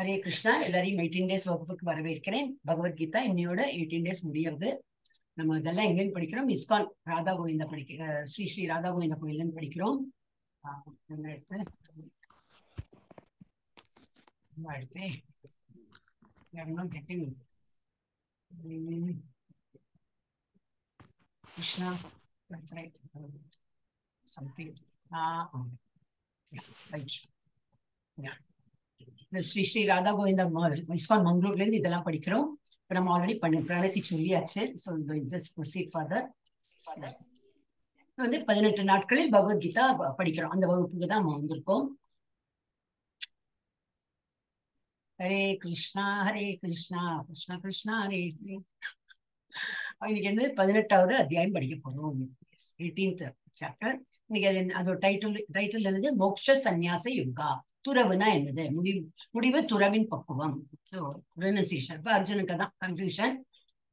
ஹரே கிருஷ்ணா எல்லாரையும் eighteen days வகுப்புக்கு வரவேற்கிறேன் பகவத்கீதா இன்னையோட எயிட்டீன் டேஸ் முடியறது நம்ம இதெல்லாம் எங்கேன்னு படிக்கிறோம் இஸ்கான் ராதா கோவிந்தா படிக்க ஸ்ரீ ஸ்ரீ ராதா கோவிந்தா கோயில்னு படிக்கிறோம் Krishna something a side yeah, Sri Sri Radha Govinda ம- இஸ்கான் மங்களூர்ல இருந்து இதெல்லாம் படிக்கிறோம். இப்ப நம்ம ஆல்ரெடி பண்ண பிரணத்தி சொல்லியாச்சு. ஸோ ஜஸ்ட் ப்ரொசீட் ஃபாதர் வந்து பதினெட்டு நாட்களில் பகவத்கீதா படிக்கிறோம். அந்த வகுப்புக்கு தான் நம்ம வந்திருக்கோம். ஹரே கிருஷ்ணா ஹரே கிருஷ்ணா கிருஷ்ணா கிருஷ்ணா ஹரே இன்னைக்கு வந்து பதினெட்டாவது அத்தியாயம் படிக்க போறோம். எயிட்டீன்த் சாப்டர் இன்னைக்கு அது அதோட டைட்டில் டைட்டில் என்னது? மோக்ஷ சந்நியாச யுகா. துறவுனா என்னது? முடிவு முடிவு துறவின் பக்குவம். ரெனசேஷன் அர்ஜுனுக்கு தான் கன்ஃபியூஷன்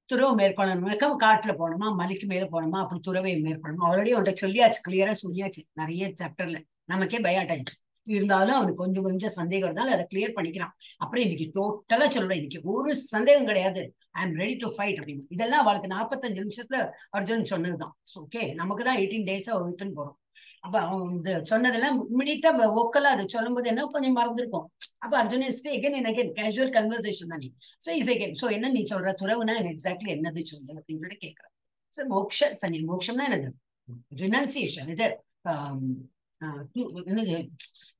துறவு மேற்கொள்ளணும். காட்டுல போகணுமா? மலைக்கு மேல போகணுமா? அப்படி துறவை மேற்கொள்ளணுமா. ஆல்ரெடி அவன்கிட்ட சொல்லியாச்சு கிளியரா சொல்லியாச்சு. நிறைய சாப்டர்ல நமக்கே பயாட்டாச்சு இருந்தாலும் அவனுக்கு கொஞ்சம் கொஞ்சம் சந்தேகம் இருந்தாலும் அதை கிளியர் பண்ணிக்கிறான். அப்புறம் இன்னைக்கு டோட்டலா சொல்றேன். இன்னைக்கு ஒரு சந்தேகம் கிடையாது. I am ready to fight அப்படின்னு. இதெல்லாம் அவளுக்கு நாற்பத்தஞ்சு நிமிஷத்துல அர்ஜுன் சொன்னதுதான். ஓகே நமக்கு தான் எயிட்டீன் டேஸா வித்துன்னு போறோம். அப்ப அவன் இது சொன்னதெல்லாம் இம்மிடியா ஒக்கலா அது சொல்லும்போது என்ன கொஞ்சம் மறந்துருக்கும். அப்ப அர்ஜுன் இஸ்டே எகன் என்ன கேஷுவல் கன்வர்சேஷன் தானே. சோ இஸ் எகன் சோ என்ன நீ சொல்ற துறவுனா எக்ஸாக்ட்லி என்னது சொல்லு அப்படின்னு சொல்லி கேட்கிறேன் சோ மோக்ஷ சனி மோக்ஷம்னா என்னது? ரினன்சியேஷன் இது um, ஆஹ் என்னது?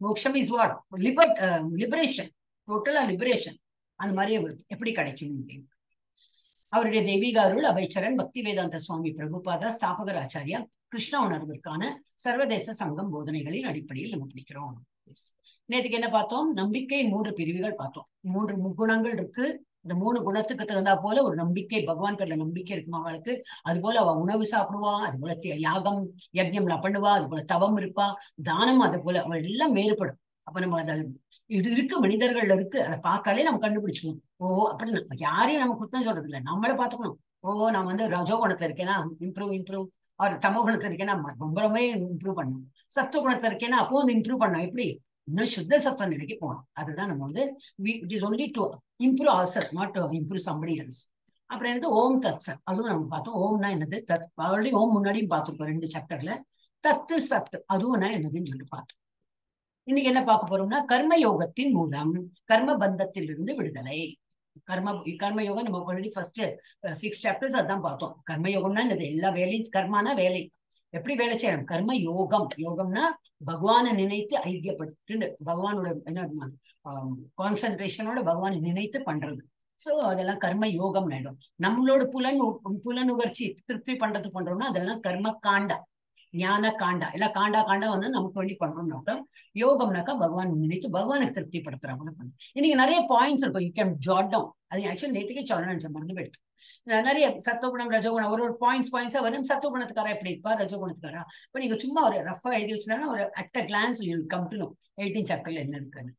மோக்ஷம் இஸ் வாட் லிபர் லிபரேஷன் டோட்டலா லிபரேஷன் அந்த மாதிரி எப்படி கிடைக்கும் அப்படின்னு. அவருடைய தெய்வீக அருள் அபைச்சரன் பக்தி வேதாந்த சுவாமி பிரபுபாதா ஸ்தாபகர் ஆச்சாரியா கிருஷ்ண உணர்விற்கான சர்வதேச சங்கம் போதனைகளின் அடிப்படையில் நம்ம படிக்கிறோம். நேற்றுக்கு நேத்துக்கு என்ன பார்த்தோம்? நம்பிக்கையின் மூன்று பிரிவுகள் பார்த்தோம். மூன்று முக்குணங்கள் இருக்கு. இந்த மூணு குணத்துக்கு தகுந்தா போல ஒரு நம்பிக்கை பகவான் பேர்ல நம்பிக்கை இருக்குமா அவளுக்கு அது போல அவ உணவு சாப்பிடுவா அது போல யாகம் யஜ்ஞம்லாம் பண்ணுவா அது போல தவம் இருப்பா தானம் அது போல அவள் எல்லாம் வேறுபடும். அப்ப நம்ம அதை இது இருக்கு மனிதர்கள்ல இருக்கு. அதை பார்த்தாலே நம்ம கண்டுபிடிச்சுக்கணும் ஓ அப்படி யாரையும் நம்ம குத்தம் சொல்றது இல்லை நம்மள பாத்துக்கணும் ஓ நான் வந்து ரஜோ குணத்துல இருக்கேனா? இம்ப்ரூவ் இம்ப்ரூவ் அவர் தமோ குணத்துல இருக்கேனா ரொம்ப ரொம்ப இம்ப்ரூவ் பண்ணும். சத்துவ குணத்துல அப்போ வந்து இம்ப்ரூவ் பண்ணணும் எப்படி? இன்னும் சுத்த சத்துவ நிலைக்கு போகணும். அதுதான் நம்ம வந்து it is only to improve ourself not to improve somebody else அப்புறம் என்னது? ஓம் தத் சத். அதுவும் நம்ம பார்த்தோம். ஓம்னா என்னது? தத் ஆல்ரெடி ஓம் முன்னாடியும் பார்த்திருக்கோம் ரெண்டு சாப்டர்ல தத்து சத்து அதுவும்னா என்னதுன்னு சொல்லி பார்த்தோம். இன்னைக்கு என்ன பார்க்க போறோம்னா கர்ம யோகத்தின் மூலம் கர்ம பந்தத்திலிருந்து விடுதலை. கர்ம கர்ம யோகம் நம்ம ஆல்ரெடி ஃபர்ஸ்ட் சிக்ஸ் சாப்டர்ஸ் அதான் பார்த்தோம். கர்ம யோகம்னா என்னது? எல்லா வேலையும் கர்மானா வேலை. எப்படி வேலை செய்யணும்? கர்ம யோகம் யோகம்னா பகவானை நினைத்து ஐக்கியப்பட்டு பகவானோட என்ன கான்சென்ட்ரேஷனோட பகவானை நினைத்து பண்றது. சோ அதெல்லாம் கர்ம யோகம் ஆயிடும். நம்மளோட புலன் புலனுகர்ச்சி திருப்தி பண்றது பண்றோம்னா அதெல்லாம் கர்ம காண்டா. ஞான காண்டா இல்ல காண்டா காண்டா வந்து நமக்கு வேண்டி பண்றோம்னாக்கா யோகம்னாக்கா பகவான் நினைத்து பகவானுக்கு திருப்திப்படுத்துறவங்க பண்ணு இன்னைக்கு நிறைய பாயிண்ட்ஸ் இருக்கும் யூ கேன் ஜாட் டவுன் அது ஆக்சுவலி நேற்றுக்கே சொல்லணும்னு நினைச்சேன். மறந்து போயிடுது நிறைய சத்துவகுணம் ரஜோகுணம் ஒரு ஒரு பாயிண்ட்ஸ் பாயிண்ட்ஸா வரும். சத்துவகுணத்துக்காரா எப்படி இருப்பா? ரஜோகுணத்துக்காரா? இப்ப நீங்க சும்மா ஒரு ரஃபா எழுதி வச்சுனா ஒரு at a glance you come to know eighteen சாப்டர்ல என்ன இருக்குன்னு.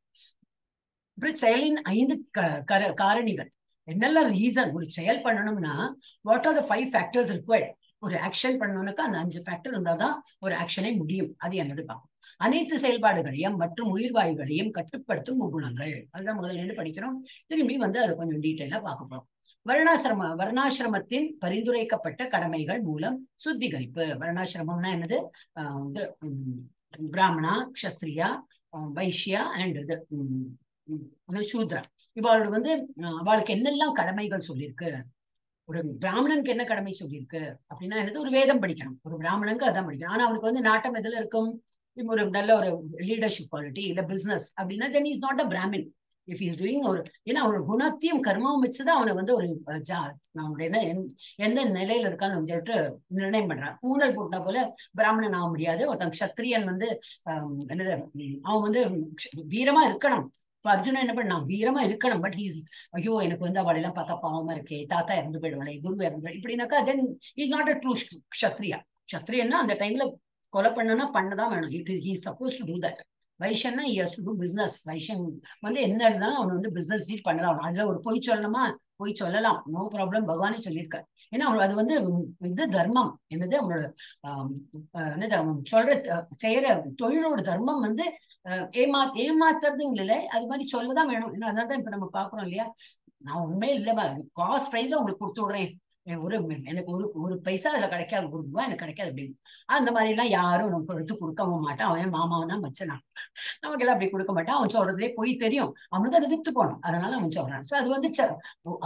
அப்புறம் செயலின் ஐந்து க- காரணிகள். என்னெல்லாம் ரீசன் ஒரு செயல் பண்ணணும்னா what are the five factors required ஒரு ஆக்ஷன் பண்ணணும்னாக்கா அந்த அஞ்சு ஃபேக்டர் இருந்தாதான் ஒரு ஆக்ஷனை முடியும். அது என்னது பார்க்கும் அனைத்து செயல்பாடுகளையும் மற்றும் உயிர்வாயுகளையும் கட்டுப்படுத்தும் குணங்கள் அதுதான் முதல்ல இருந்து படிக்கிறோம். திரும்பி வந்து அதை கொஞ்சம் டீட்டெயிலா பார்க்க போறோம். வர்ணாசிரம வர்ணாசிரமத்தின் பரிந்துரைக்கப்பட்ட கடமைகள் மூலம் சுத்திகரிப்பு. வர்ணாசிரமம்னா என்னது? ஆஹ் வந்து உம், பிராமணா க்ஷத்ரியா வைஷ்யா அண்ட் இது உம், சூத்ரா. இவாளோட வந்து அவளுக்கு என்னெல்லாம் கடமைகள் சொல்லியிருக்கு? ஒரு பிராமணனுக்கு என்ன கடமை சொல்லியிருக்கு? அப்படின்னா என்னது? ஒரு வேதம் படிக்கணும். ஒரு பிராமணனுக்கு அதான் படிக்கணும். ஆனா அவனுக்கு வந்து நாட்டம் எதுல இருக்கும்? ஒரு நல்ல ஒரு லீடர்ஷிப் குவாலிட்டி இல்ல பிசினஸ் அப்படின்னா then is not a Brahmin if is doing ஒரு ஏன்னா ஒரு குணத்தையும் கர்மாவும் வச்சுதான் அவனை வந்து ஒரு ஜா அவனுடைய எந்த- நிலையில இருக்கான்னு சொல்லிட்டு நிர்ணயம் பண்றான். ஊழல் போட்டா போல பிராமணன் ஆக முடியாது. ஒருத்தன் கஷத்திரியன் வந்து ஆஹ், என்னது அவன் வந்து வீரமா இருக்கணும் இப்போ அர்ஜுனன் என்ன பண்ணான்? வீரமா இருக்கணும். பட் ஹீஸ் ஐயோ எனக்கு வந்து அவளை எல்லாம் பார்த்தா பாவமா இருக்கே. தாத்தா இறந்து போயிடுவாளே குரு இறந்து இப்படின்னாக்கா then is not a true Kshatriya. க்ஷத்ரியன்னா அந்த டைம்ல கொலை பண்ணனா பண்ணதான் வேணும். It he suppose to do that வைஷன்னா years to business business வைஷன் வந்து என்ன இருந்தாலும் அவன் வந்து பிசினஸ் டீட் பண்ணதான் அதுல ஒரு பொய் சொல்லணுமா? போய் சொல்லலாம். நோ ப்ராப்ளம் பகவானே சொல்லியிருக்காரு. ஏன்னா அது வந்து இது தர்மம். என்னது? அவனோட ஆஹ் என்னது? அவன் சொல்ற செய்யற தொழிலோட தர்மம் வந்து ஆஹ் ஏமா ஏமாத்துறது இல்லை அது மாதிரி சொல்லதான் வேணும். ஏன்னா அதனால தான் இப்ப நம்ம பாக்குறோம் இல்லையா? நான் உண்மையே இல்லைமா காஸ்ட் பிரைஸ்ல உங்களுக்கு கொடுத்து விடுறேன். ஒரு எனக்கு ஒரு ஒரு பைசா அதுல கிடைக்காது ஒரு ரூபா எனக்கு கிடைக்காது அப்படின்னு. அந்த மாதிரி எல்லாம் யாரும் நமக்கு எடுத்து கொடுக்கவும் மாட்டான். அவன் மாமாவன் தான் வச்சனா நமக்கு எல்லாம் அப்படி கொடுக்க மாட்டான். அவன் சொல்றதுலே போய் தெரியும். அவனுக்கு அதை வித்து போனோம் அதனால அவன் சொல்றான். சோ அது வந்து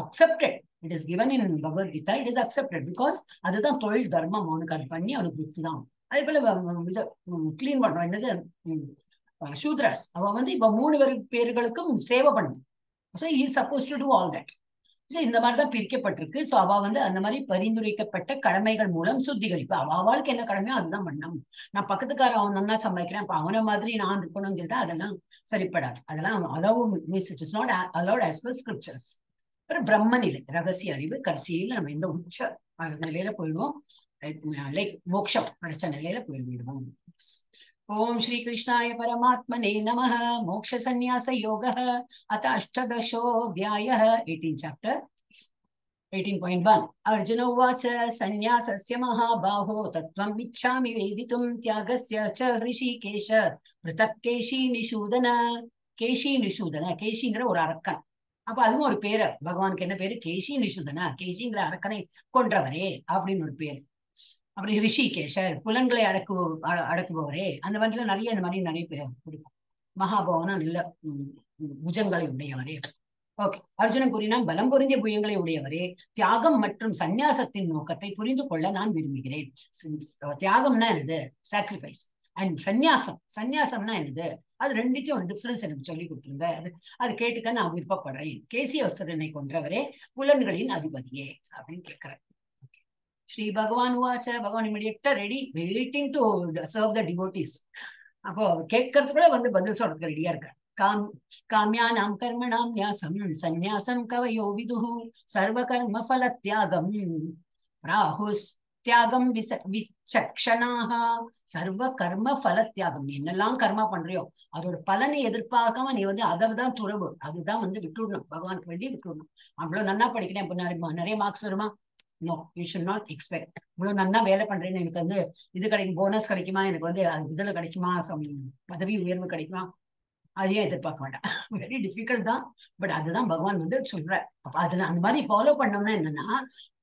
accepted it is given in Bhagavad Gita it is accepted because அதுதான் தொழில் தர்மம். அவனுக்கு அது பண்ணி அவனுக்கு வித்து தான். அதே போல கிளீன் பண்றான். என்னது? சூத்ராஸ். அவன் வந்து இப்ப மூணு பேரு பேர்களுக்கும் சேவை பண்ணும். So is suppose to do all that இந்த மாதிரி தான் பிரிக்கப்பட்டிருக்கு. ஸோ அவ வந்து அந்த மாதிரி பரிந்துரைக்கப்பட்ட கடமைகள் மூலம் சுத்திகரிப்பு. அவ அவளுக்கு என்ன கடமையோ அதுதான் பண்ணணும் நான் பக்கத்துக்கார அவன் நன்னா சம்பாதிக்கிறேன். அப்ப அவனை மாதிரி நான் இருக்கணும்னு சொல்லிட்டு அதெல்லாம் சரிப்படாது. அதெல்லாம் allow means it is not allowed as per scriptures அப்புறம் பிரம்ம நிலை ரகசிய அறிவு. கடைசியில நம்ம இந்த உச்ச நிலையில போயிடுவோம். லைக் மோக்ஷம் கிடைச்ச நிலையில போயிடுவோம். ஓம் ஸ்ரீ கிருஷ்ணாய பரமாத்மனே நமः மோக்ஷ சந்நியாச யோகः अथ अष्टदशोऽध्यायः eighteen chapter eighteen point one Arjuna उवाच सन्न्यासस्य महाबाहो तत्त्वम् इच्छामि वेदितुम् त्यागस्य च ऋषिकेश पृथक् केशी निषूदन கேஷி நிஷூதன கேஷிங்கிற ஒரு அரக்கன் அப்ப அதுவும் ஒரு பேரு பகவானுக்கு என்ன பேரு கேஷி நிஷூதன கேஷிங்கிற அரக்கனை கொன்றவரே அப்படின்னு ஒரு பேரு அப்படி ரிஷிகேஷர் புலன்களை அடக்கு அடக்குபவரே. அந்த வண்டியில நிறைய இந்த மாதிரி நிறைய பேர் பிடிக்கும். மகாபவனா நல்ல புஜங்களை உடையவரே. ஓகே. அர்ஜுனன் கூறினான் பலம் பொருந்திய புயங்களை உடையவரே. தியாகம் மற்றும் சந்நியாசத்தின் நோக்கத்தை புரிந்து கொள்ள நான் விரும்புகிறேன். தியாகம்னா என்னது? சாக்ரிஃபைஸ் அண்ட் சந்நியாசம் சந்நியாசம்னா என்னது? அது ரெண்டுத்தையும் ஒரு டிஃபரன்ஸ் எனக்கு சொல்லி கொடுத்துருங்க. அது அது கேட்டுக்க நான் விருப்பப்படுறேன். கேசி அவசரனை கொன்றவரே புலன்களின் அதிபதியே அப்படின்னு கேட்கிறேன் ஸ்ரீ பகவான் உவாச்ச பகவான் இமிடியட்டா ready waiting to serve the devotees அப்போ கேட்கறதுக்குள்ள வந்து பதில் சொல்றதுக்கு ரெடியா இருக்க காம் காமியானாம் கர்மணாம் நியாசம் சந்நியாசம் கவயோ விதுஹு சர்வ கர்ம ஃபல தியாகம். ராகுஸ் தியாகம் விச விசக்ஷனாக சர்வ கர்ம ஃபல தியாகம். நீ என்னெல்லாம் கர்மா பண்றியோ அதோட பலனை எதிர்பார்க்காம நீ வந்து அதை தான் துறவு. அதுதான் வந்து விட்டுடணும். பகவானுக்கு வேண்டி விட்டுடணும். அவ்வளவு நன்னா படிக்கிறேன். இப்ப நிறைய மார்க்ஸ் வருமா? No you should not expect இவ்வளவு நல்லா வேலை பண்றேன்னு எனக்கு வந்து இது கிடைக்கும் போனஸ் கிடைக்குமா? எனக்கு வந்து அது இதுல கிடைக்குமா? பதவி உயர்வு கிடைக்குமா? அதையும் எதிர்பார்க்க வேண்டாம். வெரி டிஃபிகல்ட் தான். பட் அதுதான் பகவான் வந்து சொல்ற அப்ப அதுல அந்த மாதிரி ஃபாலோ பண்ணோம்னா என்னன்னா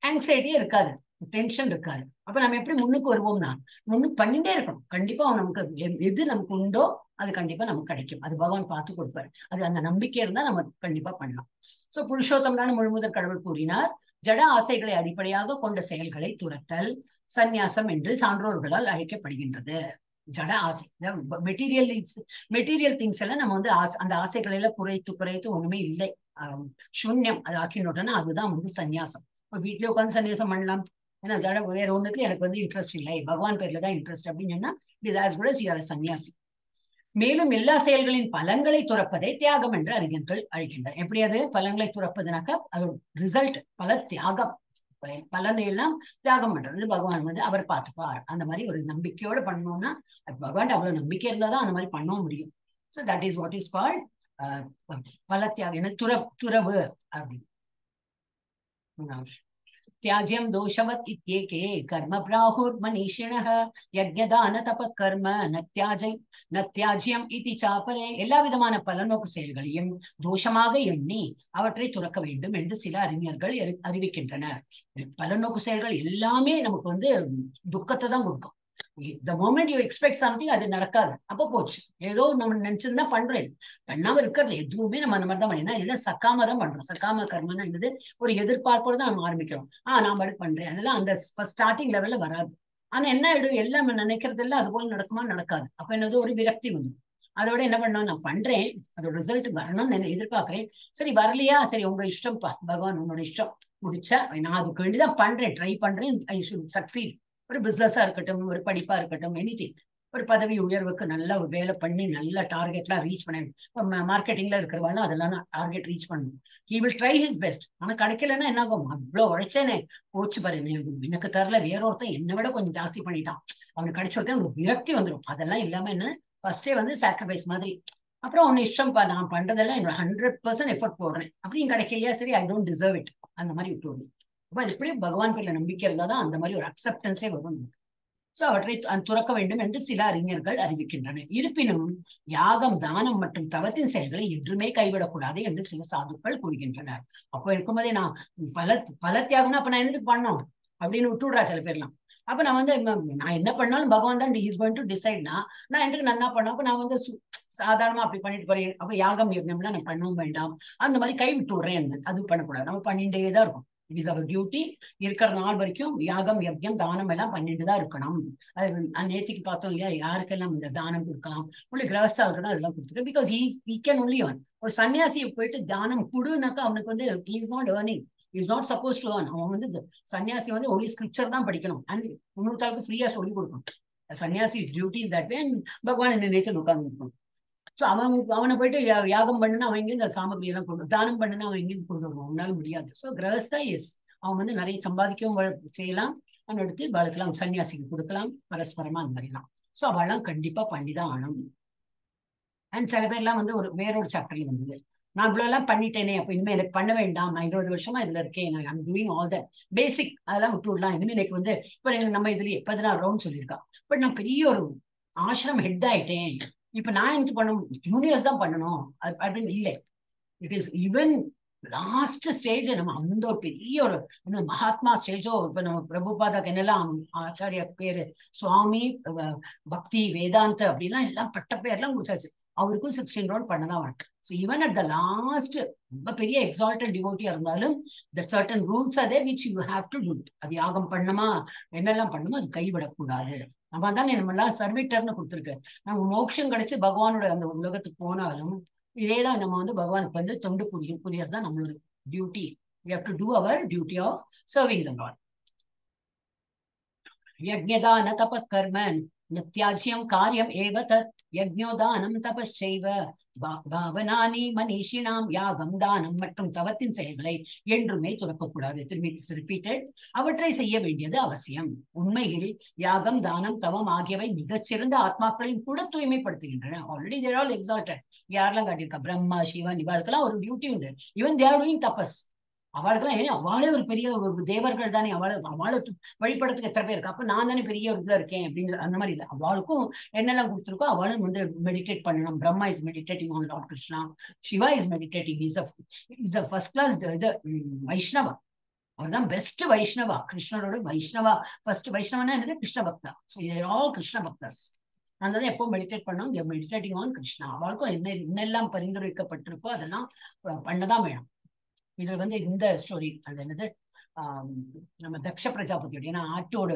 ஆங்ஸைட்டியே இருக்காது. டென்ஷன் இருக்காது. அப்ப நம்ம எப்படி முன்னுக்கு வருவோம்னா முன்னுக்கு பண்ணிட்டே இருக்கணும். கண்டிப்பா அவன் நமக்கு எது நமக்கு உண்டோ அது கண்டிப்பா நமக்கு கிடைக்கும். அது பகவான் பார்த்து கொடுப்பாரு. அது அந்த நம்பிக்கை இருந்தா நம்ம கண்டிப்பா பண்ணலாம். சோ புருஷோத்தம்னான முழுமுதல் கடவுள் கூறினார் ஜட ஆசைகளை அடிப்படையாக கொண்ட செயல்களை துரத்தல் சந்நியாசம் என்று சான்றோர்களால் அழைக்கப்படுகின்றது. ஜட ஆசை. மெட்டீரியல் மெட்டீரியல் திங்ஸ் எல்லாம் நம்ம வந்து ஆசை அந்த ஆசைகளை எல்லாம் குறைத்து குறைத்து ஒண்ணுமே இல்லை. ஆஹ் சூன்யம் அது ஆக்கினோட்டனா அதுதான் வந்து சந்நியாசம். இப்போ வீட்லயே உட்காந்து சந்நியாசம் பண்ணலாம். ஏன்னா ஜட வேற ஒண்ணுக்கு எனக்கு வந்து இன்ட்ரெஸ்ட் இல்லை. பகவான் பேர்ல தான் இன்ட்ரெஸ்ட் அப்படின்னு சொன்னா it as good as you சன்னியாசி மேலும் எல்லா செயல்களின் பலன்களை துறப்பதை தியாகம் என்று அறிஞர்கள் அழைக்கின்றனர். எப்படி அது? பலன்களை துறப்பதுனாக்க அது ரிசல்ட் பல தியாகம். பலனை எல்லாம் தியாகம் பண்றது பகவான் வந்து அவர் பார்த்துப்பார். அந்த மாதிரி ஒரு நம்பிக்கையோட பண்ணோம்னா பகவான் அவ்வளவு நம்பிக்கை இருந்தாதான் அந்த மாதிரி பண்ணவும் முடியும். So that is what is called பல தியாகம். என்ன? துற துறவு அப்படின்னு. त्याज्यम दोषवत கர்ம பிராகுர் प्राहुर्मनीषिणः யஜ்யதான தப கர்ம நத்தியாஜை நத்தியாஜ்யம் இதி சாப்பரே எல்லா விதமான பலநோக்கு செயல்களையும் தோஷமாக எண்ணி அவற்றை துறக்க வேண்டும் என்று சில அறிஞர்கள் அறிவிக்கின்றனர் பலநோக்கு செயல்கள் எல்லாமே நமக்கு வந்து துக்கத்தை தான் கொடுக்கும். The moment you expect something அது நடக்காது. அப்போ போச்சு. ஏதோ நம்ம நினைச்சிருந்தா பண்றேன். பண்ணாம இருக்கிறது எதுவுமே நம்ம அந்த மாதிரி தான் பண்ணணும் இதெல்லாம் சக்காம தான் பண்றோம். சக்காம கர்மம் என்னது? ஒரு எதிர்பார்ப்போட தான் நம்ம ஆரம்பிக்கிறோம். ஆஹ் நான் பாட்டு பண்றேன். அதெல்லாம் அந்த ஸ்டார்டிங் லெவல்ல வராது. ஆனா என்ன ஆயிடும்? எல்லாம் நினைக்கிறது எல்லாம் அது போல நடக்குமா? நடக்காது. அப்ப என்னது? ஒரு விரக்தி வந்துடும் அதோட என்ன பண்ணோம்? நான் பண்றேன். அதோட ரிசல்ட் வரணும்னு நான் எதிர்பார்க்கிறேன். சரி வரலையா? சரி உங்க இஷ்டம்ப்பா பகவான் உன்னோட இஷ்டம். முடிச்சா நான் அதுக்கு வேண்டிதான் பண்றேன். ட்ரை பண்றேன். ஐ ஷுட் சக்சீட் ஒரு பிசினஸா இருக்கட்டும் ஒரு படிப்பா இருக்கட்டும் எனிதிங் ஒரு பதவி உயர்வுக்கு நல்லா வேலை பண்ணி நல்ல டார்கெட்லாம் ரீச் பண்ண மார்க்கெட்டிங்ல இருக்கிறவங்க அதெல்லாம் டார்கெட் ரீச் பண்ணணும். He will try his best ஆனா கிடைக்கலன்னா என்ன ஆகும் அவ்வளவு உழைச்சேனே. போச்சு பாரு எனக்கு- தரல வேற ஒருத்தன் என்னை விட கொஞ்சம் ஜாஸ்தி பண்ணிட்டான். அவனுக்கு கிடைச்ச ஒருத்தன் விரக்தி வந்துடும் அதெல்லாம் இல்லாம என்ன? ஃபர்ஸ்டே வந்து சாக்ரிஃபைஸ் மாதிரி. அப்புறம் உன் இஷ்டம்ப்பா நான் பண்றதெல்லாம் என்னோட ஹண்ட்ரட் பர்சன்ட் எஃபர்ட் போடுறேன். அப்படியும் கிடைக்கலையா? சரி ஐ டோன்ட் டிசர்வ் இட் அந்த மாதிரி விட்டுவிடும் அப்ப அது எப்படி பகவான் பேர்ல நம்பிக்கை இருந்தாதான் அந்த மாதிரி ஒரு அக்செப்டன்ஸே வரும் சோ அவற்றை துறக்க வேண்டும் என்று சில அறிஞர்கள் அறிவிக்கின்றனர். இருப்பினும் யாகம் தானம் மற்றும் தவத்தின் செயல்களை என்றுமே கைவிடக்கூடாது என்று சில சாதுக்கள் கூறுகின்றனர். அப்போ இருக்கும்போதே நான் பல பல தியாகம்னா அப்ப நான் என்னது பண்ணோம் அப்படின்னு விட்டுடுறா சில பேர்லாம். அப்ப நான் வந்து நான் என்ன பண்ணாலும் பகவான் தான் இஸ் கோயிங் டு டிசைட்னா நான் எதுக்கு நன்னா பண்ணோம் அப்ப நான் வந்து சாதாரணமா அப்படி பண்ணிட்டு போறேன். அப்ப யாகம் யஜ்ஞம்லாம் நான் பண்ணவும் வேண்டாம். அந்த மாதிரி கை விட்டு விடுறேன். அது பண்ணக்கூடாது. நம்ம பண்ணிட்டே தான் இருக்கும். இட் இஸ் அவர் டியூட்டி இருக்கிற நாள் வரைக்கும் யாகம் யஜ்யம் தானம் எல்லாம் பண்ணிட்டு தான் இருக்கணும். அது நான் பார்த்தோம் இல்லையா? யாருக்கெல்லாம் இந்த தானம் கொடுக்கலாம்? உள்ள கிரகஸ்தாவுக்கு தான் அதெல்லாம் கொடுத்துருக்கேன் because is he can only one ஒரு சன்னியாசியை போயிட்டு தானம் கொடுனாக்கா அவனுக்கு வந்து is not earning is not suppose to earn அவன் வந்து சன்னியாசி வந்து ஒன்லி ஸ்கிரிப்சர் தான் படிக்கணும். அண்ட் இன்னொருத்தாளுக்கு ஃப்ரீயா சொல்லி கொடுக்கணும். சன்னியாசி டியூட்டி இஸ் தட் வே பகவான் என்ன நேற்று உட்கார்ந்து இருக்கணும் சோ அவன் அவனை போயிட்டு யா- யாகம் பண்ணுனா அவன் இங்க இந்த சாமகிரி எல்லாம் கொண்டு தானம் பண்ணுனா அவன் எங்கேயும் கொண்டு வருவான். அவனால முடியாது. சோ கிரகஸ்தா எஸ் அவன் வந்து நிறைய சம்பாதிக்கவும் செய்யலாம். அவன் எடுத்து வளர்க்கலாம் சன்னியாசிக்கு கொடுக்கலாம். பரஸ்பரமா அந்த மாதிரிலாம். சோ அவெல்லாம் கண்டிப்பா பண்ணிதான் ஆனும் அண்ட் சில பேர்லாம் வந்து ஒரு வேறொரு சாப்டர்ல வந்தது. நான் இவ்வளவு எல்லாம் பண்ணிட்டேனே அப்ப இனிமே எனக்கு பண்ண வேண்டாம். நான் இருபது வருஷமா இதுல இருக்கேன். நான் I'm doing all the basic அதெல்லாம் விட்டு விடலாம் இனிமே எனக்கு வந்து இப்ப நம்ம இதுல பதினாறு ரவுண்ட் சொல்லியிருக்கா. பட் நான் பெரிய ஒரு ஆசிரம் ஹெட் ஆயிட்டேன். இப்ப நான் என்ன பண்ண ஜூனியர்ஸ் தான் பண்ணணும். அது அப்படின்னு இல்லை. It is even last stage நம்ம அந்த ஒரு பெரிய ஒரு மகாத்மா ஸ்டேஜோ இப்ப நம்ம பிரபுபாதாக்கு என்னெல்லாம் ஆச்சாரிய பேரு சுவாமி பக்தி வேதாந்த அப்படிலாம் எல்லாம் பட்ட பேர்லாம் கொடுத்தாச்சு. அவருக்கும் சிக்ஸ்டீன் ரவுண்ட் பண்ணதான் வரும் so even at the last ரொம்ப பெரிய எக்ஸால்டட் டிவோட்டியா இருந்தாலும் த சர்டன் ரூல்ஸ் அதே which you have to do அது யாகம் பண்ணுமா என்னெல்லாம் பண்ணுமோ அது கைவிடக்கூடாது. அவன் தான் நம்மளாம் சர்விட்டர்னு கொடுத்துருக்காரு. நம்ம மோட்சம் கிடைச்சு பகவானோட அந்த உலகத்துக்கு போனாலும் இதேதான் நம்ம வந்து பகவானுக்கு வந்து தொண்டு புரிய புரியறது தான் நம்மளோட duty we have to do our duty of serving the Lord. Yajnadana tapakarman நித்தியாஜ்யம் காரியம் ஏவ தத் யஜ்ஞோதானம் தபஸ்செய்வ பாவனானி மனிஷினாம் யாகம் தானம் மற்றும் தவத்தின் செயல்களை என்றுமே துறக்கக்கூடாது. திரும்பி ரிப்பீட்டட் அவற்றை செய்ய வேண்டியது அவசியம். உண்மையில் யாகம் தானம் தவம் ஆகியவை மிகச்சிறந்த ஆத்மாக்களின் கூட தூய்மைப்படுத்துகின்றன. ஆல்ரெடி தேர் ஆல் எக்ஸால்டட் யாரெல்லாம் காட்டியிருக்கா? பிரம்மா சிவன் இவாளுக்கெல்லாம் ஒரு டியூட்டி உண்டு. இவன் தேர் டூயிங் தபஸ் அவளுக்கெல்லாம் ஏன்னா அவளே ஒரு பெரிய ஒரு தேவர்கள் தானே. அவளை அவளை வழிபடத்துக்கு எத்தனை பேர் இருக்கா அப்ப நான் தானே பெரிய ஒரு இதுல இருக்கேன் அப்படிங்கிற அந்த மாதிரி இல்லை. அவளுக்கும் என்னெல்லாம் கொடுத்துருக்கோ அவளும் வந்து மெடிடேட் பண்ணணும். Brahma is meditating on lord Krishna Shiva is meditating is is the first class இது வைஷ்ணவா அவர்தான் பெஸ்ட் வைஷ்ணவா கிருஷ்ணரோட வைஷ்ணவா ஃபர்ஸ்ட் வைஷ்ணவனா என்னது? கிருஷ்ண பக்தா ஸோ இது ஆல் கிருஷ்ண பக்தஸ் அதனால எப்போ மெடிடேட் பண்ணோம் மெடிடேட்டிங் ஆன் கிருஷ்ணா அவளுக்கும் என்ன என்னெல்லாம் பரிந்துரைக்கப்பட்டிருக்கோ அதெல்லாம் பண்ணதான் வேணும். இதுல வந்து இந்த ஸ்டோரி அது என்னது? நம்ம தக்ஷ பிரஜாபதியோட ஏன்னா ஆட்டோட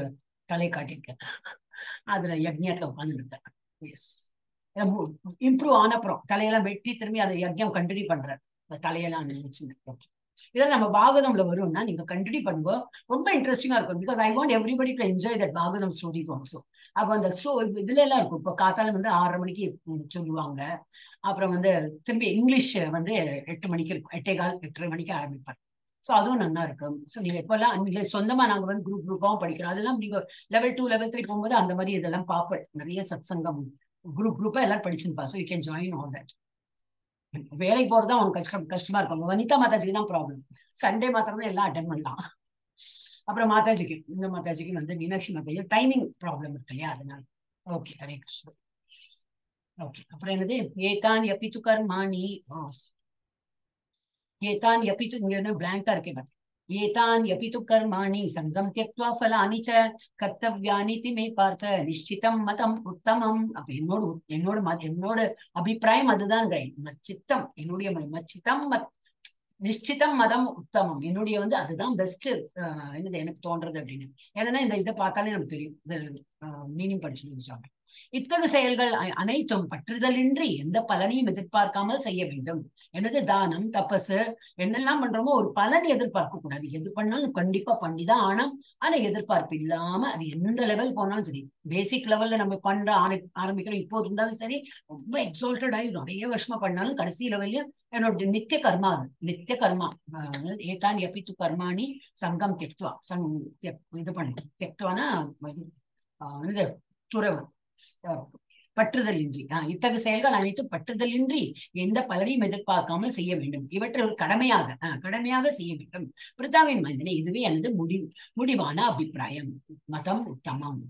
தலை காட்டியிருக்கேன். அதுல யஜ்ஞத்துல உட்காந்துருக்கேன் எஸ் இம்ப்ரூவ் ஆனப்புறம் தலையெல்லாம் வெட்டி திரும்பி அதை யஜ்ஞம் கண்டினியூ பண்றேன். அந்த தலையெல்லாம் வச்சிருந்தேன் இதெல்லாம் நம்ம பாகதம்ல வரும்னா நீங்க கண்டினியூ பண்ணுங்க. ரொம்ப இன்ட்ரெஸ்டிங்கா இருக்கும். Because I want everybody to enjoy that Bhagavatam stories also அப்போ அந்த ஸ்டோ இதுல எல்லாம் இருக்கும். இப்போ காத்தால வந்து ஆறரை மணிக்கு சொல்லுவாங்க. அப்புறம் வந்து திரும்பி இங்கிலீஷ் வந்து எட்டு மணிக்கு இருக்கும். எட்டே கால் எட்டரை மணிக்கு ஆரம்பிப்பாங்க. ஸோ அதுவும் நல்லா இருக்கும். ஸோ நீங்க இப்போல்லாம் நீங்க சொந்தமா நாங்க வந்து குரூப் குரூப்பாவும் படிக்கிறோம். அதெல்லாம் நீங்க லெவல் டூ லெவல் த்ரீ போகும்போது அந்த மாதிரி இதெல்லாம் பார்ப்பேன் நிறைய சத் சங்கம் குரூப் குரூப்பா எல்லாம் படிச்சுப்பா so you can join all that வேலைக்கு போறதா உனக்கு கஷ்டம் கஷ்டமா இருக்கும். வனிதா மாதாஜிக்கு தான் ப்ராப்ளம் சண்டே மாத்திரம் தான் எல்லாம் அட்டன் பண்ணலாம். அப்புறம் மாதாஜிக்கு இந்த மாதாஜிக்கு வந்து மீனாட்சி மாதாஜி டைமிங் ப்ராப்ளம் இருக்கு இல்லையா? அதனால. ஓகே ஹரே கிருஷ்ணன் ஓகே அப்புறம் என்னது? ஏதான் எப்பித்து கர்மாணி? ஏதான் எப்பித்து இங்க என்ன பிளாங்கா இருக்கே பாரு ஏதான் எப்பித்து கர்மாணி? சங்கம் தியக்துவா ஃபலானி ச கர்த்தவ்யானி மே பார்த்த நிஷ்டிதம் மதம் உத்தமம். அப்ப என்னோட என்னோட மத- என்னோட அபிப்பிராயம் அதுதான் கை மச்சித்தம் என்னுடைய மச்சித்தம் மத் நிச்சிதம் மதம் உத்தமம். என்னுடைய வந்து அதுதான் பெஸ்ட் என்னது எனக்கு தோன்றது அப்படின்னு. ஏன்னா இந்த இதை பார்த்தாலே நமக்கு தெரியும். இந்த மீனிங் படிச்சு இத்தகு செயல்கள் அனைத்தும் பற்றுதலின்றி எந்த பலனையும் எதிர்பார்க்காமல் செய்ய வேண்டும். எனது தானம் தபசு என்னெல்லாம் பண்றோமோ ஒரு பலன் எதிர்பார்க்க கூடாது எது பண்ணாலும் கண்டிப்பா பண்ணிதான் ஆனா ஆனா எதிர்பார்ப்பு இல்லாம அது எந்த லெவல் போனாலும் சரி பேசிக் லெவல்ல நம்ம பண்ற ஆரம்பிக்கிறோம். இப்போ இருந்தாலும் சரி ரொம்ப எக்ஸால்டட் ஆகி நிறைய வருஷமா பண்ணாலும் கடைசி லெவல்லையும் என்னோட நித்திய கர்மா அது. நித்திய கர்மா. ஏதான் எப்பித்து கர்மானி சங்கம் தெக்துவா. சங் இது பண்ணு. தெக்துவானா இது, துறவு. பற்றுதல் இன்றி ஆஹ் இத்தகு செயல்கள் அனைத்தும் பற்றுதல் இன்றி எந்த பலனையும் எதிர்பார்க்காமல் செய்ய வேண்டும். இவற்றை ஒரு கடமையாக ஆஹ் கடமையாக செய்ய வேண்டும். பிரித்தாவின் மனிதனை இதுவே எனது முடிவு முடிவான அபிப்பிராயம். மதம் உத்தமம்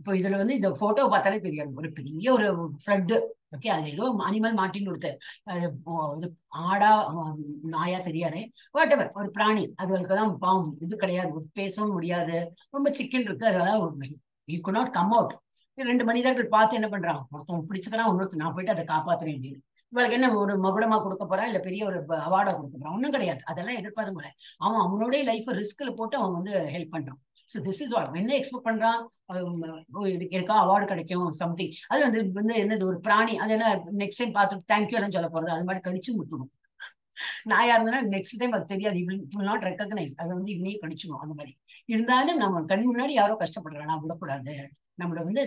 இப்போ இதுல வந்து இந்த போட்டோ பார்த்தாலே தெரியாது. ஒரு பெரிய ஒரு ஃப்ளட்டு ஓகே அது ஏதோ அனிமல் மாட்டின்னு கொடுத்து ஆடா நாயா தெரியாது. வாட் எவர் ஒரு பிராணி. அதுகளுக்கு தான் பாவம். இது கிடையாது. பேசவும் முடியாது. ரொம்ப சிக்கன் இருக்கு. அதெல்லாம் you could not come out ரெண்டு மனிதர்கள் பார்த்து என்ன பண்றான் ஒருத்தன் பிடிச்சதுனா இன்னொருத்தர் நான் போயிட்டு அதை காப்பாத்துறேன் அப்படின்னு. இவளுக்கு என்ன ஒரு மகுடமா கொடுக்க போறா? இல்ல பெரிய ஒரு அவார்டா கொடுக்க போறா? ஒண்ணும் கிடையாது. அதெல்லாம் எதிர்பார்த்து போல அவன் அவனுடைய லைஃப் ரிஸ்க்ல போட்டு அவன் வந்து ஹெல்ப் பண்றான். ஸோ திஸ் இஸ் ஆல் என்ன எக்ஸ்பெக்ட் பண்றான்? எனக்கா அவார்டு கிடைக்கும் சம்திங் அது வந்து வந்து என்னது ஒரு பிராணி. அது என்ன நெக்ஸ்ட் டைம் பார்த்துட்டு தேங்க்யூ எல்லாம் சொல்ல போறது. அது மாதிரி கழிச்சு முட்டணும் நாயா இருந்தனா நெக்ஸ்ட் டைம் அது தெரியாது. இவள் நாட் ரெக்கக்னைஸ் அது வந்து இவனையே கடிச்சிடும் அந்த மாதிரி. இருந்தாலும் நம்ம கண் முன்னாடி யாரோ கஷ்டப்படுறானா விடக்கூடாது. நம்மள வந்து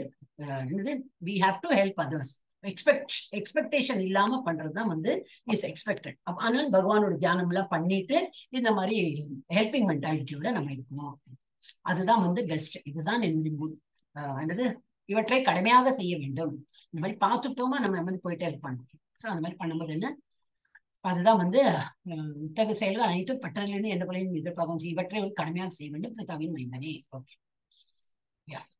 என்னது? We have to help others expect expectation இல்லாம பண்றதுதான் வந்து இஸ் எக்ஸ்பெக்டட் ஆனால் பகவானோட தியானம் எல்லாம் பண்ணிட்டு இந்த மாதிரி ஹெல்பிங் மென்டாலிட்டியோட நம்ம இருக்கணும் அதுதான் வந்து பெஸ்ட் இதுதான் என்னது? இவற்றை கடமையாக செய்ய வேண்டும். இந்த மாதிரி பார்த்துட்டோமா நம்ம வந்து போயிட்டே இருப்பாங்க. ஸோ அந்த மாதிரி பண்ணும்போது என்ன? அதுதான் வந்து அஹ், செயல்கள் அனைத்தும் பட்டதிலிருந்து எந்த பலையும் எதிர்பார்க்கும் இவற்றை ஒரு கடமையாக செய்ய வேண்டும். பிரித்தாவின் மைந்தனே ஓகே.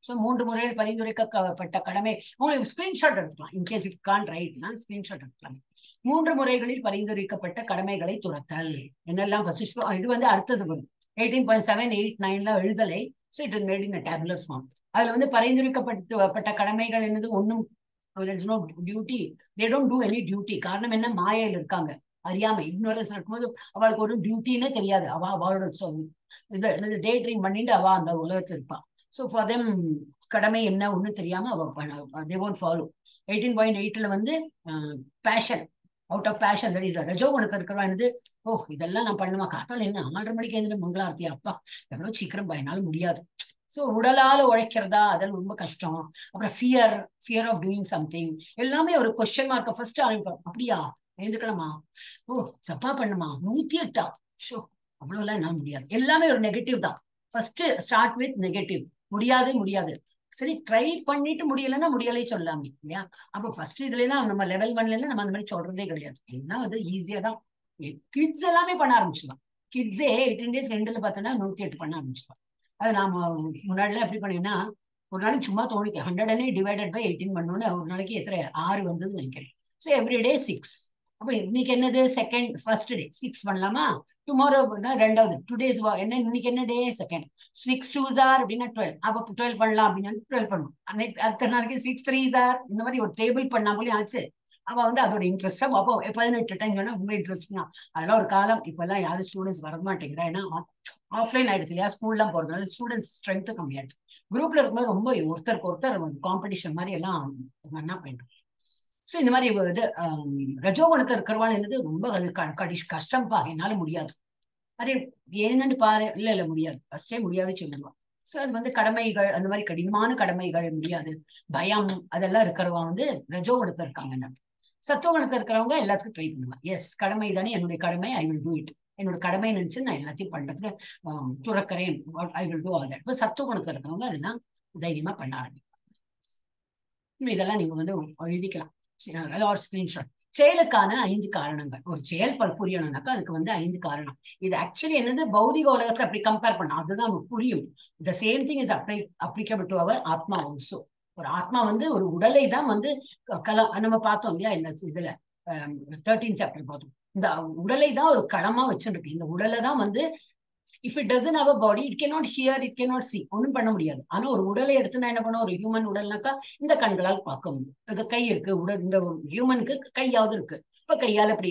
ஸோ மூன்று முறையில் பரிந்துரைக்கப்பட்ட கடமை. உங்களுக்கு ஸ்கிரீன்ஷாட் எடுத்துக்கலாம். இன்கேஸ் இட் கான் ரைட்னா ஸ்கிரீன்ஷாட் எடுத்துக்கலாம். மூன்று முறைகளில் பரிந்துரைக்கப்பட்ட கடமைகளை துரத்தல். என்னெல்லாம்? ஃபர்ஸ்ட் இது வந்து அடுத்தது வரும். எயிட்டீன் பாயிண்ட் செவன் எயிட் நைன்ல எழுதலை. So it is made in tabular form அதுல வந்து பரிந்துரைக்கப்பட்ட கடமைகள் என்னது? ஒன்றும் no duty they don't do any duty காரணம் என்ன? மாயையில் இருக்காங்க. அறியாமை. இக்னோரன்ஸ் இருக்கும்போது அவளுக்கு ஒரு டியூட்டின்னே தெரியாது. அவ அவளோட இது டே ட்ரீம் பண்ணிட்டு அவ அந்த உலகத்துல இருப்பா. ஸோ ஃபார் தெம் கடமை என்ன ஒன்றும் தெரியாம அவ they won't follow eighteen point எயிட்ல வந்து passion out of passion that is ரஜோ உனக்கு அதுக்கப்புறம் என்னது? ஓ இதெல்லாம் நான் பண்ணுமா காத்தால என்ன? ஆறரை மணிக்கு எழுந்திர மங்களார்த்தி அப்பா. எவ்வளவு சீக்கிரம் பயனால முடியாது. ஸோ உடலால உழைக்கிறதா? அதெல்லாம் ரொம்ப கஷ்டம். அப்புறம் fear fear of doing something எல்லாமே ஒரு கொஸ்டின் மார்க்கை ஃபர்ஸ்ட் ஆரம்பிப்போம் அப்படியா? எழுந்துக்கணுமா? ஓ சப்பா பண்ணுமா? நூத்தி எட்டா. ஷோ அவ்வளவுலாம் என்னால முடியாது. எல்லாமே ஒரு நெகட்டிவ் தான். ஃபர்ஸ்ட் ஸ்டார்ட் வித் நெகட்டிவ் முடியாது முடியாது. சரி ட்ரை பண்ணிட்டு முடியலன்னா முடியலை சொல்லலாமே இல்லையா? அப்ப ஃபர்ஸ்ட் இதுலாம் நம்ம லெவல் ஒன்ல நம்ம அந்த மாதிரி சொல்றதே கிடையாது. எல்லாம் வந்து ஈஸியா தான். கிட்ஸ் எல்லாமே பண்ண ஆரம்பிச்சிடலாம் கிட்ஸே எயிட்டீன் டேஸ் ரெண்டுல பார்த்தோன்னா நூத்தி எட்டு பண்ண ஆரம்பிச்சிடலாம் அது நாம முன்னாடிலாம் எப்படி பண்ணீங்கன்னா ஒரு நாளைக்கு சும்மா தோணிக்க hundred and divided by eighteen பண்ணோன்னு ஒரு நாளைக்கு எத்தனை? ஆறு வந்ததுன்னு நினைக்கிறேன். ஸோ எவ்ரி டே சிக்ஸ் அப்ப இன்னைக்கு என்னது? செகண்ட் ஃபர்ஸ்ட் டே சிக்ஸ் பண்ணலாமா? டுமாரோ ரெண்டாவது. டூ டேஸ் என்ன இன்னைக்கு என்ன day second six two sir அப்படின்னா டுவெல் அப்போ டுவெல் பண்ணலாம் அப்படின்னா டுவெல் பண்ணும். அன்னைக்கு அடுத்த நாளைக்கு சிக்ஸ் த்ரீ சார் இந்த மாதிரி ஒரு டேபிள் பண்ணாமலே ஆச்சு. அவ வந்து அதோட இன்ட்ரெஸ்டா அப்போ பதினெட்டு டைம் சொன்னா ரொம்ப இன்ட்ரெஸ்ட் தான். அதெல்லாம் ஒரு காலம். இப்பெல்லாம் யாரும் ஸ்டூடெண்ட்ஸ் வர மாட்டேங்கிறா ஏன்னா ஆஃப்லைன் ஆயிடுச்சு இல்லையா? ஸ்கூல்லாம் போறதுனால ஸ்டூடெண்ட்ஸ் ஸ்ட்ரென்த் கம்மியாயிடுச்சு குரூப்ல இருக்கும்போது ரொம்ப ஒருத்தருக்கு ஒருத்தர் காம்படிஷன் மாதிரி எல்லாம் என்ன பண்ணிட்டோம் ஸோ இந்த மாதிரி இது ரஜோகுணத்தை இருக்கிறவாள் என்னது ரொம்ப அது க- கடி- கஷ்டம்பா என்னால முடியாது. அதே ஏன்னு பாரு இல்ல இல்ல முடியாது. ஃபர்ஸ்டே முடியாது சொல்லுவா ஸோ அது வந்து கடமைகள் அந்த மாதிரி கடினமான கடமைகள் முடியாது. பயம் அதெல்லாம் இருக்கிறவங்க வந்து ரஜோகுணத்தை இருக்காங்க சத்துவகுணத்தை இருக்கிறவங்க எல்லாத்துக்கும் ட்ரை பண்ணுவாங்க எஸ் கடமை தானே என்னுடைய கடமை ஐ வில் டூ இட் என்னோட கடமை நினைச்சு நான் எல்லாத்தையும் பண்றதுக்கு ஆஹ், துறக்கிறேன். I will do all that இப்போ சத்துவகுணத்தில் இருக்கிறவங்க அதெல்லாம் தைரியமா பண்ண ஆரம்பிப்பாங்க. இதெல்லாம் நீங்க வந்து எழுதிக்கலாம். ஒரு ஸ்கிரீன்ஷாட் செயலுக்கான ஐந்து காரணங்கள். ஒரு செயல் புரியணும்னாக்கா அதுக்கு வந்து ஐந்து காரணம். இது ஆக்சுவலி என்னது? பௌதிக உலகத்தை அப்படி கம்பேர் பண்ண அதுதான் நமக்கு புரியும். The same thing is apply applicable to our ஆத்மா ஆல்சோ ஒரு ஆத்மா வந்து ஒரு உடலை தான் வந்து க- கல நம்ம பார்த்தோம் இல்லையா? இந்த இதுல தேர்ட்டீன் சாப்டர் பார்த்தோம். இந்த உடலை தான் ஒரு களமா வச்சிருக்கு. இந்த உடலை தான் வந்து if it doesn't have a body it cannot hear it cannot see ஒன்றும் பண்ண முடியாது. ஆனா ஒரு உடலை எடுத்து நான் என்ன பண்ணுவோம் ஒரு ஹியூமன் உடல்னாக்கா இந்த கண்களால் பார்க்க முடியும். கை இருக்கு உடல் இந்த ஹியூமனுக்கு கையாவது இருக்கு. இப்ப கையால இப்படி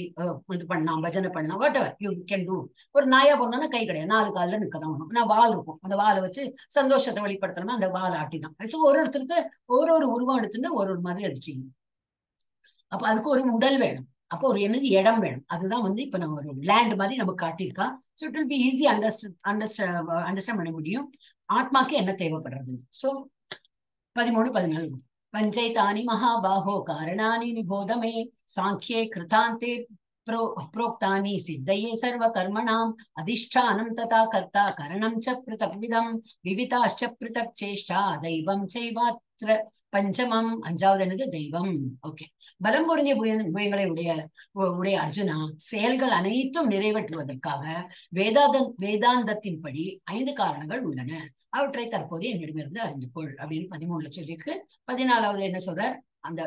இது பண்ணலாம் பஜனை பண்ணலாம் whatever you can do ஒரு நாயா போனோம்னா கை கிடையாது. நாலு காலில் நிற்க தான் வேணும் நான் வால் இருக்கும். அந்த வாலை வச்சு சந்தோஷத்தை வெளிப்படுத்தணும்னா அந்த வால் ஆட்டி ஸோ ஒரு ஒருத்தருக்கு ஒரு ஒரு உருவம் எடுத்துட்டு ஒரு ஒரு மாதிரி அடிச்சிங்க அப்ப அதுக்கு ஒரு உடல் வேணும். அப்போ ஒரு என்னது இடம் வேணும் அதுதான் வந்து இப்ப நம்ம ஒரு லேண்ட் மாதிரி நம்ம காட்டியிருக்கா so it will be easy understand understand understand பண்ண முடியும் ஆத்மாக்கு என்ன தேவைப்படுறது ஸோ பதிமூணு பதினாலு பஞ்சைதானி மகாபாகோ காரணானி நிபோதமே சாங்கியே கிருதாந்தே प्रो प्रोक्तानि सिद्धये सर्वकर्मणाम् अधिष्ठानं तथा कर्ता करणं च पृथग्विधं विविधाश्च पृथक् चेष्टा दैवं चैवात्र பஞ்சமம் அஞ்சாவது என்னது தெய்வம். ஓகே பலம் பொருந்திய புயங்களை உடைய உடைய அர்ஜுனா செயல்கள் அனைத்தும் நிறைவேற்றுவதற்காக வேதாந்த வேதாந்தத்தின்படி ஐந்து காரணங்கள் உள்ளன. அவற்றை தற்போது என்னிடமிருந்து அறிந்து கொள் அப்படின்னு பதிமூணுல சொல்லியிருக்கு. பதினாலாவது என்ன சொல்றார்? அந்த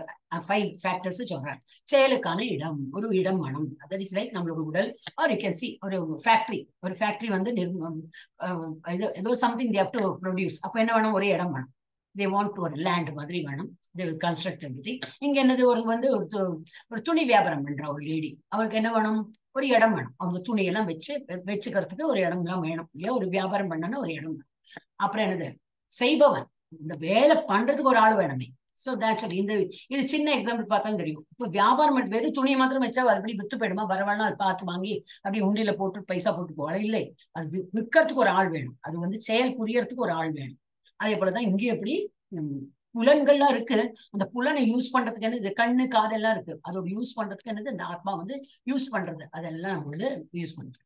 ஃபைவ் ஃபேக்டர்ஸ் சொல்றார். செயலுக்கான இடம் ஒரு இடம் மனம். தட் இஸ் லைக் நம்மளோட உடல். ஆர் யூ கேன் சி ஒரு ஃபேக்டரி ஒரு ஃபேக்டரி வந்து ஏதோ ஏதோ சம்திங் தேவ் டு ப்ரொடியூஸ் அப்ப என்ன வேணும்? ஒரே இடம் வேணும். தே வாண்ட் ஒரு லேண்ட் மாதிரி வேணும். தே வில் கன்ஸ்ட்ரக்ட் எவ்ரிதிங் இங்க என்னது ஒரு வந்து ஒரு ஒரு துணி வியாபாரம் பண்ற ஒரு லேடி அவருக்கு என்ன வேணும்? ஒரு இடம் வேணும். அவங்க துணியெல்லாம் வச்சு வச்சுக்கிறதுக்கு ஒரு இடம் எல்லாம் வேணும். இல்லையா? ஒரு வியாபாரம் பண்ணனா ஒரு இடம் வேணும். அப்புறம் என்னது? செய்பவன். இந்த வேலை பண்றதுக்கு ஒரு ஆள் வேணுமே. சோ தேட்ஸ் இந்த இது சின்ன எக்ஸாம்பிள் பார்த்தாலும் தெரியும். இப்போ வியாபாரம் வெறும் துணியை மாத்திரம் வச்சா அது அப்படி வித்து போயிடுமா? வரவாள்னா அது பார்த்து வாங்கி அப்படி உண்டியில போட்டு பைசா போட்டு போகல இல்லை அது விற்கிறதுக்கு ஒரு ஆள் வேணும். அது வந்து செயல் புரியறதுக்கு ஒரு ஆள் வேணும். அதே போலதான் இங்கேயும் எப்படி உம், புலன்கள்லாம் இருக்கு. அந்த புலனை யூஸ் பண்றதுக்கு என்னது? கண்ணு காதெல்லாம் இருக்கு. அதோட யூஸ் பண்றதுக்கு என்னது? இந்த ஆத்மா வந்து யூஸ் பண்றது. அதெல்லாம் நம்ம வந்து யூஸ் பண்றோம்.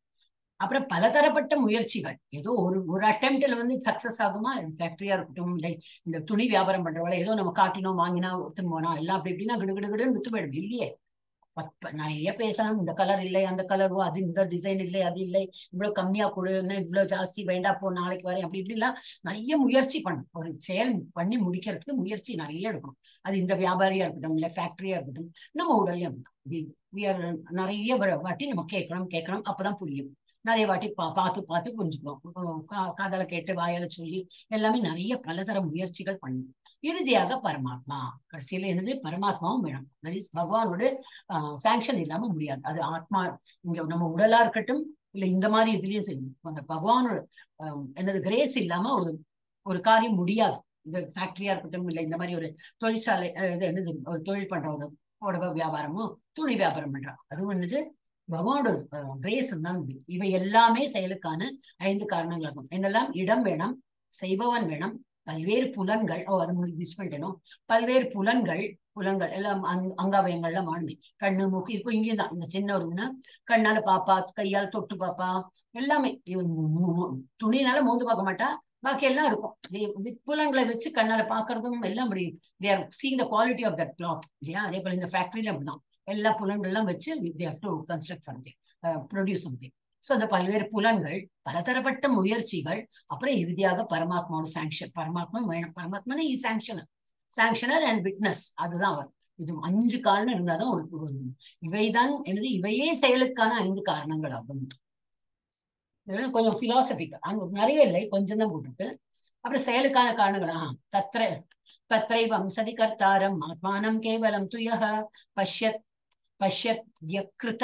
அப்புறம் பலதரப்பட்ட முயற்சிகள். ஏதோ ஒரு ஒரு அட்டெம்ப்ட்ல வந்து சக்சஸ் ஆகுமா? ஃபேக்டரியா இருக்கட்டும் இல்லை இந்த துணி வியாபாரம் பண்றவள ஏதோ நம்ம காட்டினோம் வாங்கினா ஒருத்தன் போனா எல்லாம் அப்படி இப்படின்னா கிடு வித்து போயிடும். இல்லையே. நிறைய பேசணும் இந்த கலர் இல்லை அந்த கலர் அது இந்த டிசைன் இல்லை அது இல்லை. இவ்வளவு கம்மியா கொடுன்னு இவ்வளவு ஜாஸ்தி வேண்டாம் போ நாளைக்கு வரேன் அப்படி இப்படிலாம் நிறைய முயற்சி பண்ணணும். ஒரு செயல் பண்ணி முடிக்கிறதுக்கு முயற்சி நிறைய எடுக்கணும். அது இந்த வியாபாரியா இருக்கட்டும் இல்ல ஃபேக்டரியா இருக்கட்டும் நம்ம உடலையும் நிறைய வாட்டி நம்ம கேட்கணும் கேட்கணும் அப்பதான் புரியும். நிறைய வாட்டி பா பார்த்து பார்த்து புரிஞ்சுக்குவோம். காதலை கா- கேட்டு வாயால சொல்லி எல்லாமே நிறைய பலதர முயற்சிகள் பண்ணணும். இறுதியாக பரமாத்மா. கடைசியில என்னது? பரமாத்மாவும் வேணும். தட் இஸ் பகவானோட சாங்ஷன் இல்லாம முடியாது. அது ஆத்மா இங்க நம்ம உடலா இருக்கட்டும் இல்ல இந்த மாதிரி இதுலயும் செய்யணும் அந்த பகவானோட என்னது கிரேஸ் இல்லாம ஒரு ஒரு காரியம் முடியாது. இந்த ஃபேக்டரியா இருக்கட்டும் இல்ல இந்த மாதிரி ஒரு தொழிற்சாலை இது என்னது? ஒரு தொழில் பண்றவங்க புடவை வியாபாரமோ துணி வியாபாரம் பண்றாங்க அதுவும் என்னது? பகவானோட கிரேஸ் தான் இவை எல்லாமே செயலுக்கான ஐந்து காரணங்களாகும். என்னெல்லாம்? இடம் வேணும் செய்பவன் வேணும் பல்வேறு புலன்கள் ஓ அது மிஸ் பண்ணிட்டேனோ? பல்வேறு புலன்கள் புலன்கள் எல்லாம் அங் அங்காவயங்கள்லாம் மாணுமே கண்ணு மூக்கு இப்போ இங்கேயும் தான். இந்த சின்ன ஒரு கண்ணால பாப்பா கையால தொட்டு பாப்பா எல்லாமே. துணினால மோந்து பார்க்க மாட்டா. பாக்கி எல்லாம் இருக்கும் புலன்களை வச்சு கண்ணால பாக்குறதும் எல்லாம் அப்படி they are seeing the quality of இல்லையா? அதே போல இந்த ஃபேக்டரியில அப்படிதான். எல்லா புலன்கள்லாம் வச்சு they have to something so அந்த பல்வேறு புலன்கள் பலதரப்பட்ட முயற்சிகள் அப்புறம் இறுதியாக பரமாத்மாவோட சாங்ஷன் பரமாத்மா பரமாத்மானே பரமாத்மா இ சாங்ஷனர் சாங்ஷனர் அண்ட் விட்னஸ் அதுதான் அவர். இது அஞ்சு காரணம் இருந்தாதான் ஒரு ஒரு இவைதான் எனது இவையே செயலுக்கான ஐந்து காரணங்கள் ஆகும் கொஞ்சம் பிலாசபிக்கல் அங்க நிறைய இல்லை கொஞ்சம் தான் போட்டுருக்கு. அப்புறம் செயலுக்கான காரணங்கள் ஆஹ் தத்ர தத்ரைவம் சதி கர்த்தாரம் ஆத்மானம் கேவலம் துயக பஷ்யத் பஷ்யத் யக்ருத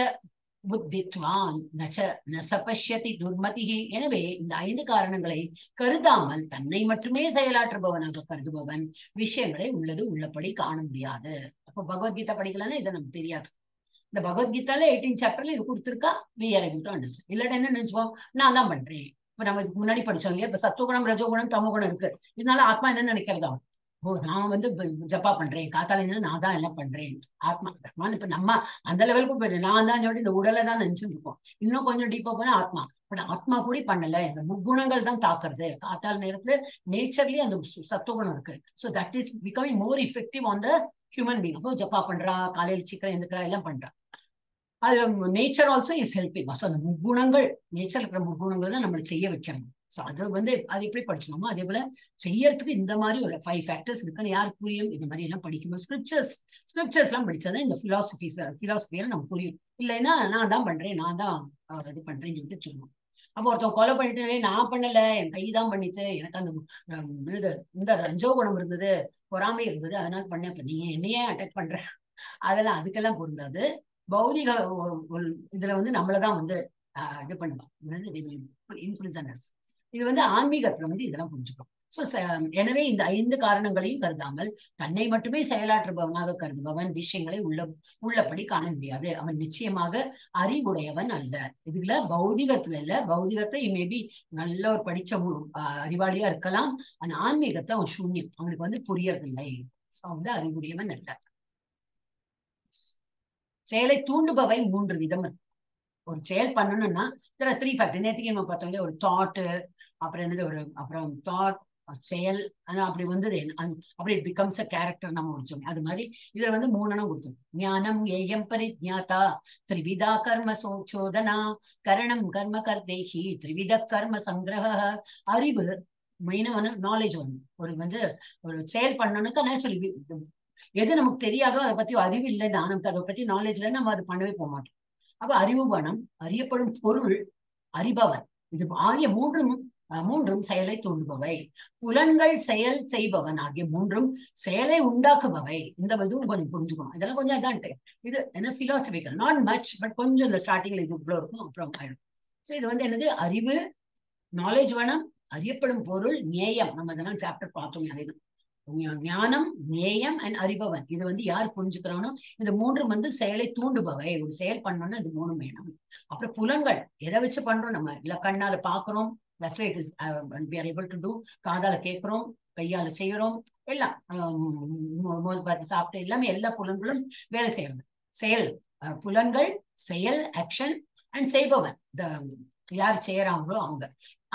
புத்தித்வான் நச்ச நச துர்மதிகி எனவே இந்த ஐந்து காரணங்களை கருதாமல் தன்னை மட்டுமே செயலாற்றுபவனாக கருதுபவன் விஷயங்களை உள்ளது உள்ளபடி காண முடியாது. அப்ப பகவத்கீதா படிக்கலன்னா இதை நமக்கு தெரியாது. இந்த பகவத்கீதால எயிட்டீன் சாப்டர்ல இது கொடுத்துருக்கா? வி ஆர் டு அண்டர்ஸ்டாண்ட் இல்லாட்ட என்ன நினைச்சுவோம்? நான் தான் பண்றேன். இப்ப நம்ம இதுக்கு முன்னாடி படிச்சோம் இல்லையா? இப்ப சத்துவகுணம் ரஜோகுணம் தமோகுணம் இருக்கு. இதனால ஆத்மா என்ன நினைக்கிறதா? ஓ நான் வந்து ஜப்பா பண்றேன். காத்தால நான் தான் எல்லாம் பண்றேன். ஆத்மா தர்மான்னு இப்ப நம்ம அந்த லெவலுக்கு போயிட்டு நான் தான் சொல்லி இந்த உடலை தான் நினைச்சுட்டு இருக்கோம் இன்னும் கொஞ்சம் டீப்பா போனா ஆத்மா. பட் ஆத்மா கூட பண்ணல. இந்த முக்குணங்கள் தான் தாக்குறது. காத்தால நேரத்துல நேச்சர்லயே அந்த சத்துவகுணம் இருக்கு. So that is becoming more effective on the human being அப்போ ஜப்பா பண்றா காலையில சீக்கிரம் எந்திரிக்கிறா எல்லாம் பண்றா. அது nature also is helping so அந்த முக்குணங்கள் நேச்சர் இருக்கிற முக்குணங்கள் தான் நம்மளை செய்ய வைக்கணும். ஸோ அது வந்து அது எப்படி படிச்சோமோ அதே போல செய்யறதுக்கு இந்த மாதிரி ஒரு ஃபைவ் ஃபேக்டர்ஸ் இருக்குன்னு யாருக்கு புரியும் இந்த மாதிரி எல்லாம் படிக்கும்போது ஸ்கிரிப்சர்ஸ் ஸ்கிரிப்சர்ஸ் எல்லாம் படிச்சாதான் இந்த பிலாசபிஸ் பிலாசபியெல்லாம் நம்ம புரியும். இல்லைன்னா நான் தான் பண்றேன் நான் தான் அஹ், இது பண்றேன்னு சொல்லிட்டு சொல்லுவோம். அப்போ ஒருத்தன் கொலை பண்ணிட்டு நான் பண்ணல என் கை தான் பண்ணிட்டு எனக்கு அந்த இது இந்த ரஞ்சோகுணம் இருந்தது பொறாமை இருந்தது அதனால பண்ணேன் அப்ப நீ என்னையே அட்டாக் பண்ற? அதெல்லாம் அதுக்கெல்லாம் பொருந்தாது. பௌதிக இதுல வந்து நம்மளதான் வந்து ஆஹ், இது பண்ணுவான் இன்பிரிசனஸ் இது வந்து ஆன்மீகத்துல வந்து இதெல்லாம் புரிஞ்சுக்கும் சோ எனவே இந்த ஐந்து காரணங்களையும் கருதாமல் தன்னை மட்டுமே செயலாற்றுபவனாக கருதுபவன் விஷயங்களை உள்ள உள்ளபடி காண முடியாது. அவன் நிச்சயமாக அறிவுடையவன் அல்ல. இதுல பௌதிகத்துல இல்ல. பௌதிகத்தை மேபி நல்ல ஒரு படிச்ச ஆஹ் அறிவாளியா இருக்கலாம். ஆனா ஆன்மீகத்தை அவன் சூன்யம். அவனுக்கு வந்து புரியறதில்லை. சோ வந்து அறிவுடையவன் அல்ல. செயலை தூண்டுபவை மூன்று விதம் இருக்கு. ஒரு செயல் பண்ணணும்னா த்ரீ ஃபேக்டர் நேற்றுக்கு நம்ம பார்த்தோம் இல்லையா? ஒரு தாட்டு அப்புறம் என்னது ஒரு அப்புறம் தாட் செயல் ஆனா அப்படி வந்தது அப்படி இட் பிகம்ஸ் அ கேரக்டர் நம்ம முடிச்சோம். அது மாதிரி இதுல வந்து மூணனம் கொடுத்தோம். ஞானம் ஏயம் பரிஜாதா திரிவிதா கர்ம சோச்சோதனா கரணம் கர்ம கர்த்தேகி திரிவித கர்ம சங்கிரக அறிவு மெயினா வந்து நாலேஜ் வந்து. ஒரு வந்து ஒரு செயல் பண்ணணுக்கு நேச்சுரலி எது நமக்கு தெரியாதோ அதை பத்தி அறிவு இல்லைன்னா நமக்கு அதை பத்தி நாலேஜ் இல்லை நம்ம அதை பண்ணவே போக மாட்டோம். அப்ப அறிவு பணம் அறியப்படும் பொருள் அறிபவன் இது ஆகிய மூன்றும் மூன்றும் செயலை தூண்டுபவை. புலன்கள் செயல் செய்பவன் ஆகிய மூன்றும் செயலை உண்டாக்குபவை. இந்த இதுவும் கொஞ்சம் புரிஞ்சுக்கணும். இதெல்லாம் கொஞ்சம் இதான் இது என்ன பிலாசபிக்கல் நாட் மச் பட் கொஞ்சம் இந்த ஸ்டார்டிங்ல இது இவ்வளவு இருக்கும் அப்புறம் ஆயிடும். ஸோ இது வந்து என்னது? அறிவு நாலேஜ் வேணும் அறியப்படும் பொருள் நேயம். நம்ம இதெல்லாம் சாப்டர் பார்த்தோம் அதுதான். ஞானம் நேயம் அண்ட் அறிபவன். இது வந்து யார் புரிஞ்சுக்கிறானோ இந்த மூன்றும் வந்து செயலை தூண்டுபவை. ஒரு செயல் பண்ணணும்னா இது மூணும் வேணும் அப்புறம் புலன்கள் எதை வச்சு பண்றோம் நம்ம? இல்ல கண்ணால பாக்குறோம் that's why it is uh, we are able காதால கேட்கிறோம் கையால செய்யறோம் எல்லாம் um, பார்த்து சாப்பிட்டு எல்லாமே எல்லா புலன்களும் வேலை செய்யறது. செயல் புலன்கள் செயல் ஆக்ஷன் அண்ட் செய்பவன் யார் செய்யறாங்களோ அவங்க.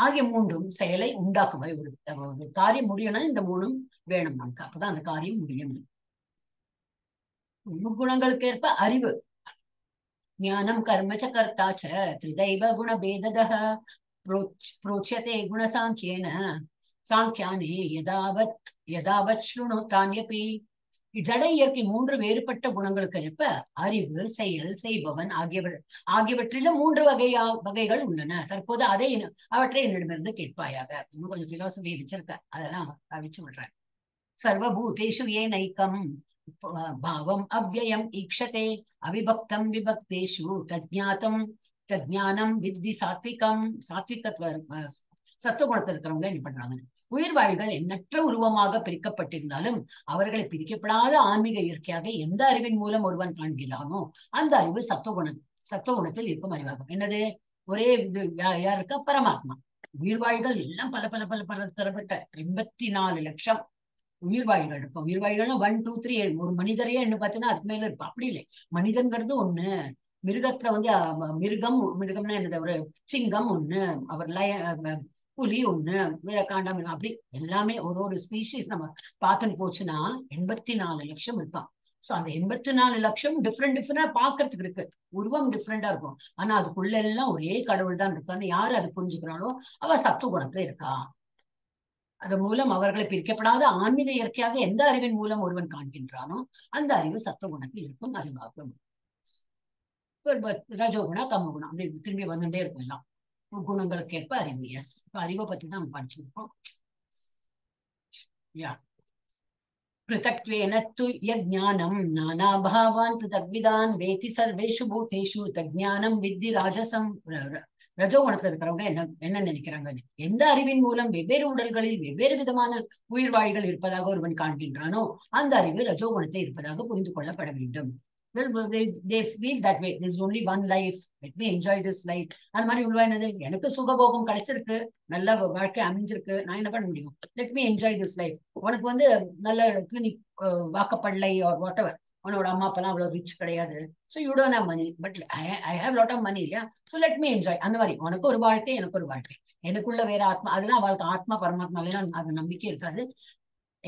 ஆகிய மூன்றும் செயலை உண்டாக்குவை ஒரு காரியம் முடியணும் இந்த மூணும் வேணும் நமக்கு. அப்பதான் அந்த காரியம் முடியும். குணங்களுக்கேற்ப அறிவு. ஞானம் கர்மச்ச கர்த்தாச்ச திரிதைவ குண பேததக. प्रोच- प्रोच्यते गुणसाङ्ख्येन சாங்கியானே யதாவத் யதாவத் ஸ்ருணு தானியபி ஜட இயற்கை மூன்று வேறுபட்ட குணங்களுக்கு ஏற்ப அறிவு செயல் செய்பவன் ஆகியவ ஆகியவற்றிலும் மூன்று வகையா வகைகள் உள்ளன தற்போது அதை என- அவற்றை என்னிடமிருந்து கேட்பாயாக இன்னும் கொஞ்சம் பிலாசபி வச்சிருக்க அதெல்லாம் அவிச்சு விடுறேன் சர்வபூதேஷு ஏனைக்கம் ப- பாவம் அவ்வயம் ஈக்ஷதே அவிபக்தம் விபக்தேஷு தஜ்ஞாதம் தஜ்ஞானம் வித்தி சாத்விகம் சாத்விகத்வ சத்துவகுணத்தில் இருக்கிறவங்க என்ன பண்றாங்க? உயிர் வாழ்கள் எண்ணற்ற உருவமாக பிரிக்கப்பட்டிருந்தாலும் அவர்களை பிரிக்கப்படாத ஆன்மீக இயற்கையாக எந்த அறிவின் மூலம் ஒருவன் காண்கிறானோ அந்த அறிவு சத்துவகுண சத்துவகுணத்தில் இருக்கும் அறிவாகும். என்னது? ஒரே இது யா- யார் இருக்கா பரமாத்மா. உயிர்வாழ்கள் எல்லாம் பல பல பல பல தரப்பட்ட எண்பத்தி நாலு லட்சம் உயிர்வாய்கள் இருக்கும். உயிர்வாழிகள்னா ஒன் டூ த்ரீ ஒரு மனிதரையே என்ன பார்த்தீங்கன்னா அதுக்கு மேல இருப்பா. அப்படி இல்லை. மனிதன்கிறது ஒண்ணு மிருகத்துல வந்து மிருகம் மிருகம்னா என்னது? ஒரு சிங்கம் ஒண்ணு அவர் லய புலி ஒண்ணு வீரகாண்டம் அப்படி எல்லாமே ஒரு ஒரு ஸ்பீஷிஸ் நம்ம பார்த்துன்னு போச்சுன்னா எண்பத்தி நாலு லட்சம் இருப்பான் சோ அந்த எண்பத்தி நாலு லட்சம் டிஃப்ரெண்ட் டிஃப்ரெண்டா பாக்குறதுக்கு இருக்கு. உருவம் டிஃப்ரெண்டா இருக்கும். ஆனா அதுக்குள்ள எல்லாம் ஒரே கடவுள் தான் இருக்கான்னு யாரு அது புரிஞ்சுக்கிறாளோ அவ சத்துவ குணத்துல இருக்கா. அதன் மூலம் அவர்களை பிரிக்கப்படாத ஆன்மீக இயற்கையாக எந்த அறிவின் மூலம் ஒருவன் காண்கின்றானோ அந்த அறிவு சத்துவ குணத்தில் இருக்கும் அறிவாகும் ரஜோகுணா தமகுணம் அப்படின்னு திரும்பி வந்துட்டே இருக்கும் எல்லாம். குணங்களுக்கு ஏற்ப அறிவு. எஸ் இப்ப அறிவை பத்தி தான் படிச்சிருக்கோம். யா பிருத்தக்வேன து வித்தி ராஜசம். ரஜோகுணத்துல இருக்கிறவங்க என்ன என்ன நினைக்கிறாங்கன்னு எந்த அறிவின் மூலம் வெவ்வேறு உடல்களில் வெவ்வேறு விதமான உயிர்வாழிகள் இருப்பதாக ஒருவன் காண்கின்றானோ அந்த அறிவு ரஜோகுணத்தை இருப்பதாக புரிந்து கொள்ளப்பட வேண்டும். Well, they, they feel that way. There's only one life. Let me enjoy this life. அந்த மாதிரி உள்ள எனக்கு சுகபோகம் கிடைச்சிருக்கு. நல்ல வாழ்க்கை அமைஞ்சிருக்கு. நான் என்ன பண்ண முடியும்? Let me enjoy this life உனக்கு வந்து நல்ல கிளினிக் வாக்கப்படலை ஆர் வாட் எவர் உன்னோட அம்மா அப்பெல்லாம் அவ்வளவு ரிச் கிடையாது. So you don't have money but I have lot of money இல்லையா? ஸோ லெட் மீ என்ஜாய் அந்த மாதிரி. உனக்கு ஒரு வாழ்க்கை எனக்கு ஒரு வாழ்க்கை. எனக்குள்ள வேற ஆத்மா அதெல்லாம் அவளுக்கு ஆத்மா பரமாத்மா எல்லாம் அது நம்பிக்கை இருக்காது.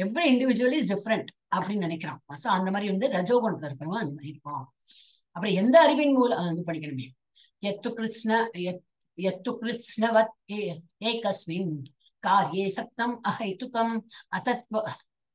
எவ்ரி இண்டிவிஜுவல் இஸ் டிஃப்ரெண்ட் அப்படின்னு நினைக்கிறான். ஸோ அந்த மாதிரி வந்து ரஜோகுணத்துல இருக்கிறவன் அந்த மாதிரி இருப்பான் அப்புறம் எந்த அறிவின் மூலம் அது வந்து படிக்கணுமே. எத்து கிருஷ்ண எத்து கிருஷ்ணவத் ஏ- ஏகஸ்மின். காரியே சக்தம் அஹைத்துகம். அதத்வ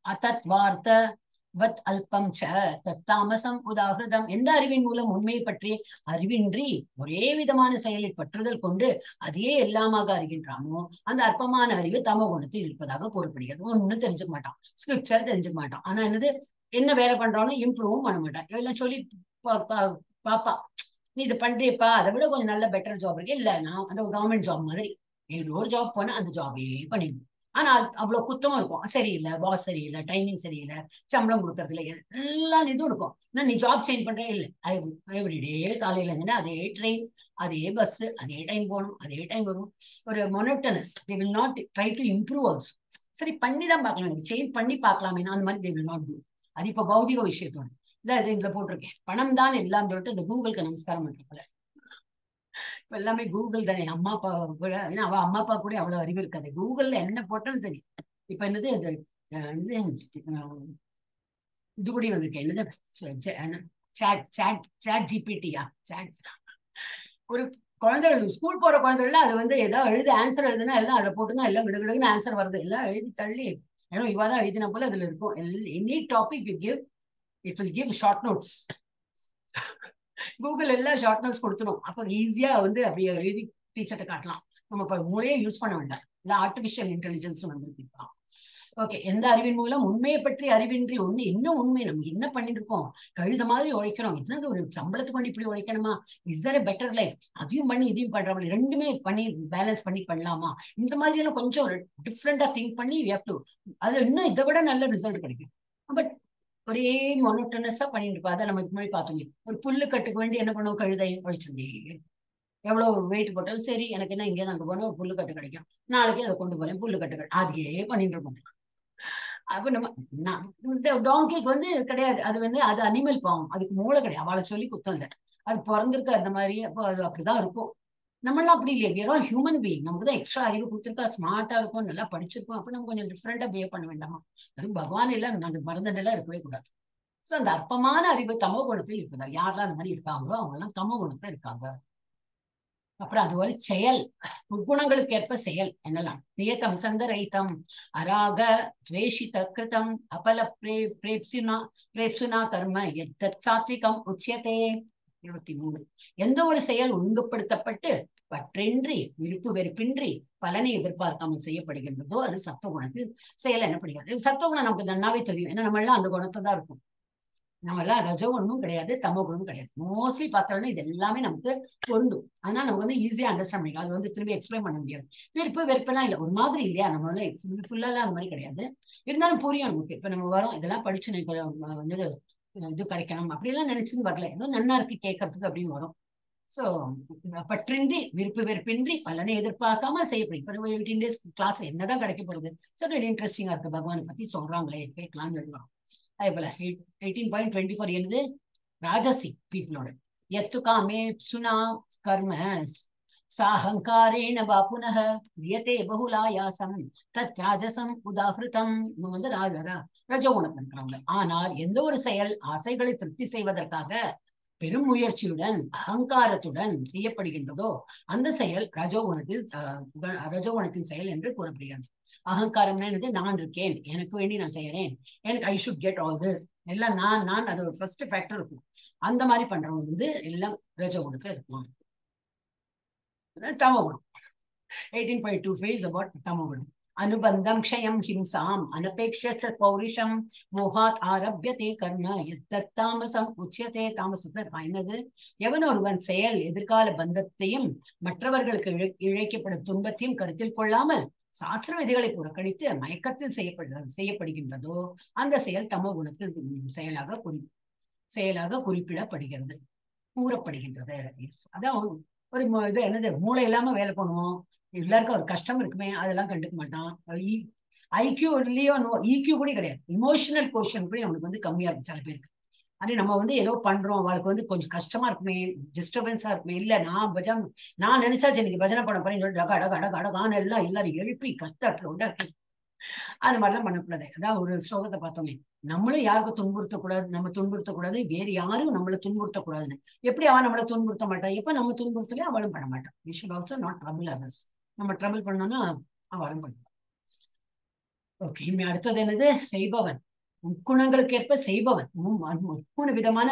அதத்வார்த்த வத் அல்பம் ச தத்தாமசம் உதாகிருதம். எந்த அறிவின் மூலம் உண்மையை பற்றி அறிவின்றி ஒரே விதமான செயலில் பற்றுதல் கொண்டு அதையே எல்லாமாக அறிகின்றானோ? அந்த அற்பமான அறிவு தம குணத்தில் இருப்பதாக கூறப்படுகிறது. ஒண்ணும் தெரிஞ்சுக்க மாட்டான். ஸ்கிரிப்சர் தெரிஞ்சுக்க மாட்டான். ஆனா என்னது? என்ன வேலை பண்றானோ இம்ப்ரூவும் பண்ண மாட்டான். இதெல்லாம் சொல்லி பா- பா- பாப்பா. நீ இது பண்றியப்பா. அதை விட கொஞ்சம் நல்ல பெட்டர் ஜாப் இருக்கு. இல்ல நான் அந்த கவர்மெண்ட் ஜாப் மாதிரி. ஏதோ ஒரு ஜாப் போனா அந்த ஜாபே பண்ணிடணும் ஆனா அவ்வளவு குத்தமும் இருக்கும். சரியில்லை பாஸ் சரியில்லை டைமிங் சரியில்லை சம்பளம் கொடுக்கறதுல எல்லாம் எல்லா இதுவும் இருக்கும். நான் நீ ஜாப் சேஞ்ச் பண்றே இல்லை. எவ்ரிடே காலையில இருந்துன்னா அதே ட்ரெயின் அதே பஸ் அதே டைம் போகணும் அதே டைம் வரும். ஒரு monotonous they will not try to improve also சரி பண்ணி தான் பார்க்கலாம் சேஞ்ச் பண்ணி பார்க்கலாமே. அந்த மாதிரி தே வில் நாட் டூ அது இப்ப பௌதிக விஷயத்தோட. இல்ல இது இதுல போட்டிருக்கேன். பணம் தான் இல்லாமல் சொல்லிட்டு இந்த கூகுளுக்கு நமஸ்காரம் பண்றப்பல இப்ப எல்லாமே கூகுள் தானே. அம்மா அப்பா கூட ஏன்னா அவ அம்மா அப்பா கூட அவ்வளவு அறிவு இருக்காது. கூகுள்ல என்ன போட்டாலும் சரி. இப்ப என்னது அது இது கூட வந்திருக்கு. என்னது சாட் சாட் சாட் ஜிபிடியா சாட் ஒரு குழந்தைகள் ஸ்கூல் போற குழந்தைகள்லாம் அது வந்து ஏதாவது எழுதி ஆன்சர் எழுதுனா எல்லாம் அதை போட்டுனா எல்லாம் விடுவிடுன்னு ஆன்சர் வருது. எல்லாம் எழுதி தள்ளி. ஏன்னா இவாதான் எழுதின போல அதுல இருக்கும். Any topic you give it will give short notes Google எல்லாம் ஷார்ட் நோட்ஸ் கொடுத்துரும். அப்போ ஈஸியா வந்து அப்படியே எழுதி டீச்சர்ட்ட காட்டலாம். நம்ம இப்போ மூளையே யூஸ் பண்ண வேண்டாம். இல்ல ஆர்டிபிஷியல் இன்டெலிஜென்ஸ் வந்திருக்கு ஓகே எந்த அறிவின் மூலம் உண்மையை பற்றி அறிவின்றி ஒண்ணு என்ன உண்மை? நம்ம என்ன பண்ணிட்டு இருக்கோம்? கழுத மாதிரி உழைக்கிறோம். என்னது ஒரு சம்பளத்துக்கு கொண்டு இப்படி உழைக்கணுமா? இஸ் தர் பெட்டர் லைஃப் அதையும் பண்ணி இதையும் பண்றவங்க ரெண்டுமே பண்ணி பேலன்ஸ் பண்ணி பண்ணலாமா? இந்த மாதிரி எல்லாம் கொஞ்சம் டிஃப்ரெண்டா திங்க் பண்ணி வி டு அது இன்னும் இதை விட நல்ல ரிசல்ட் கிடைக்கும். பட் ஒரே மொனோட்டனஸா பண்ணிட்டு இருப்பா. அதை நம்ம முன்னாடி பார்த்தோங்க ஒரு புல்லு கட்டுக்கு வேண்டி என்ன பண்ணுவோம் கழுதை உழைச்சிருந்தே எவ்வளவு வெயிட் போட்டாலும் சரி எனக்கு என்ன இங்கே அங்க போனால் ஒரு புல்லு கட்டு கிடைக்கும். நாளைக்கு அதை கொண்டு போறேன் புல்லு கட்டு அதையே பண்ணிட்டு இருப்போம். அப்ப நம்ம நான் இந்த டாங்கிக்கு வந்து கிடையாது. அது வந்து அது அனிமல் பாவம். அதுக்கு மூளை கிடையாது. அவளை சொல்லி குத்தம் இல்லை. அது பிறந்திருக்கு அந்த மாதிரி அப்போ அது அப்படிதான் இருக்கும். நம்மளாம் அப்படி இல்லையா. வேற ஹியூமன் பீயிங் நமக்கு தான் எக்ஸ்ட்ரா அறிவு கொடுத்துருக்கா ஸ்மார்ட்டா இருக்கும் நல்லா படிச்சிருக்கோம். அப்ப நம்ம கொஞ்சம் டிஃப்ரெண்டா பிஹேவ் பண்ண வேண்டாமா? அதுவும் பகவான் எல்லாம் நாங்க மறந்துட்டெல்லாம் இருக்கவே கூடாது. சோ அந்த அற்பமான அறிவு தமோ குணத்தில் இருக்குதா? யாரெல்லாம் அந்த மாதிரி இருக்காங்களோ அவங்க எல்லாம் தமோ குணத்துல இருக்காங்க. அப்புறம் அது ஒரு செயல். குணங்களுக்கு ஏற்ப செயல் என்னலாம் நியத்தம் சங்கரைத்தம் அராக துவேஷித கிருதம் அபல பிரே பிரேப்சுனா பிரேப்சுனா கர்ம எத்தத் சாத்விகம் உச்சியதே. இருபத்தி மூணு. எந்த ஒரு செயல் ஒழுங்குபடுத்தப்பட்டு பற்றின்றி விருப்பு வெறுப்பின்றி பலனை எதிர்பார்க்காமல் செய்யப்படுகின்றதோ அது சத்துவ குணத்தில் செயல் எனப்படுகிறது. சத்த குணம் நமக்கு நன்னாவே தெரியும். ஏன்னா நம்ம எல்லாம் அந்த குணத்தை தான் இருக்கும். நம்ம எல்லாம் ரஜகுணமும் கிடையாது தமோ குணமும் கிடையாது. மோஸ்ட்லி பார்த்தோம்னா இது எல்லாமே நமக்கு பொருந்தும். அதனால நமக்கு வந்து ஈஸியா அண்டர்ஸ்டாண்ட் பண்ணிக்கலாம். அது வந்து திரும்பி எக்ஸ்பிளைன் பண்ண முடியாது. விருப்பு வெறுப்பெல்லாம் இல்லை. ஒரு மாதிரி இல்லையா? நம்ம வந்து ஃபுல்லாலாம் அந்த மாதிரி கிடையாது. இருந்தாலும் புரியும் நமக்கு. இப்ப நம்ம வரோம் இதெல்லாம் படிச்சு வந்து இது கிடைக்கணும். அப்படிலாம் நினைச்சுன்னு வரல. ஏதோ நன்னா இருக்கு கேட்கறதுக்கு அப்படின்னு வரும். சோ பற்றின்றி விருப்பு வெறுப்பின்றி பலனை எதிர்பார்க்காம செய்யப்படும். இப்ப எயிட்டீன் டேஸ் கிளாஸ் என்னதான் கிடைக்க போறது சோ இன்ட்ரெஸ்டிங்கா இருக்கு. பகவானை பத்தி சொல்றாங்களே கேட்கலாம்னு சொல்லுவாங்க அதே போல எயிட்டீன் பாயிண்ட் டுவெண்ட்டி ஃபோர் என்னது? ராஜசி பீப்புளோட. எத்து காமே சுனா கர்ம சாஹங்காரேண வா புனக வியத்தே பகுலாயாசம் தத் ராஜசம் உதாகிருதம் இவங்க வந்து ராஜ ரஜகுணம் இருக்கிறவங்க ஆனால் எந்த ஒரு செயல் ஆசைகளை திருப்தி செய்வதற்காக பெரும் முயற்சியுடன் அகங்காரத்துடன் செய்யப்படுகின்றதோ அந்த செயல் ரஜோகுணத்தில் ரஜோகுணத்தின் செயல் என்று கூறப்படுகிறது. அகங்காரம்னா என்னது? நான் இருக்கேன். எனக்கு வேண்டி நான் செய்யறேன். எனக்கு I should get all this எல்லாம் நான் நான் அது ஒரு ஃபர்ஸ்ட் ஃபேக்டர் இருக்கும். அந்த மாதிரி பண்றவங்க வந்து எல்லாம் ரஜகுணத்துல இருக்கும் தமகுணம் eighteen point two face about தமகுணம். அனுபந்தம் க்ஷயம் ஹிம்சாம் அனபேட்ச பௌரிஷம் மோகாத் ஆரம்பியதே கர்ம எத்தத் தாமசம் உச்சியதே தாமசத்தை என்னது எவன் ஒருவன் செயல் எதிர்கால பந்தத்தையும் மற்றவர்களுக்கு இழைக்கப்படும் துன்பத்தையும் கருத்தில் கொள்ளாமல் சாஸ்திர விதிகளை புறக்கணித்து மயக்கத்தில் செய்யப்படுகிறது செய்யப்படுகின்றதோ அந்த செயல் தம குணத்தில் செயலாக குறி செயலாக குறிப்பிடப்படுகிறது கூறப்படுகின்றது. அதான் ஒரு இது என்னது? மூளை இல்லாம வேலை பண்ணுவோம். எல்லாருக்கும் ஒரு கஷ்டம் இருக்குமே அதெல்லாம் கண்டுக்க மாட்டான். ஐக்கியூ இல்லையோ ஈக்யூ கூட கிடையாது. இமோஷனல் கோஷன் கூட அவனுக்கு வந்து கம்மியா இருக்கும் சில பேருக்கு. அதே நம்ம வந்து ஏதோ பண்றோம் அவளுக்கு வந்து கொஞ்சம் கஷ்டமா இருக்குமே டிஸ்டர்பன்ஸா இருக்குமே இல்ல நான் பஜன் நான் நினைச்சாச்சு இன்னைக்கு பஜனை பண்ண போறேன்னு சொல்லி டக அடக அடக அடகான்னு எல்லாம் எல்லாரும் எழுப்பி கஷ்டத்துல உண்டாக்கி. அது மாதிரிலாம் பண்ணக்கூடாது. அதான் ஒரு ஸ்லோகத்தை பார்த்தோமே. நம்மளும் யாருக்கும் துன்புறுத்தக்கூடாது நம்ம துன்புறுத்தக்கூடாது வேறு யாரும் நம்மளை துன்புறுத்தக்கூடாதுன்னு. எப்படி அவன் நம்மளை துன்புறுத்த மாட்டான்? எப்ப நம்ம துன்புறுத்தலையும் அவளும் பண்ண மாட்டான். You should also not trouble others நம்ம ட்ரபிள் பண்ணோம்னா அவளும் பண்ணுவான் ஓகே இனிமே அடுத்தது என்னது? செய்பவன். முக்குணங்களுக்கு ஏற்ப செய்பவன். மூணு விதமான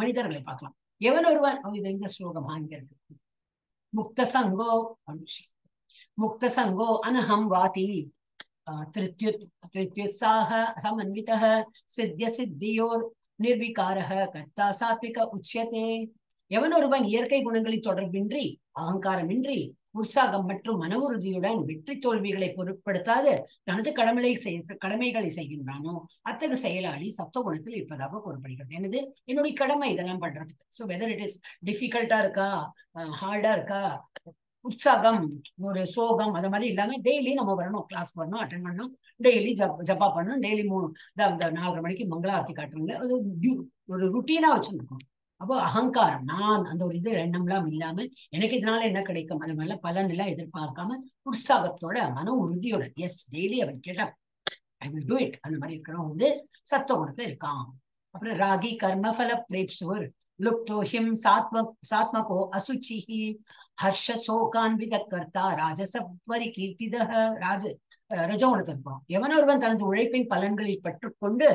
மனிதர்களை பார்க்கலாம். எவன் ஒருவன்? இது எங்க ஸ்லோகம்? இங்க இருக்கு. முக்த சங்கோ முக்த சங்கோ அனஹம் வாதி. திருத்யுத்சாக சமன்வித சித்திய சித்தியோர் நிர்விகாரக கர்த்தா சாத்விக உச்சியதே. எவன் ஒருவன் இயற்கை குணங்களின் தொடர்பின்றி அகங்காரமின்றி உற்சாகம் மற்றும் மன உறுதியுடன் வெற்றி தோல்விகளை பொருட்படுத்தாது தனது கடமைகளை செய் கடமைகளை செய்கின்றானோ அத்தகு செயலாளி சத்த குணத்தில் இருப்பதாக கூறப்படுகிறது. எனது என்னுடைய கடமை இதெல்லாம் பண்றதுக்கு. ஸோ வெதர் இட் இஸ் டிஃபிகல்ட்டா இருக்கா? ஹார்டா இருக்கா? உற்சாகம் ஒரு சோகம் அது மாதிரி இல்லாம டெய்லி நம்ம வரணும் கிளாஸ் வரணும் அட்டன் பண்ணணும் டெய்லி ஜப் ஜப்பா பண்ணணும் டெய்லி மூணு நாலரை மணிக்கு மங்களாரத்தி காட்டுறாங்க அது ஒரு ருட்டீனா வச்சுருக்கோம். அப்போ அகங்காரம் நான் அந்த ஒரு இது எண்ணம்லாம் இல்லாம எனக்கு இதனால என்ன கிடைக்கும்? அது மாதிரிலாம் பலன் எல்லாம் எதிர்பார்க்காம உற்சாகத்தோட மன உறுதியோட எஸ் டெய்லி அவன் கேட்டான். ஐ வில் டூ இட் அந்த மாதிரி இருக்கிறவன் வந்து சத்த குணத்துல இருக்கான். அப்புறம் ராகி கர்மஃபல பிரேப்சுவர் லுப்தோ ஹிம் சாத்ம சாத்மகோ அசுச்சிஹி ஹர்ஷ சோகான்வித கர்த்தா ராஜசப்வரி கீர்த்திதக ராஜ ரஜோகுணத்தை இருப்பான் எவனொருவன் தனது உழைப்பின் பலன்களில் பற்றுக்கொண்டு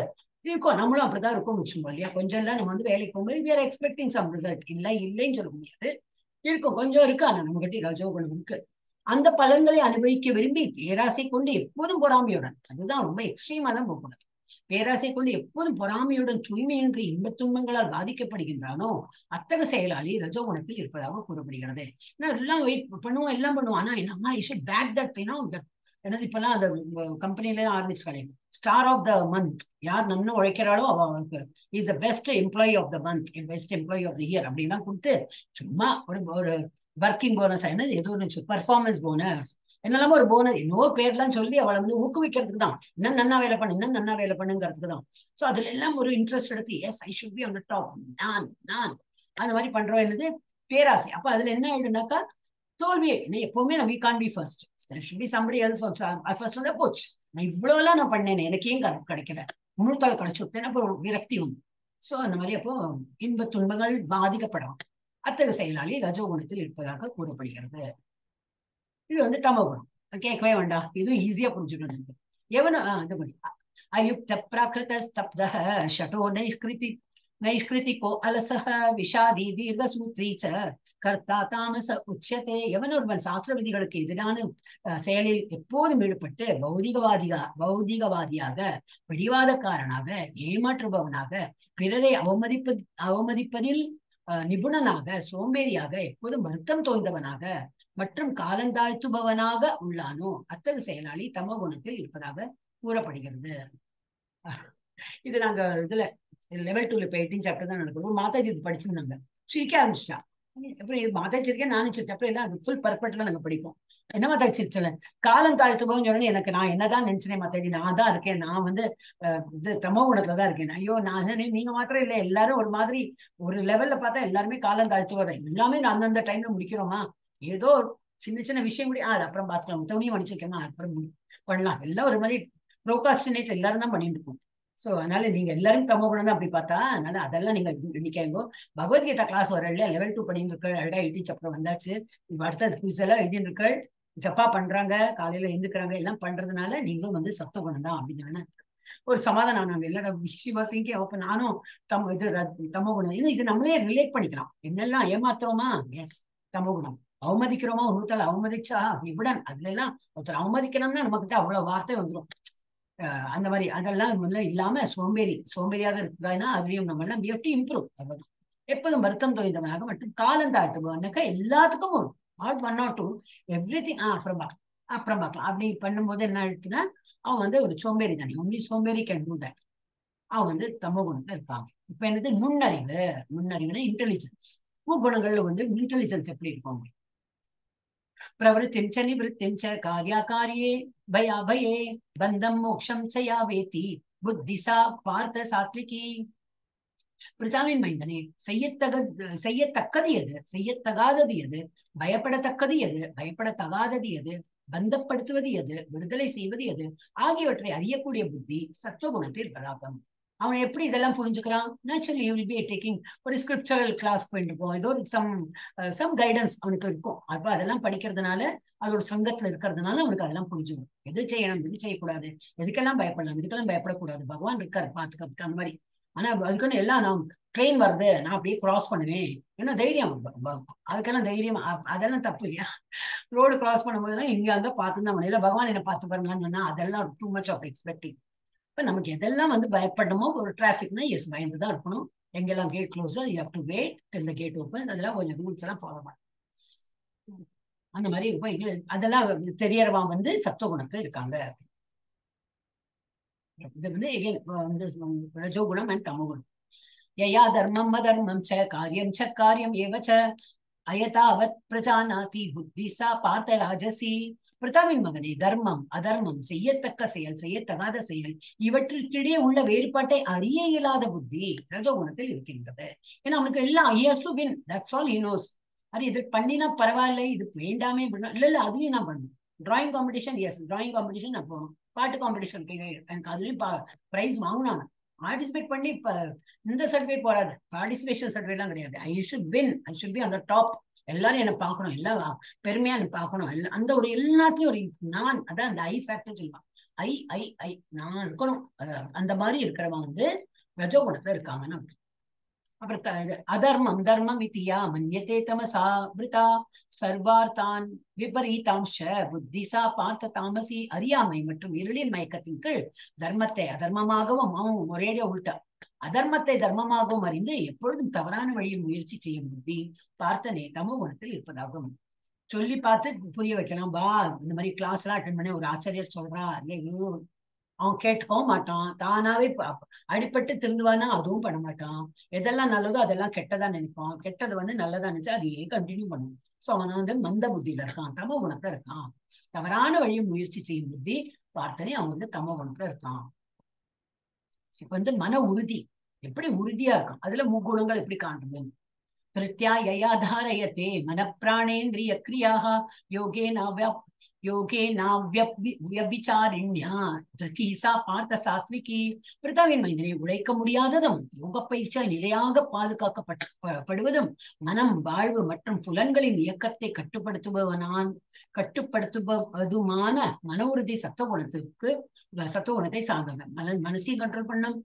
இருக்கும். நம்மளும் அப்படிதான் இருக்கும் வச்சுக்கோம் இல்லையா? கொஞ்சம் எல்லாம் நம்ம வந்து வேலைக்கு போகும்போது வேற எக்ஸ்பெக்டிங் சம் ரிசல்ட் இல்லை இல்லைன்னு சொல்ல முடியாது. இருக்கும். கொஞ்சம் இருக்கு. ஆனா நம்ம கிட்ட ரஜோகுணம் இருக்கு. அந்த பலன்களை அனுபவிக்க விரும்பி பேராசை கொண்டு எப்போதும் பொறாமையுடன் அதுதான் ரொம்ப எக்ஸ்ட்ரீமா தான் போகக்கூடாது. பேராசை கொண்டு எப்போதும் பொறாமையுடன் தூய்மையின்றி இன்பத் துன்பங்களால் பாதிக்கப்படுகின்றானோ அத்தக செயலாளி ரஜோகுணத்தில் இருப்பதாக கூறப்படுகிறது. ஏன்னா எல்லாம் வெயிட் பண்ணுவோம் எல்லாம் பண்ணுவோம். ஆனா என்ன ஐ ஷுட் பேக் தட் என்னது இப்பெல்லாம் அந்த கம்பெனில ஆரம்பிச்சுக்காலே ஸ்டார் ஆஃப் த மந்த் யார் நன்னு உழைக்கிறாளோ அவளுக்கு is the best employee of the month best employee of the year அப்படின்லாம் கொடுத்து சும்மா ஒரு ஒரு ஒர்க்கிங் போனஸ் என்னது ஏதோ ஒன்று பர்ஃபார்மன்ஸ் போனஸ் என்னெல்லாமோ ஒரு போனஸ் இன்னொரு பேர்லாம் சொல்லி அவளை வந்து ஊக்குவிக்கிறதுக்கு தான். இன்னும் நன்னா வேலை பண்ணு இன்னும் நன்னா வேலை பண்ணுங்கிறதுக்கு தான். ஸோ அதுல எல்லாம் ஒரு இன்ட்ரெஸ்ட் எடுத்து yes I should be on the top நான் நான் அந்த மாதிரி பண்றோம் என்னது? பேராசை. அப்ப அதுல என்ன ஆயிடுனாக்கா தோல்வியே என்ன எப்பவுமே நான் we can't be first should be somebody else first வந்து போச்சு நான் இவ்வளவு எல்லாம் நான் பண்ணேனே. எனக்கு ஏன் கிடைக்கல. முன்னூத்தாள் கிடைச்சுட்டேன் அப்போ விரக்தி உண்டு. சோ அந்த மாதிரி அப்போ இன்ப துன்பங்கள் பாதிக்கப்படும் அத்தகைய செயலாளி ரஜோகுணத்தில் இருப்பதாக கூறப்படுகிறது. இது வந்து தமகுணம் கேட்கவே வேண்டாம். இதுவும் ஈஸியா புரிஞ்சுக்கணும் எவன அந்த மாதிரி. அயுக்த பிராகிருத ஸ்தப்த ஷட்டோ நைஷ்கிருதி நைஷ்கிருதிகோ அலசக விஷாதி தீர்க்கசூத்ரி ச கர்த்தா தாமச உச்சத்தே எவன் ஒருவன் சாஸ்திர விதிகளுக்கு எதிரான செயலில் எப்போதும் ஈடுபட்டு பௌதிகவாதிகா பௌதிகவாதியாக பிடிவாதக்காரனாக ஏமாற்றுபவனாக பிறரை அவமதிப்ப அவமதிப்பதில் நிபுணனாக சோம்பேறியாக எப்போதும் வருத்தம் தோய்ந்தவனாக மற்றும் காலந்தாழ்த்துபவனாக உள்ளானோ? அத்தகு செயலாளி தம குணத்தில் இருப்பதாக கூறப்படுகிறது. இது நாங்க இதுல லெவல் டூல இப்ப எயிட்டீன் சாப்டர் தான் நடக்குது. மாதாஜி இது படிச்சிருந்தாங்க. சிரிக்க ஆரம்பிச்சிட்டா அப்புறம் இது மாதாஜி நானும் சிரிச்சேன் அப்புறம் எல்லாம் அது ஃபுல் பர்ஃபெக்ட்ல நாங்க படிப்போம். என்ன மாதாஜி சிரிச்சல? காலம் தாழ்த்துபவன் சொன்னேன் எனக்கு நான் என்னதான் நினைச்சேன் மாதாஜி நான் தான் இருக்கேன். நான் வந்து இது தமோ குணத்துல தான் இருக்கேன். ஐயோ நான் நீங்க மாத்திரம் இல்ல எல்லாரும் ஒரு மாதிரி ஒரு லெவல்ல பார்த்தா எல்லாருமே காலம் தாழ்த்துவார் எல்லாமே நான் அந்தந்த டைம்ல முடிக்கிறோமா? ஏதோ சின்ன சின்ன விஷயம் கூட அது அப்புறம் பாத்துக்கலாம். துணியை மன்னிச்சிருக்கேன் அப்புறம் பண்ணலாம். எல்லாம் ஒரு மாதிரி ப்ரோகாஸ்டினேட் எல்லாரும் தான் பண்ணிட்டு இருக்கோம் சோ அதனால நீங்க எல்லாரும் தமோ குணம் தான் அப்படி பார்த்தா அதனால அதெல்லாம் நீங்க நினைக்காங்க பகவத்கீதா கிளாஸ் வரல லெவல் டூ பண்ணிட்டு இருக்க அழகா எழுதி அப்புறம் வந்தாச்சு. இப்ப அடுத்த குவிஸ் எல்லாம் எழுதிட்டு இருக்க ஜப்பா பண்றாங்க காலையில எழுந்துக்கிறாங்க எல்லாம் பண்றதுனால நீங்களும் வந்து சத்த குணம் தான் அப்படின்னு ஒரு சமாதானம் நாங்க எல்லா விஷயவாசிங்க அப்ப நானும் தம் இது தமோ குணம். இது இது நம்மளே ரிலேட் பண்ணிக்கலாம். என்னெல்லாம் ஏமாத்துறோமா? எஸ் தமோ குணம். அவமதிக்கிறோமா? ஒருத்தர் அவமதிச்சா? விடன் அதுல எல்லாம் ஒருத்தர் அவமதிக்கணும்னா நமக்கிட்ட அவ்வளவு வார்த்தை வந்துடும் அந்த மாதிரி அதெல்லாம் இல்லாம சோம்பேறி சோம்பேறியாக இருக்குதுன்னா அதுலயும் நம்ம எல்லாம் வி டு இம்ப்ரூவ் அவ்வளவுதான். எப்போதும் வருத்தம் தோய்ந்தவனாக மட்டும் காலம் எல்லாத்துக்கும் வரும். Not one not two everything ah அப்புறம் பார்க்கலாம். அப்புறம் பார்க்கலாம். அப்படி பண்ணும்போது என்ன ஆயிடுச்சுன்னா அவன் வந்து ஒரு சோம்பேறி தானே. ஒன்லி சோம்பேறி கேன் டூ தட் அவன் வந்து தமோ குணத்துல இருப்பாங்க இப்ப என்னது? நுண்ணறிவு. நுண்ணறிவுனா இன்டெலிஜென்ஸ் குணங்கள்ல வந்து இன்டெலிஜென்ஸ் எப்படி இருக்கும்? प्रवृत्तिं च निवृत्तिं च कार्याकार्ये भयाभये बन्धं मोक्षं च या वेति புத்தி சா பார்த்த சாத்விகி பிரஜாவின் மைந்தனே செய்யத்தக செய்யத்தக்கது எது செய்யத்தகாதது எது பயப்படத்தக்கது எது பயப்படத்தகாதது எது பந்தப்படுத்துவது எது விடுதலை செய்வது எது ஆகியவற்றை அறியக்கூடிய புத்தி சத்துவகுணத்தில் இருப்பதாகும் அவன் எப்படி இதெல்லாம் புரிஞ்சுக்கிறான்? நேச்சுரலி வில் பி டேக்கிங் ஒரு ஸ்கிரிப்சரல் கிளாஸ் போயிட்டு இருப்போம் ஏதோ சம் சம் கைடன்ஸ் அவனுக்கு இருக்கும். அப்ப அதெல்லாம் படிக்கிறதுனால அதோட சங்கத்துல இருக்கிறதுனால அவனுக்கு அதெல்லாம் புரிஞ்சுக்கும் எது செய்யணும் எது செய்யக்கூடாது எதுக்கெல்லாம் பயப்படலாம் இதுக்கெல்லாம் பயப்படக்கூடாது? பகவான் இருக்காரு பாத்துக்கிறதுக்கு அந்த மாதிரி. ஆனா அதுக்குன்னு எல்லாம் நான் ட்ரெயின் வருது நான் அப்படியே கிராஸ் பண்ணுவேன். ஏன்னா தைரியம்? அதுக்கெல்லாம் தைரியம். அதெல்லாம் தப்பு இல்லையா? ரோடு கிராஸ் பண்ணும்போதெல்லாம் இங்க அங்க பார்த்து முடியல பகவான் என்ன பார்த்து பாருங்கன்னு சொன்னா அதெல்லாம் டூ மச் ஆஃப் எக்ஸ்பெக்டிங் இப்ப நமக்கு எதெல்லாம் வந்து பயப்படணுமோ ஒரு டிராபிக்னா எஸ் பயந்து தான் இருக்கணும். எங்கெல்லாம் gate க்ளோஸோ you have to wait till the gate open அதெல்லாம் கொஞ்சம் ரூல்ஸ் எல்லாம் ஃபாலோ பண்ணணும். அந்த மாதிரி இருக்கும் இது அதெல்லாம் தெரியறவா வந்து சத்துவ குணத்துல இருக்காங்க. இது வந்து வந்து ரஜோகுணம் அண்ட் தமோகுணம் யயா தர்மம் மதர்மம் ச காரியம் ச காரியம் ஏவ ச அயதாவத் பிரஜானாதி புத்தி சா பார்த்த ராஜசி பிரதாவின் மகனே தர்மம் அதர்மம் செய்யத்தக்க செயல் செய்யத்தகாத செயல் இவற்றிற்கிடையே உள்ள வேறுபாட்டை அறிய இயலாத புத்தி ரஜகுணத்தில் இருக்கின்றது. ஏன்னா அவனுக்கு எல்லாம் ஐயசுவின் தட்ஸ் ஆல் இனோஸ் அது இது பண்ணினா பரவாயில்ல இது வேண்டாமே இப்படின்னா- இல்ல இல்ல அதுலயும் நான் பண்ணும் drawing competition yes drawing competition நான் போகணும் பாட்டு காம்படிஷன் எனக்கு அதுலயும் பிரைஸ் வாங்கினாங்க. பார்ட்டிசிபேட் பண்ணி இப்ப இந்த சர்டிஃபிகேட் போறாது. பார்ட்டிசிபேஷன் சர்டிஃபிகேட் எல்லாம் கிடையாது. I should win I should be அந்த டாப் எல்லாரும் என்ன பார்க்கணும் எல்லாம் பெருமையா என்ன பார்க்கணும் எல்லாம் அந்த ஒரு எல்லாத்தையும் ஒரு நான் அதான் அந்த ஐ ஃபேக்டர் சொல்லுவான் ஐ ஐ ஐ நான் இருக்கணும். அந்த மாதிரி இருக்கிறவங்க வந்து ரஜோகுணத்துல இருக்காங்கன்னு அப்புறம் அதர்மம் தர்மம் இத்தியா மன்யத்தே தமசா விருதா சர்வார்த்தான் விபரீதாம்ச புத்திசா பார்த்த தாமசி அறியாமை மற்றும் இருளின் மயக்கத்தின் கீழ் தர்மத்தை அதர்மமாகவும் அவன் ஒரேடியா உள்டா அதர்மத்தை தர்மமாகவும் அறிந்து எப்பொழுதும் தவறான வழியில் முயற்சி செய்யும் புத்தி பார்த்தனே தமோ குணத்தில் இருப்பதாகும். சொல்லி பார்த்து புரிய வைக்கலாம். வா இந்த மாதிரி கிளாஸ் எல்லாம் அட்டன் பண்ண ஒரு ஆசிரியர் சொல்றா இல்லை அவன் கேட்டுக்கவும் மாட்டான். தானாவே அடிப்பட்டு அடிபட்டு திருந்துவானா? அதுவும் பண்ண மாட்டான். எதெல்லாம் நல்லதோ அதெல்லாம் கெட்டதா நினைப்பான். கெட்டது வந்து நல்லதா நினைச்சா அதையே கண்டினியூ பண்ணும். சோ அவன் வந்து மந்த புத்தியில இருக்கான். தமோ குணத்துல இருக்கான். தவறான வழியை முயற்சி செய்யும் புத்தி பார்த்தனே அவன் வந்து தமோ குணத்துல இருக்கான். இப்ப வந்து மன உறுதி. எப்படி உறுதியா இருக்கும்? அதுல முக்குணங்கள் எப்படி காண்றது? திருத்தியா யயாதாரயத்தே மனப்பிராணேந்திரிய கிரியாக யோகே யோகேனாவியபிச்சாரிண்யா யோகே நாவ்யபிச்சாரிண்யா பார்த்த சாத்விகி பிரதாவின் மைந்தனை உழைக்க முடியாததும் யோக பயிற்சியால் நிலையாக பாதுகாக்கப்பட்ட படுவதும் மனம் வாழ்வு மற்றும் புலன்களின் இயக்கத்தை கட்டுப்படுத்துபவனான் கட்டுப்படுத்துவதுமான மன உறுதி சத்துவகுணத்துக்கு சத்துவகுணத்தை சார்ந்தது. மன மனசையும் கண்ட்ரோல் பண்ணும்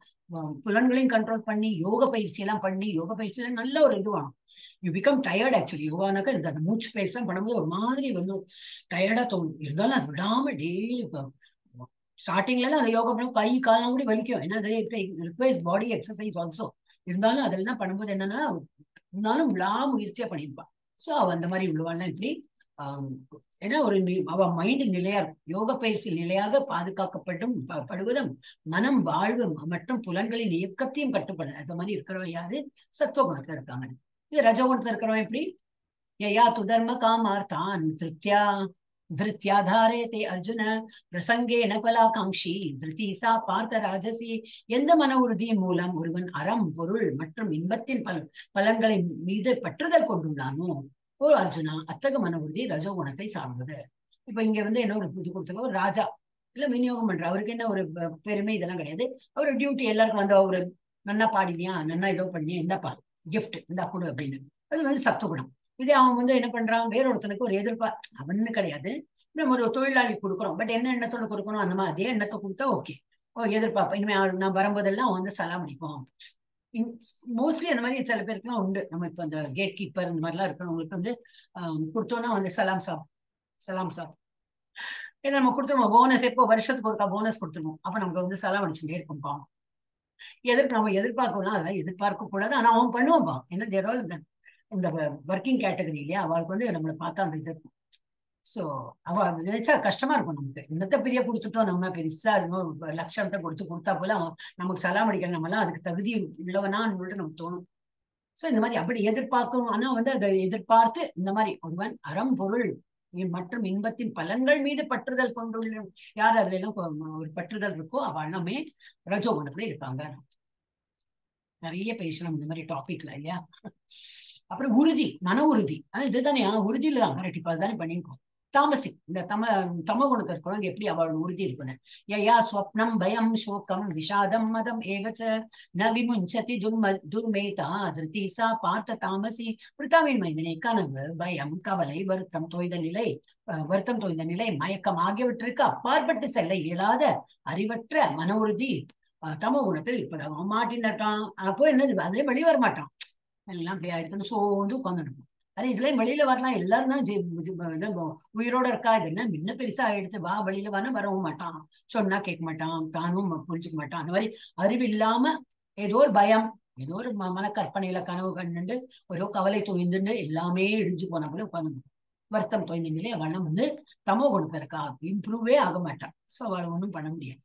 புலன்களையும் கண்ட்ரோல் பண்ணி யோக பயிற்சி எல்லாம் பண்ணி யோக பயிற்சியில நல்ல ஒரு இது வேணும். யூ பிகம் டயர்ட் ஆக்சுவலி யோகானாக்க இந்த அந்த மூச்சு பேசலாம் பண்ணும்போது ஒரு மாதிரி வந்து டயர்டா தோணும். இருந்தாலும் அது விடாம டெய்லி ஸ்டார்டிங்ல அந்த யோகா பண்ணும் கை காலம் கூட வலிக்கும். ஏன்னா ரிக்வைஸ் பாடி எக்ஸசைஸ் ஆல்சோ இருந்தாலும் அதெல்லாம் பண்ணும்போது என்னன்னா இருந்தாலும் விழா முயற்சியா பண்ணியிருப்பான் சோ அவ அந்த மாதிரி விழுவாள்லாம் இப்படி ஆஹ் ஏன்னா ஒரு அவ மைண்ட் நிலையா இருக்கும். யோக பயிற்சி நிலையாக பாதுகாக்கப்பட்டும் ப- படுவதும் மனம் வாழ்வு மற்றும் புலன்களின் இயக்கத்தையும் கட்டுப்பட அந்த மாதிரி இருக்கிறவ யாரு? சத்துவ குணத்துல இருக்காங்க. இது ரஜகுணத்துல இருக்கிறவன் எப்படி? யயா துதர்ம காமார்த்தான் திருப்தியா திருத்தியாதாரே தே அர்ஜுன பிரசங்கேன பலாகாங்ஷி திருதி சா பார்த்த ராஜசி எந்த மன உறுதியின் மூலம் ஒருவன் அறம் பொருள் மற்றும் இன்பத்தின் பல பலன்களின் மீது பற்றுதல் கொண்டுள்ளானோ? ஓ அர்ஜுனா அத்தக மன உறுதி ரஜோகுணத்தை சார்ந்தது. இப்ப இங்க வந்து என்ன ஒரு புது கொடுத்தல ஒரு ராஜா இல்ல விநியோகம் பண்ற அவருக்கு என்ன ஒரு பெருமை இதெல்லாம் கிடையாது. அவர் டியூட்டி எல்லாருக்கும் வந்து அவரு நன்னா பாடினியா? நன்னா இதோ பண்ணியா? இந்தாப்பா கிஃப்ட் இந்தா கொடு அப்படின்னு. அது வந்து சத்துவகுணம் இதே அவன் வந்து என்ன பண்றான்? வேற ஒருத்தனுக்கு ஒரு எதிர்பார் அவன்னு கிடையாது. நம்ம ஒரு தொழிலாளி கொடுக்குறோம். பட் என்ன எண்ணத்தோட கொடுக்கணும் அந்த மாதிரி அதே எண்ணத்தை கொடுத்தா ஓகே ஓ எதிர்பார்ப்பேன் இனிமே அவன் நான் வரும்போதெல்லாம் அவன் வந்து சலாம் அடிப்போம் மோஸ்ட்லி அந்த மாதிரி சில பேருக்குலாம் உண்டு. நம்ம இப்ப அந்த கேட் கீப்பர் இந்த மாதிரிலாம் இருக்கிறவங்களுக்கு வந்து கொடுத்தோம்னா வந்து சலாம் சாப் சலாம் சாப். ஏன்னா நம்ம கொடுத்துருவோம். போனஸ் எப்போ? வருஷத்துக்கு ஒருக்கா போனஸ் கொடுத்துருவோம். அப்ப நமக்கு வந்து சலாம் அடிச்சுட்டே இருக்கும் பாவம். எதிர்ப்பு நம்ம எதிர்பார்க்கலாம் அதெல்லாம் எதிர்பார்க்க கூடாது ஆனா அவன் பண்ணுவான் என்ன ஏன்னா தேர் ஆல் இந்த ஒர்க்கிங் கேட்டகரி இல்லையா? அவளுக்கு வந்து நம்மளை பார்த்தா அந்த இது இருக்கும். சோ அவ நினைச்சா கஷ்டமா இருக்கும் நமக்கு. இன்னத்தை பெரிய கொடுத்துட்டோம் நம்ம பெருசா இன்னும் லட்சணத்தை கொடுத்து கொடுத்தா போல அவன் நமக்கு சலாம் அடிக்கணும் எல்லாம் அதுக்கு தகுதி உள்ளவனான்னு சொல்லிட்டு நமக்கு தோணும். சோ இந்த மாதிரி அப்படி எதிர்பார்க்கணும் ஆனா வந்து அதை எதிர்பார்த்து இந்த மாதிரி ஒருவன் அறம் பொருள் மற்றும் இன்பத்தின் பலன்கள் மீது பற்றுதல் கொண்டுள்ள யார் அதுல எல்லாம் ஒரு பற்றுதல் இருக்கோ அவ எல்லாமே ரஜோகுணத்துல இருப்பாங்க. நிறைய பேசணும் இந்த மாதிரி டாபிக்ல இல்லையா? அப்புறம் உறுதி மன உறுதி. இதுதானே உறுதியில தான் ரெட்டிப்பா தானே பண்ணிருக்கோம் தாமசி. இந்த தம தம குணத்தை இருக்கிறவங்க எப்படி அவள் உறுதி இருக்கணும்? யயா ஸ்வப்னம் பயம் சோகம் விஷாதம் மதம் ஏவச்ச ந விமுஞ்சதி துர்ம துர்மேதா திருதி சா பார்த்த தாமசி. பிரித்தாவின் மைந்தனை கனவு பயம் கவலை வருத்தம் தோய்ந்த நிலை அஹ் வருத்தம் தோய்ந்த நிலை மயக்கம் ஆகியவற்றிற்கு அப்பாற்பட்டு செல்ல இயலாத அறிவற்ற மன உறுதி தம குணத்தில் இருப்பதாக அவன் அப்போ என்னது? அதே வெளிவர மாட்டான் எல்லாம் அப்படி ஆயிடுத்துன்னு சோர்ந்து உட்காந்துருக்கும் அது இதுல வெளியில வரலாம். எல்லாரும் தான் உயிரோட இருக்கா? இது என்ன? முன்ன பெருசா எடுத்து வா வெளியில வானா வரவும் மாட்டான். சொன்னா கேட்க மாட்டான். தானும் புரிஞ்சுக்க மாட்டான். அந்த மாதிரி அறிவு இல்லாம ஏதோ ஒரு பயம் ஏதோ ஒரு மன கற்பனையில கனவு கண்டுண்டு ஒரு கவலை தோய்ந்துண்டு எல்லாமே இடிஞ்சு போன போல உட்காந்து வருத்தம் தோய்ந்த வளம் அவளும் வந்து தமோ குணத்துல இருக்கா? இம்ப்ரூவே ஆக மாட்டான். சோ அவளை ஒண்ணும் பண்ண முடியாது.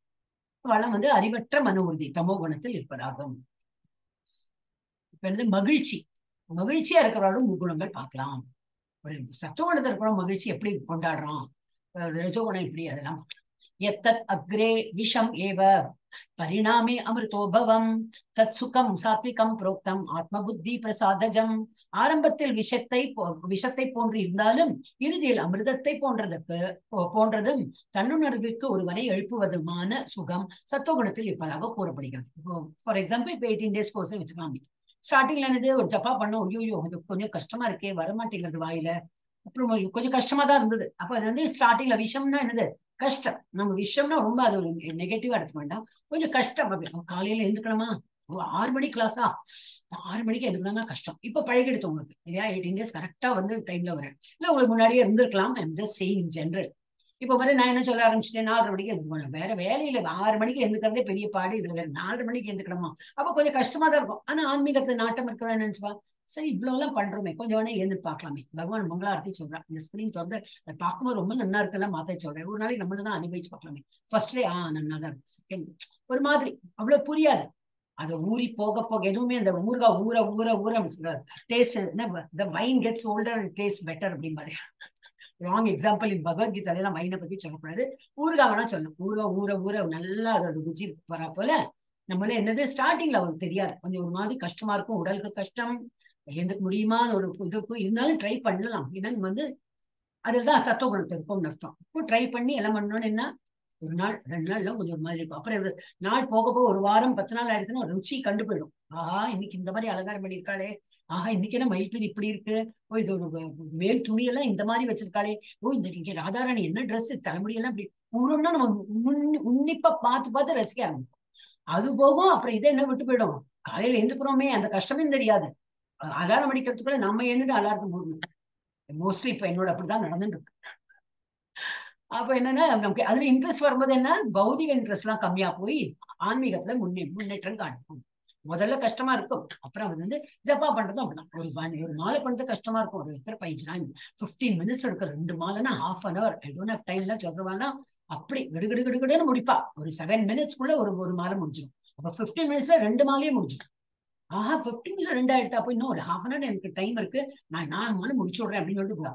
அவளும் வந்து அறிவற்ற மன உறுதி தமோ குணத்தில் இருப்பதாகும். இப்ப வந்து மகிழ்ச்சி. மகிழ்ச்சியா இருக்கிறவளும் முக்குணங்கள் பார்க்கலாம். ஒரு சத்துவகுணத்தை இருக்கிற மகிழ்ச்சி எப்படி கொண்டாடுறோம் ரஜோகுணம் எப்படி? அதெல்லாம் எத்தத் அக்ரே விஷம் ஏவ பரிணாமே அமிர்தோபவம் தத் சுகம் சாத்விகம் புரோக்தம் ஆத்ம புத்தி பிரசாதஜம். ஆரம்பத்தில் விஷத்தை போ- விஷத்தை போன்று இருந்தாலும் இறுதியில் அமிர்தத்தை போன்றதற்கு போன்றதும் தன்னுணர்விற்கு ஒருவனை எழுப்புவதுமான சுகம் சத்துவகுணத்தில் இருப்பதாக கூறப்படுகிறது. ஃபார் எக்ஸாம்பிள் இப்போ எயிட்டீன் டேஸ் கோர்ஸை வச்சுக்கலாம். ஸ்டார்டிங்ல என்னது ஒரு ஜப்பா பண்ணோம். ஐயோ கொஞ்சம் கொஞ்சம் கஷ்டமா இருக்கே வரமாட்டேங்கிறது வாயில. அப்புறம் கொஞ்சம் கஷ்டமா தான் இருந்தது. அப்ப அது வந்து ஸ்டார்டிங்ல விஷம்னா என்னது கஷ்டம். நம்ம விஷயம்னா ரொம்ப அது ஒரு நெகட்டிவா எடுத்துக்க வேண்டாம். கொஞ்சம் கஷ்டம். அப்படி காலையில எழுந்துக்கணுமா? ஓ, ஆறு மணி கிளாஸா ஆறு மணிக்கு எதுக்குனா கஷ்டம். இப்ப பழகிடுத்து உங்களுக்கு. இல்லையா? எயிட்டீன் டேஸ் கரெக்டா வந்து டைம்ல வரேன். இல்ல உங்களுக்கு முன்னாடியே இருந்திருக்கலாம். ஐம் ஜஸ்ட் சேயிங் ஜென்ரல் இப்ப வரை நான் என்ன சொல்ல ஆரம்பிச்சிட்டேன்? நாலரை மணிக்கு எழுந்துக்கணும் வேற வேலையில ஆறு மணிக்கு எழுந்துக்கிறதே பெரிய பாடு இதுல வேற நாலரை மணிக்கு எழுந்துக்கணுமா? அப்ப கொஞ்சம் கஷ்டமா தான் இருக்கும். ஆனா ஆன்மீகத்தை நாட்டம் இருக்கிறதா நினைச்சுப்பா? சரி இவ்வளவு எல்லாம் பண்றோமே. கொஞ்சம் வேணா எழுந்து பார்க்கலாமே. பகவான் மங்களாரத்தி சொல்றான். இந்த ஸ்கிரீன் திறந்து அதை பார்க்கும்போது ரொம்ப நல்லா இருக்கலாம் மாத்த சொல்றேன் ஒரு நாளைக்கு நம்மளும் தான் அனுபவிச்சு பார்க்கலாமே. ஃபர்ஸ்ட் டே ஆ நல்லா தான் இருக்கு. செகண்ட் ஒரு மாதிரி. அவ்வளவு புரியாது. அது ஊறி போக போக எதுவுமே அந்த ஊர்கா ஊற ஊற ஊற taste the wine gets older and taste better அப்படிம்பாரு. ராங் எக்ஸாம்பிள் இன் பகவத்கீதை எல்லாம் மைனை பத்தி சொல்லக்கூடாது. ஊறுகாய் வேணா சொல்லணும். ஊறுகாய் ஊற ஊற நல்லா அதோட ருச்சி வரா போல நம்மள என்னது? ஸ்டார்டிங்ல அவருக்கு தெரியாது. கொஞ்சம் ஒரு மாதிரி கஷ்டமா இருக்கும். உடலுக்கு கஷ்டம் எழுந்துக்க முடியுமான்னு ஒரு இது இருக்கும். இருந்தாலும் ட்ரை பண்ணலாம். ஏன்னா நம்ம வந்து அதுதான் சத்துவ குணத்தை இருக்கும்னு அர்த்தம். இப்போ ட்ரை பண்ணி எல்லாம் பண்ணோம்னு என்ன? ஒரு நாள் ரெண்டு நாள்ல கொஞ்சம் ஒரு மாதிரி இருக்கும். அப்புறம் ஒரு நாள் போக போக ஒரு வாரம் பத்து நாள் ஆயிடுச்சுன்னா ஒரு ருச்சி கண்டுபிடும் ஆஹா இன்னைக்கு இந்த மாதிரி அலங்காரம் பண்ணியிருக்காளே. ஆஹா இன்னைக்கு என்ன மயில்பீர் இப்படி இருக்கு? ஓ இது ஒரு மேல் துணியெல்லாம் இந்த மாதிரி வச்சிருக்காளே. ஓ இந்த இங்க ராதாராணி என்ன ட்ரெஸ் தலைமுடியெல்லாம் இப்படி பூரம்னா நம்ம உன்னிப்பா பார்த்து பார்த்து ரசிக்க ஆரம்பிக்கும் அது போகும் அப்புறம் இதை என்ன விட்டு போயிடும்? காலையில எழுந்துக்கிறோமே அந்த கஷ்டமே தெரியாது. அலாரம் அடிக்கிறதுக்குள்ள நம்ம எழுந்துட்டு அலாரத்தை போடணும் மோஸ்ட்லி இப்ப என்னோட அப்படிதான் நடந்துட்டு இருக்கு அப்ப என்னன்னா நமக்கு அதுல இன்ட்ரெஸ்ட் வரும்போது என்ன? பௌதிக இன்ட்ரெஸ்ட் எல்லாம் கம்மியா போய் ஆன்மீகத்துல முன்னே முன்னேற்றம் காட்டும் முதல்ல கஷ்டமா இருக்கும். அப்புறம் அது வந்து ஜப்பா பண்றதும் அப்படிதான். ஒரு வ- ஒரு மாலை பண்றது கஷ்டமா இருக்கும். ஒரு எத்தனை பயிற்சினா பிப்டீன் மினிட்ஸ் எடுக்க ரெண்டு மாலைன்னா half an hour I don't have டைம்ல சொல்றவானா அப்படி கிடுகிடு கிடுகிடுன்னு முடிப்பா. ஒரு செவன் மினிட்ஸ்க்குள்ள ஒரு ஒரு மாலை முடிஞ்சிடும். அப்ப பிப்டீன் மினிட்ஸ்ல ரெண்டு மாலையே முடிஞ்சிடும். ஆஹா பிப்டீன் மினிட்ஸ் ரெண்டு போய் அப்போ இன்னும் ஒரு ஹாஃப் அன் அவர் எனக்கு டைம் இருக்கு. நான் நாலு மாலை முடிச்சு விடுறேன் அப்படின்னு சொல்லிட்டு போவா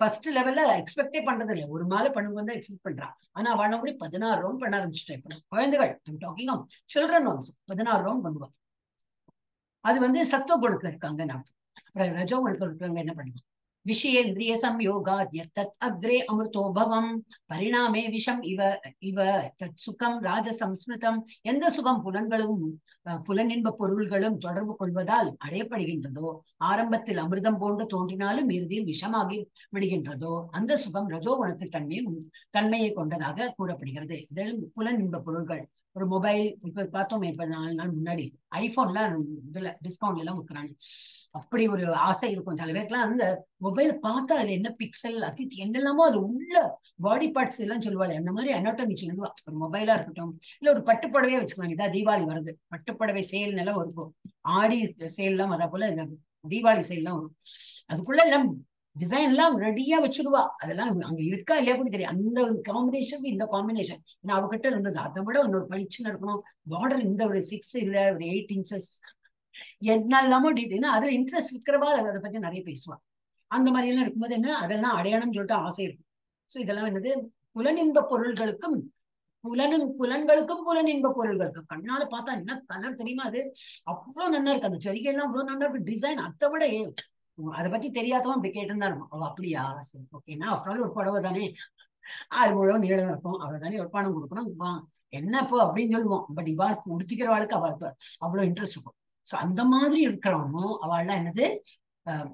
ஃபர்ஸ்ட் லெவல்ல எக்ஸ்பெக்டே பண்றது இல்லை ஒரு மாலை பண்ணும்போது தான் எக்ஸ்பெக்ட் பண்றா. ஆனா அவள கூட பதினாறு ரவுண்ட் பண்ண ஆரம்பிச்சுட்டேன் இப்ப குழந்தைகள் டாக்கிங் ஆஃப் சில்ட்ரன் ஆல்சோ பதினாறு ரவுண்ட் பண்ணுவாங்க அது வந்து சத்துவ குணத்துல இருக்காங்க நான். அப்புறம் ரஜோ குணத்துல இருக்கிறவங்க என்ன பண்ணுவாங்க? விஷயேந்திரிய சம்யோகாத் எத்தத் அக்ரே அமிர்தோபவம் பரிணாமே விஷம் இவ இவ தத் சுகம் ராஜ சம்ஸ்மிருதம் எந்த சுகம் புலன்களும் அஹ், புலனின்ப பொருள்களும் தொடர்பு கொள்வதால் அடையப்படுகின்றதோ ஆரம்பத்தில் அமிர்தம் போன்று தோன்றினாலும் இறுதியில் விஷமாகி விடுகின்றதோ அந்த சுகம் ரஜோகுணத்தில் தன்மையும் தன்மையை கொண்டதாக கூறப்படுகிறது. இதில் புலனின்ப பொருள்கள் ஒரு மொபைல் இப்ப பார்த்தோமே இப்ப நாலு நாள் முன்னாடி ஐபோன்ல இதுல டிஸ்கவுண்ட்ல எல்லாம் விற்கிறாங்க அப்படி ஒரு ஆசை இருக்கும். சில பேருக்குலாம் அந்த மொபைல் பார்த்தா அதுல என்ன பிக்சல் அத்தி என்னெல்லாமோ அது உள்ள பாடி பார்ட்ஸ் எல்லாம் சொல்லுவாள். அந்த மாதிரி அனாட்டமி சொல்லுவா ஒரு மொபைலா இருக்கட்டும் இல்ல ஒரு பட்டுப்புடவையே வச்சுக்கோங்க. இதான் தீபாவளி வருது. பட்டுப்புடவை சேல் எல்லாம் இருக்கும் ஆடி சேல் எல்லாம் வர போல இந்த தீபாவளி சேல் எல்லாம் வரும். அதுக்குள்ள எல்லாம் டிசைன் எல்லாம் ரெடியா வச்சிருவா. அதெல்லாம் அங்க இருக்கா இல்லையா கூட தெரியும் அந்த காம்பினேஷனுக்கு இந்த காம்பினேஷன் ஏன்னா அவகிட்ட இருந்தது. அதை விட இன்னொரு பளிச்சுன்னு இருக்கணும் பார்டர் இந்த ஒரு சிக்ஸ் இல்ல ஒரு எயிட் இன்ச்சஸ் என்னெல்லாமோ டீட்டெயில் அதுல இன்ட்ரெஸ்ட் இருக்கிறவா? அதை பத்தி நிறைய பேசுவா. அந்த மாதிரி எல்லாம் இருக்கும்போது என்ன? அதெல்லாம் அடையாளம் சொல்லிட்டு ஆசை இருக்கும் சோ இதெல்லாம் என்னது? புலனின்ப பொருள்களுக்கும் புலனும் புலன்களுக்கும் புலனின்ப பொருள்களுக்கும். கண்ணால பார்த்தா என்ன கலர் தெரியுமா அது? அவ்வளவு நல்லா இருக்கு. அந்த ஜரிகை எல்லாம் அவ்வளவு நல்லா இருக்கு. டிசைன் அதை விட அதை பத்தி தெரியாதவன் அப்படி கேட்டுதான் இருக்கும் அவ அப்படியா? சரி ஓகேனா ஆஃப்டர் ஒரு புடவை தானே ஆறு முழம் நீளம் இருக்கும் அவள் தானே ஒரு பணம் கொடுக்கணும். வா என்ன இப்போ அப்படின்னு சொல்லுவோம். பட் இவா உடுத்திக்கிறவாளுக்கு அவளுக்கு அவ்வளவு இன்ட்ரெஸ்ட் இருக்கும். சோ அந்த மாதிரி இருக்கிறவனும் அவள்லாம் என்னது?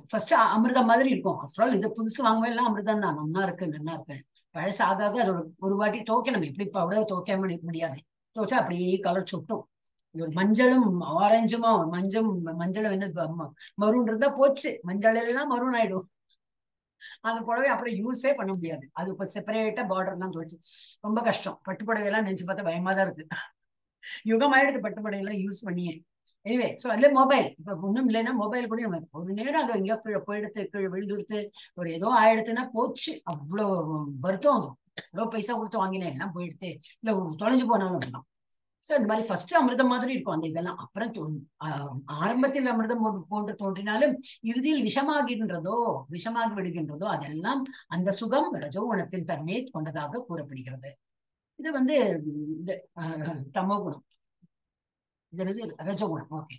ஃபர்ஸ்ட் அமிர்தம் மாதிரி இருக்கும். ஆஃப்டர் ஆல் இது புதுசு வாங்கவே எல்லாம் அமிர்தம் தான். நன்னா இருக்கு நல்லா இருக்கு. பழசாக ஆக ஆக அதோட ஒரு வாட்டி துவைக்கணும் எப்படி பவுடர் துவைக்க முடி- முடியாது. துவைச்சா அப்படியே கலர் சுட்டும். மஞ்சளும் ஆரஞ்சுமா மஞ்சம் மஞ்சளும் என்ன மருன் இருந்தா போச்சு. மஞ்சள் எல்லாம் மருன் ஆயிடும். அந்த புடவை அப்புறம் யூஸே பண்ண முடியாது. அது இப்ப செப்பரேட்டா பார்டர் எல்லாம் தோச்சு ரொம்ப கஷ்டம். பட்டு புடவை எல்லாம் நினைச்சு பார்த்தா பயமா தான் இருக்கு. யுகம் ஆயிடுது பட்டு புடவை எல்லாம் யூஸ் பண்ணியே. எனிவே சோ அதுல மொபைல் இப்ப ஒண்ணும் இல்லைன்னா மொபைல் கூட நம்ம ஒரு நேரம் அது எங்கேயோ கீழே போயிடுத்து கீழே விழுந்துடுத்து ஒரு ஏதோ ஆயிடுத்துன்னா போச்சு. அவ்வளவு வருத்தம் வந்துடும் எவ்வளவு பைசா கொடுத்து வாங்கினேன் எல்லாம் போயிடுத்து. இல்ல தொலைஞ்சு போனாலும் அப்படின்னா சோ இந்த மாதிரி ஃபர்ஸ்ட் அமிர்தம் மாதிரி இருக்கும். அந்த இதெல்லாம் அப்புறம் ஆரம்பத்தில் அமிர்தம் போன்று தோன்றினாலும் இறுதியில் விஷமாகின்றதோ விஷமாகி விடுகின்றதோ அதெல்லாம் அந்த சுகம் ரஜோ குணத்தின் தன்மையை கொண்டதாக கூறப்படுகிறது. இது வந்து இந்த தமோ குணம். இது ரஜகுணம். ஓகே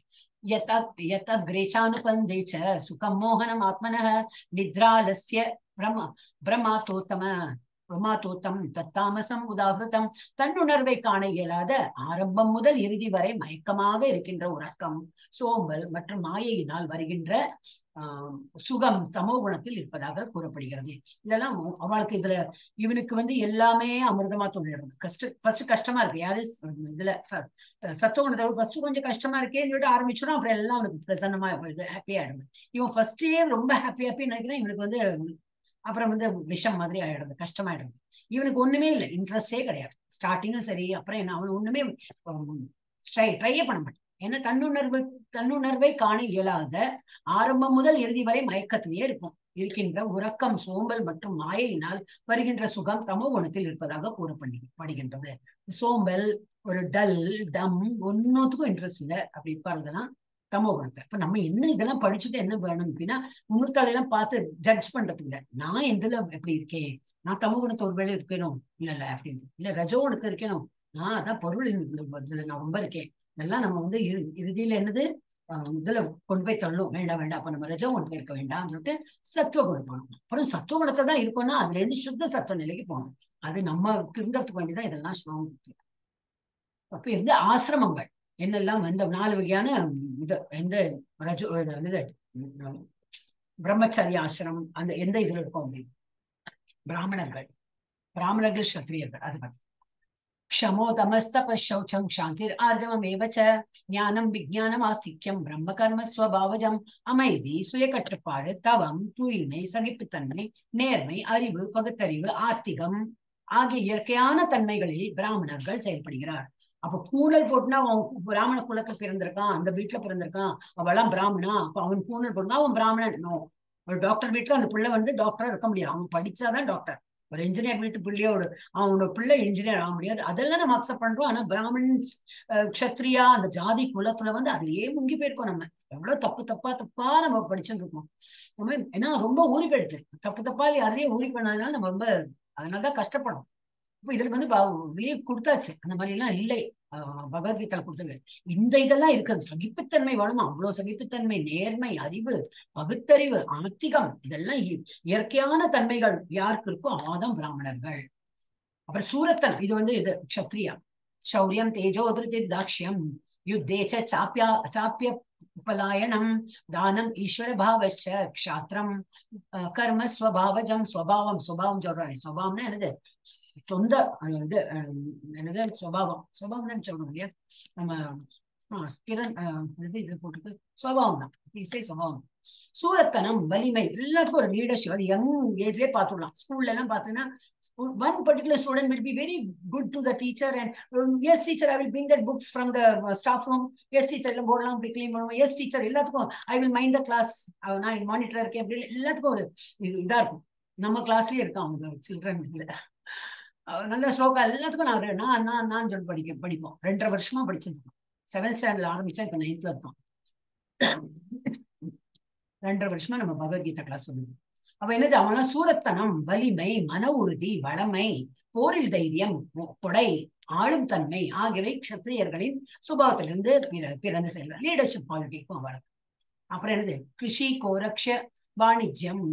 யதக்ரேச்சானுபந்தே சுகம் மோகனம் ஆத்மன நித்ராலஸ்ய பிரம பிரமாத்தோத்தம பிரமாதூத்தம் தத்தாமசம் உதாகிருதம் தன்னுணர்வை காண இயலாத ஆரம்பம் முதல் இறுதி வரை மயக்கமாக இருக்கின்ற உறக்கம் சோம்பல் மற்றும் மாயையினால் வருகின்ற ஆஹ் சுகம் சமூக குணத்தில் இருப்பதாக கூறப்படுகிறது. இதெல்லாம் அவளுக்கு இதுல இவனுக்கு வந்து எல்லாமே அமிர்தமா தோணுது கஷ்ட ஃபர்ஸ்ட் கஷ்டமா இருக்கு. யாரு இதுல சத்துவகுணத்தை ஃபர்ஸ்ட் கொஞ்சம் கஷ்டமா இருக்கேன்னு சொல்லிட்டு ஆரம்பிச்சிடும் அப்புறம் எல்லாம் அவனுக்கு பிரசன்னமா ஹாப்பியா ஆயிடும் இவன் ஃபர்ஸ்டே ரொம்ப ஹாப்பி ஹாப்பி நினைக்கிறேன். இவனுக்கு வந்து அப்புறம் வந்து விஷம் மாதிரி ஆயிடுது கஷ்டமாயிடுது. இவனுக்கு ஒண்ணுமே இல்லை இன்ட்ரெஸ்டே கிடையாது. ஸ்டார்டிங்கும் சரி அப்புறம் என்ன அவன் ஒண்ணுமே ட்ரை ட்ரையே பண்ண மாட்டான். ஏன்னா தன்னுணர்வு தன்னுணர்வை காண இயலாத ஆரம்பம் முதல் இறுதி வரை மயக்கத்திலேயே இருக்கும் இருக்கின்ற உறக்கம் சோம்பல் மற்றும் மாயையினால் வருகின்ற சுகம் தமோ குணத்தில் இருப்பதாக கூறப்படுகின்றது சோம்பல் ஒரு டல் டம் ஒன்னொத்துக்கும் இன்ட்ரெஸ்ட் இல்லை. அப்படி இருப்பாருன்னா தமோ குணத்தை இப்ப நம்ம என்ன இதெல்லாம் படிச்சுட்டு என்ன வேணும் அப்படின்னா முன்னூத்தாளெல்லாம் பார்த்து ஜட்ஜ் பண்றது இல்ல. நான் எதுல எப்படி இருக்கேன்? நான் தமோ குணத்தை ஒருவேளை இருக்கணும் இல்ல இல்ல அப்படின்னு. இல்ல ரஜோ குணத்தை இருக்கணும் நான் அதான் பொருள் இதுல நான் ரொம்ப இருக்கேன். இதெல்லாம் நம்ம வந்து இறு- இறுதியில என்னது? ஆஹ் இதுல கொண்டு போய் தள்ளும் வேண்டாம் வேண்டாம். அப்ப நம்ம ரஜோ குணத்துல இருக்க வேண்டாம்னு சொல்லிட்டு சத்துவ குணம் போகணும். அப்புறம் சத்துவ குணத்தை தான் இருக்கோம்னா அதுல இருந்து சுத்த சத்துவ நிலைக்கு போகணும். அது நம்ம திருந்தறதுக்கு வேண்டிதான் இதெல்லாம் ஸ்ட்ராங். அப்ப வந்து ஆசிரமங்கள். என்னெல்லாம் இந்த நாலு வகையான இது எந்த ரஜு இது பிரம்மச்சரிய ஆசிரமம் அந்த எந்த இதுல இருக்கும் அப்படின்னு பிராமணர்கள். பிராமணர்கள் சத்திரியர்கள் அது பத்தி க்ஷமோ சாந்திர் ஆர்ஜவமேவ ஞானம் விஜயானம் ஆஸ்திக்யம் பிரம்ம கர்ம ஸ்வபாவஜம் அமைதி சுய கட்டுப்பாடு தவம் தூய்மை சகிப்புத்தன்மை நேர்மை அறிவு பகுத்தறிவு ஆத்திகம் ஆகிய இயற்கையான தன்மைகளில் பிராமணர்கள் செயல்படுகிறார். அப்ப கூடல் போட்டுனா அவன் பிராமண குலத்துல பிறந்திருக்கான் அந்த வீட்டுல பிறந்திருக்கான். அவெல்லாம் பிராமணா. அப்ப அவன் கூடல் போட்டுனா அவன் பிராமணன். நோ ஒரு டாக்டர் வீட்டுல அந்த பிள்ளை வந்து டாக்டரா இருக்க முடியாது. அவன் படிச்சாதான் டாக்டர் ஒரு இன்ஜினியர் வீட்டு பிள்ளையோட அவனோட பிள்ளை இன்ஜினியர் ஆக முடியாது. அதெல்லாம் நம்ம அக்செப்ட் பண்றோம். ஆனா பிராமின்ஸ் க்ஷத்ரியா அந்த ஜாதி குலத்துல வந்து அதுலயே முங்கி போயிருக்கோம் நம்ம. எவ்வளவு தப்பு தப்பா தப்பா நம்ம படிச்சுட்டு இருக்கோம். நம்ம ஏன்னா ரொம்ப ஊறி போயிடுது தப்பு தப்பா அதுலயே ஊறி பண்ணதுனால நம்ம ரொம்ப அதனாலதான் கஷ்டப்படும் இப்ப இதுல வந்து வெளியே கொடுத்தாச்சு. அந்த மாதிரி எல்லாம் இல்லை. பகவத்கீதால பகவத்கீதையில கொடுத்தது இந்த இதெல்லாம் இருக்குது. சகிப்புத்தன்மை வேணுமா அவ்வளவு சகிப்புத்தன்மை நேர்மை அறிவு பகுத்தறிவு ஆத்திகம் இதெல்லாம் இயற்கையான தன்மைகள் யாருக்கு இருக்கோ அவதான் பிராமணர்கள். அப்புறம் சூரத்தனம் இது வந்து இது க்ஷத்ரியா. சௌரியம் தேஜோ திருதி தாக்ஷ்யம் யுத்தே சாப்பியா சாப்பிய பலாயனம் தானம் ஈஸ்வர பாவச்ச க்ஷாத்திரம் கர்ம ஸ்வபாவஜம் ஸ்வபாவம் சுபாவம் சொல்றாரு. சுபாவம்னா என்னது? சொந்த இது அஹ், என்னது? சுபாவம் சுபாவம் தான் சொல்லணும் இல்லையா? நம்ம ஆஹ், ஸ்திரன் இது இது போட்டுட்டு சுபாவம் தான். இசை சுபாவம் சூரத்தனம் வலிமை எல்லாத்துக்கும் ஒரு லீடர்ஷிப் அது யங் ஏஜ்லேயே பார்த்துடலாம். ஸ்கூல்ல எல்லாம் பார்த்தீங்கன்னா one particular student will be very good to the teacher and yes teacher I will bring that books from the staff room yes teacher எல்லாம் போடலாம் அப்படி கிளீன் பண்ணுவோம். எஸ் டீச்சர் எல்லாத்துக்கும் I will mind the class நான் மானிட்டரா இருக்கேன் அப்படி எல்லாத்துக்கும் ஒரு இது இதா இருக்கும். நம்ம கிளாஸ்லயே இருக்கும் அவங்க சில்ட்ரன் இதுல நல்ல ஸ்லோகா எல்லாத்துக்கும் நான் நான் நான் நான் சொல்லி படிக்க படிப்போம். ரெண்டரை வருஷமா படிச்சிருக்கோம். செவன்த் ஸ்டாண்டர்ட்ல ஆரம்பிச்சா இப்ப நைன்த்ல இருக்கோம். ரெண்டரை வருஷமா நம்ம பகவத்கீதா கிளாஸ் சொல்லுவோம். அவ என்னது? அவனா சூரத்தனம் வலிமை மன உறுதி வளமை போரில் தைரியம் கொடை ஆளும் தன்மை ஆகியவை க்ஷத்திரியர்களின் சுபாவத்திலிருந்து பிறந்து செல்வார். லீடர்ஷிப் குவாலிட்டிக்கும் வளர்க்கும் அப்புறம் என்னது? கிருஷி கோரக்ஷ வாணிஜ்யம்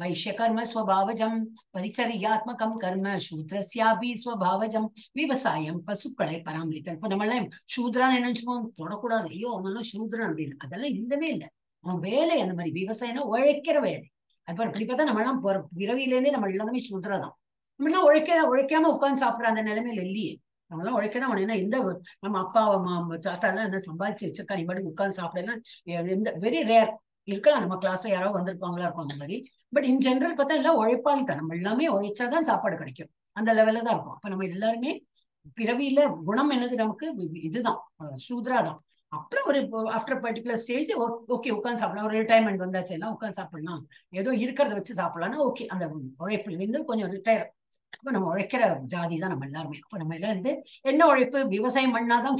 வைஷ்ய கர்ம ஸ்வபாவஜம் பரிச்சரியாத்மகம் கர்ம சூத்ரஸ்யாபி ஸ்வபாவஜம் விவசாயம் பசுக்களை பராமரித்தல். இப்ப நம்ம எல்லாம் சூத்ரான்னு என்ன நினைச்சுப்போம் தொடக்கூடாது. ஐயோ அவங்கெல்லாம் சூத்ரன் அப்படின்னு. அதெல்லாம் இல்லவே இல்லை. அவன் வேலை அந்த மாதிரி. விவசாயம்னா உழைக்கிற வேலை. அப்ப இப்படி பார்த்தா நம்ம எல்லாம் பிறவிலேருந்தே பிறவியில இருந்தே நம்ம எல்லாமே சூத்ரா தான் நம்ம எல்லாம் உழைக்க உழைக்காம உட்கார்ந்து சாப்பிடுற அந்த நிலைமையில இல்லையே. நம்ம எல்லாம் உழைக்கதான் வேணும். ஏன்னா எந்த ஒரு- நம்ம அப்பா அம்மா தாத்தா எல்லாம் என்ன சம்பாதிச்சு வச்சிருக்கா நீ பாட்டுக்கு உட்கார்ந்து சாப்பிடலாம். எந்த வெரி ரேர் இருக்கலாம். நம்ம கிளாஸ்ல யாரோ வந்திருப்பாங்களா இருக்கும் அந்த மாதிரி. பட் இன் ஜென்ரல் பார்த்தா எல்லாம் உழைப்பாளி தான். நம்ம எல்லாமே உழைச்சாதான் சாப்பாடு கிடைக்கும். அந்த லெவல்ல தான் இருக்கும். அப்ப நம்ம எல்லாருமே பிறவியில குணம் என்னது நமக்கு? இதுதான். அஹ் சூத்ரா தான் அப்புறம் ஒரு ஆஃப்டர் பர்டிகுலர் ஸ்டேஜ் ஓகே உட்காந்து சாப்பிடலாம். ஒரு ரிட்டையர்மெண்ட் வந்தாச்சு எல்லாம் உட்காந்து சாப்பிடலாம். ஏதோ இருக்கிறத வச்சு சாப்பிடலாம்னா ஓகே அந்த உழைப்புல இருந்து கொஞ்சம் ரிட்டையர் அப்ப நம்ம உழைக்கிற ஜாதி தான் நம்ம எல்லாருமே. அப்ப நம்ம எல்லாம் இருந்து என்ன உழைப்பு? விவசாயம் பண்ணாதான்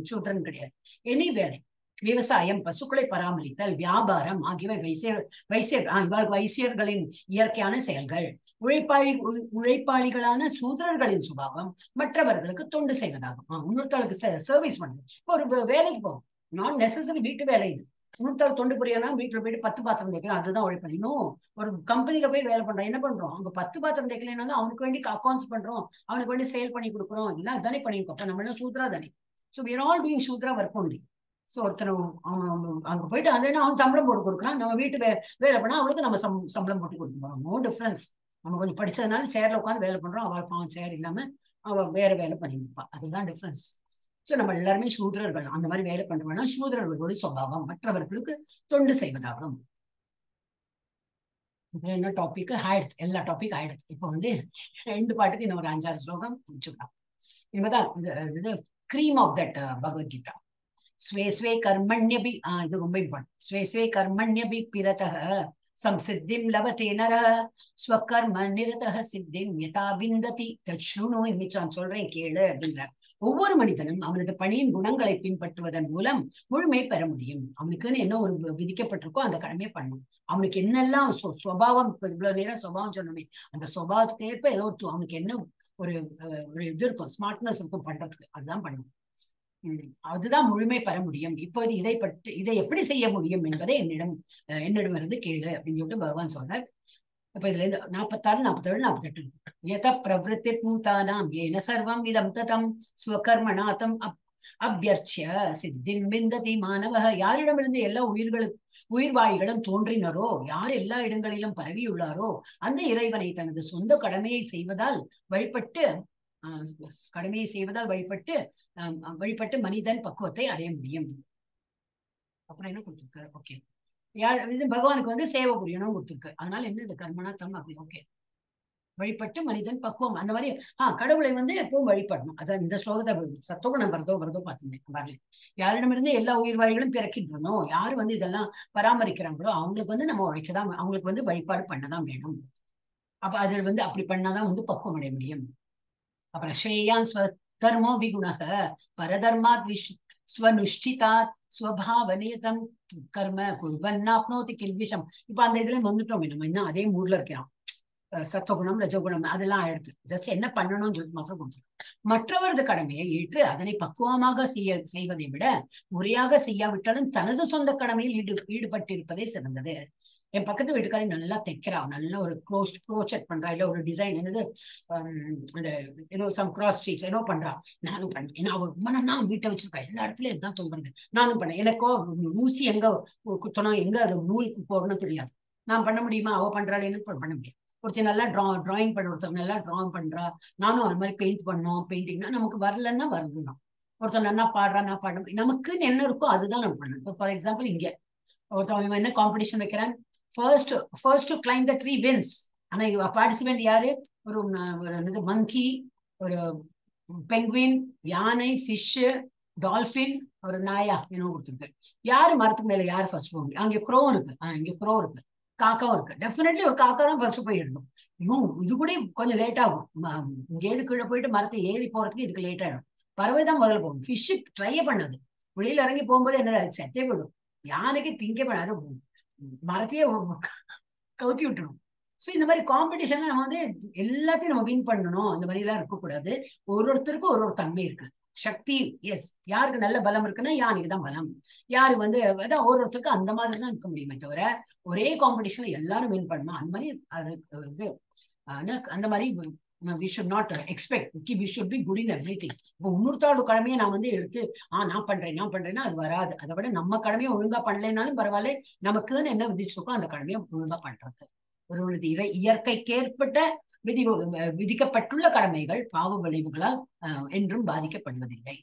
சூத்திரன் கிடையாது. எனி வேலை. விவசாயம் பசுக்களை பராமரித்தல் வியாபாரம் ஆகியவை வைசியர் வைசியர் ஆஹ் வைசியர்களின் இயற்கையான செயல்கள். உழைப்பாளி உழைப்பாளிகளான சூதரர்களின் சுபாவம் மற்றவர்களுக்கு தொண்டு செய்வதாகும். இன்னொருத்தாளுக்கு சர்வீஸ் பண்ணுது இப்போ ஒரு வேலைக்கு போகும் நான் நெசசரி வீட்டு வேலை இது. இன்னொருத்தாள் தொண்டு புரியலாம் வீட்டுல போயிட்டு பத்து பாத்திரம் தேய்க்கலாம். அதுதான் உழைப்பு. இன்னும் ஒரு கம்பெனில போய் வேலை பண்றோம். என்ன பண்றோம்? அங்க பத்து பாத்திரம் தேய்க்கலனாலும் அவனுக்கு வேண்டி அக்கௌண்ட்ஸ் பண்றோம். அவனுக்கு வேண்டி சேல் பண்ணி கொடுக்குறோம். இதெல்லாம் அதானே பண்ணிருக்கோம் அப்ப நம்ம எல்லாம் சூத்ரா தானே. ஸோ we ஆல் all சூத்ரா ஒர்க் ஒன்லி ஸோ ஒருத்தர் அங்க போயிட்டு அதுல அவன் சம்பளம் போட்டு கொடுக்கலாம். நம்ம வீட்டு வே வேலை பண்ணா அவளுக்கு நம்ம சம் சம்பளம் போட்டு கொடுக்க போறோம். நோ டிஃபரன்ஸ் நம்ம கொஞ்சம் படிச்சதுனால சேர்ல உட்காந்து வேலை பண்றோம். அவள் பாவம் சேர் இல்லாம அவ வேற வேலை பண்ணிருப்பா அதுதான் டிஃபரன்ஸ் ஸோ நம்ம எல்லாருமே சூதரர்கள். அந்த மாதிரி வேலை பண்றோம்னா சூதரர்களுடைய சுபாவம். மற்றவர்களுக்கு தொண்டு செய்வதாகும். என்ன டாபிக் ஆயிடுச்சு எல்லா டாபிக் ஆயிடுச்சு இப்போ வந்து ரெண்டு பாட்டுக்கு இன்னும் ஒரு அஞ்சாறு ஸ்லோகம் முடிச்சுக்கலாம். இனிமேதான் இது கிரீம் ஆஃப் தட் பகவத்கீதா. ஸ்வே ஸ்வே கர்மண்யபி ஆஹ் இது ரொம்ப இம்பார்ட்டன்ட் ஸ்வே ஸ்வே கர்மண்யபி பிறத संसिद्धिं लभते नरः ஸ்வகர்ம நிரதக சித்திம் யதா விந்ததி தச்ருணு நான் சொல்றேன் கேளு அப்படின்றார் ஒவ்வொரு மனிதனும் அவனது பணியின் குணங்களை பின்பற்றுவதன் மூலம் முழுமை பெற முடியும் அவனுக்குன்னு என்ன ஒரு வி- விதிக்கப்பட்டிருக்கோ அந்த கடமையை பண்ணும் அவனுக்கு என்னெல்லாம் சொ- சுபாவம் இப்ப இவ்வளவு நேரம் சுபாவம் சொன்னோமே அந்த சுபாவத்துக்கு ஏற்ப ஏதோ ஒரு து- அவனுக்கு என்ன ஒரு அஹ், ஒரு இது இருக்கும் ஸ்மார்ட்னஸ் இருக்கும் பண்றதுக்கு அதுதான் பண்ணும் உம் அதுதான் முழுமை பெற முடியும். இப்போது இதை பற்றி இதை எப்படி செய்ய முடியும் என்பதை என்னிடம் என்னிடம் என்னிடமிருந்து கேளு அப்படின்னு சொல்லிட்டு பகவான் சொல்றார். இப்ப இதுல இருந்து நாற்பத்தாறு நாற்பத்தேழு நாற்பத்தெட்டு. எத பிரவருத்தி பூதானாம்? ஏன சர்வம் இதம் ததம் ஸ்வகர்மநாதம் அப் அபியர்ச்சிய சித்திம் விந்ததி மாணவக. யாரிடமிருந்து எல்லா உயிர்களும் உயிர்வாழிகளும் தோன்றினரோ யார் எல்லா இடங்களிலும் பரவியுள்ளாரோ அந்த இறைவனை தனது சொந்த கடமையை செய்வதால் வழிபட்டு கடமையை செய்வதால் வழிபட்டு ஆஹ் வழிபட்டு மனிதன் பக்குவத்தை அடைய முடியும். அப்புறம் என்ன கொடுத்துருக்காரு? ஓகே யார் இது பகவானுக்கு வந்து சேவை புரியணும் கொடுத்துருக்கு அதனால என்ன இது தம் அப்படி ஓகே வழிபட்டு மனிதன் பக்குவம் அந்த மாதிரி ஆஹ் கடவுளை வந்து எப்பவும் வழிபடணும். அதான் இந்த ஸ்லோகத்தை சத்தோகுணம் வரதோ வரதோ பார்த்துருந்தேன் வரல யாரிடமிருந்து எல்லா உயிர்வாய்களும் பிறக்கின்றனோ யாரு வந்து இதெல்லாம் பராமரிக்கிறாங்களோ அவங்களுக்கு வந்து நம்ம உழைக்கதான் அவங்களுக்கு வந்து வழிபாடு பண்ணதான் வேணும். அப்ப அது வந்து அப்படி பண்ணாதான் வந்து பக்குவம் அடைய முடியும். அப்புறம் ஸ்ரேயான் ஸ்வதர்மோ விகுணக பரதர்மாத் விஷ் ஸ்வனுஷ்டிதாத் ஸ்வபாவனியதம் கர்ம குர்வன்னாப்னோதி கில்விஷம் இப்ப அந்த இதுல வந்துட்டோம் நம்ம இன்னும் அதே மூட்ல இருக்கிறோம் அஹ் சத்துவகுணம் ரஜகுணம் அதெல்லாம் ஆயிடுச்சு ஜஸ்ட் என்ன பண்ணணும்னு சொல்லி மாத்திரம் கொடுத்துருக்கோம் மற்றவரது கடமையை ஏற்று அதனை பக்குவமாக செய்ய செய்வதை விட முறையாக செய்யாவிட்டாலும் தனது சொந்த கடமையில் ஈடு ஈடுபட்டிருப்பதே சிறந்தது. என் பக்கத்து வீட்டுக்காரி நல்லா தைக்கிறா நல்ல ஒரு க்ளோஸ் க்ளோச்சட் பண்றா இல்ல ஒரு டிசைன் என்னது அந்த ஏதோ சம் கிராஸ் ஸ்ட்ரீட்ஸ் ஏதோ பண்றா. நானும் பண்ணேன் ஏன்னா அவ ரொம்ப நல்லா வீட்டை வச்சிருக்கா. எல்லா இடத்துலயும் இதுதான் தோன்றது. நானும் பண்ணேன். எனக்கோ ஊசி எங்க குத்தணும் எங்க அது நூலுக்கு போகணும்னு தெரியாது. நான் பண்ண முடியுமா? அவ பண்றாள் எனக்கு பண்ண முடியாது. ஒருத்தர் நல்லா ட்ரா டிராயிங் பண்ண ஒருத்தர் நல்லா டிராயிங் பண்றா. நானும் அது மாதிரி பெயிண்ட் பண்ணோம் பெயிண்டிங்னா நமக்கு வரலன்னா வருதுதான் ஒருத்தர் நல்லா பாடுறா நான் பாட நமக்கு நமக்குன்னு என்ன இருக்கோ அதுதான் நம்ம பண்ணணும். இப்போ ஃபார் எக்ஸாம்பிள் இங்க. ஒருத்தன் என்ன காம்படிஷன் வைக்கிறான்? First first to claim the tree wins ஆனா பார்ட்டிசிபென்ட் யாரு? ஒரு ஒரு மங்கி ஒரு பெங்குவின் யானை ஃபிஷ்ஷு டால்பின் ஒரு நாயா என்ன கொடுத்துருக்கு. யாரு மரத்துக்கு மேல யாரு ஃபர்ஸ்ட் போக முடியும் அங்க க்ரோ இருக்கு. ஆஹ் இங்க க்ரோ இருக்கு. காக்காவும் இருக்கு. டெஃபினெட்லி ஒரு காக்கா தான் ஃபர்ஸ்ட் போயிடணும் இன்னும் இது கூட கொஞ்சம் லேட் ஆகும். இங்கேது கீழே போயிட்டு மரத்தை ஏறி போறதுக்கு இதுக்கு லேட் ஆயிடும். பறவை தான் முதல்ல போகும். ஃபிஷ்ஷு ட்ரையே பண்ணாது. வெளியில இறங்கி போகும்போது என்ன செத்தே போயிடும். யானைக்கு திங்கே பண்ணாது. மரத்தையே கவுத்தி விட்டுரும். ஸோ இந்த மாதிரி காம்படிஷன்ல நம்ம வந்து எல்லாத்தையும் நம்ம வின் பண்ணணும். அந்த மாதிரி எல்லாம் இருக்கக்கூடாது. ஒரு ஒருத்தருக்கும் ஒரு ஒரு தன்மை இருக்கு. சக்தி எஸ் யாருக்கு நல்ல பலம் இருக்குன்னா யானைக்கு தான் பலம்? யாரு வந்து அதான் ஒரு ஒருத்தருக்கு அந்த மாதிரி தான் இருக்க முடியுமே தவிர ஒரே காம்படிஷன்ல எல்லாரும் வின் பண்ணணும். அந்த மாதிரி அது வந்து அந்த மாதிரி we should not expect we should be good in everything இப்போ இன்னொருத்தரோட கடமையை நான் வந்து எடுத்து ஆ நான் பண்றேன் நான் பண்றேன்னா அது வராது. அதை விட நம்ம கடமையை ஒழுங்கா பண்ணலைனாலும் பரவாயில்ல. நமக்குன்னு என்ன விதிச்சிருக்கோ அந்த கடமையை ஒழுங்கா பண்றது. ஒருவனது இறை இயற்கைக்கேற்பட்ட விதி விதிக்கப்பட்டுள்ள கடமைகள் பாவ விளைவுகளால் அஹ், என்றும் பாதிக்கப்படுவதில்லை.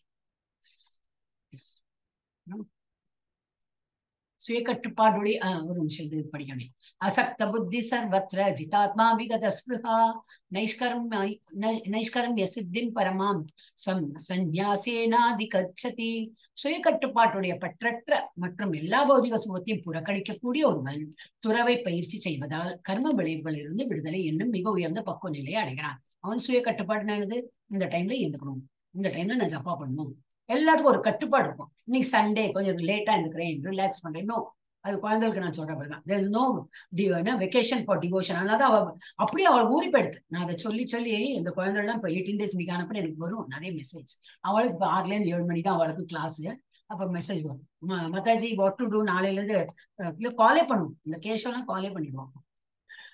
சுயக்கட்டுப்பாடுடைய ஒரு நிமிஷம் இது படிக்கணும். அசக்த புத்தி சர்வத்திர ஜிதாத்மா விகத ஸ்பிருஹா நைஷ்கரம் நை- சித்தின் பரமாம். சம் சந்நியாசேனாதி கச்சதி. சுயக்கட்டுப்பாட்டுடைய பற்றற்ற மற்றும் எல்லா பௌதிக சுகத்தையும் புறக்கணிக்கக்கூடிய ஒருவன் துறவை பயிற்சி செய்வதால் கர்ம விளைவுகளிலிருந்து விடுதலை என்னும் மிக உயர்ந்த பக்குவ நிலையை அடைகிறான். அவன் சுய கட்டுப்பாடுனா என்னது? இந்த டைம்ல இருந்துக்கணும் இந்த டைம்ல நான் ஜப்பா பண்ணணும். எல்லாத்துக்கும் ஒரு கட்டுப்பாடு இருக்கும். இன்னைக்கு சண்டே கொஞ்சம் லேட்டா இருக்கிறேன் ரிலாக்ஸ் பண்றேன். நோ அது குழந்தைகளுக்கு நான் சொல்றேன் தான் there is no vacation for devotion அதனால தான் அவ அப்படியே அவள் ஊறி போயிடுது. நான் அதை சொல்லி சொல்லி இந்த குழந்தைலாம் இப்போ எயிட்டீன் டேஸ் இன்னைக்கு அனுப்பின எனக்கு வரும். நிறைய மெசேஜ் அவளுக்கு இப்போ ஆறுல இருந்து ஏழு மணி தான் அவளுக்கு கிளாஸ் அப்போ மெசேஜ் வரும். ம- மதாஜி வாட் டு டூ நாளையில இருந்து காலே பண்ணுவோம். இந்த கேஷெல்லாம் காலே பண்ணிடுவோம்.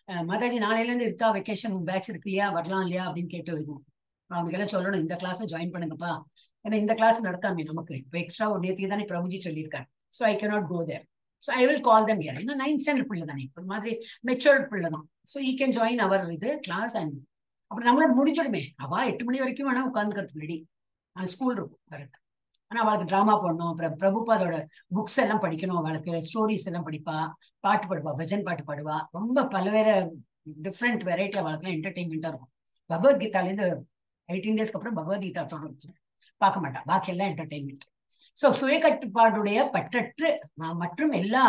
மதாஜி நாளையிலேருந்து நாளையில இருந்து இருக்கா? வெக்கேஷன் பேட்ச் இருக்கு இல்லையா? வரலாம் இல்லையா? அப்படின்னு கேட்டு வருவோம். அவனுக்கு எல்லாம் சொல்லணும். இந்த கிளாஸை ஜாயின் பண்ணுங்கப்பா. ஏன்னா இந்த கிளாஸ் நடக்காமே நமக்கு. இப்போ எக்ஸ்ட்ரா ஒரு நேற்றுக்கு தானே பிரபுஜி சொல்லியிருக்காரு. So I cannot go there so I will call them here ஏன்னா நைன்த் ஸ்டாண்டர்ட் பிள்ளை தானே. ஒரு மாதிரி மெச்சோர்ட் பிள்ளை தான். So he can join our இது கிளாஸ் அண்ட் அப்புறம் நம்மள முடிஞ்சிடுமே. அவா எட்டு மணி வரைக்கும் வேணா உட்காந்துக்கிறதுக்கு ரெடி ஆனால் ஸ்கூல் இருக்கும் கரெக்ட் ஆனா அவளுக்கு ட்ராமா போடணும். அப்புறம் பிரபுபாதோட புக்ஸ் எல்லாம் படிக்கணும். அவளுக்கு ஸ்டோரிஸ் எல்லாம் படிப்பா. பாட்டு பாடுவா. பஜன் பாட்டு பாடுவா. ரொம்ப பல்வேறு டிஃப்ரெண்ட் வெரைட்டி அவளுக்குலாம் என்டர்டெயின்மெண்ட்டாக இருக்கும். பகவத்கீதாலேருந்து எயிட்டீன் டேஸ்க்கு அப்புறம் பகவத்கீதா தொடர்ச்சி பார்க்க மாட்டா பாக்கி எல்லாம் என்டர்டைன்மெண்ட் சோ சுய கட்டுப்பாடுடைய பற்றற்று மற்றும் எல்லா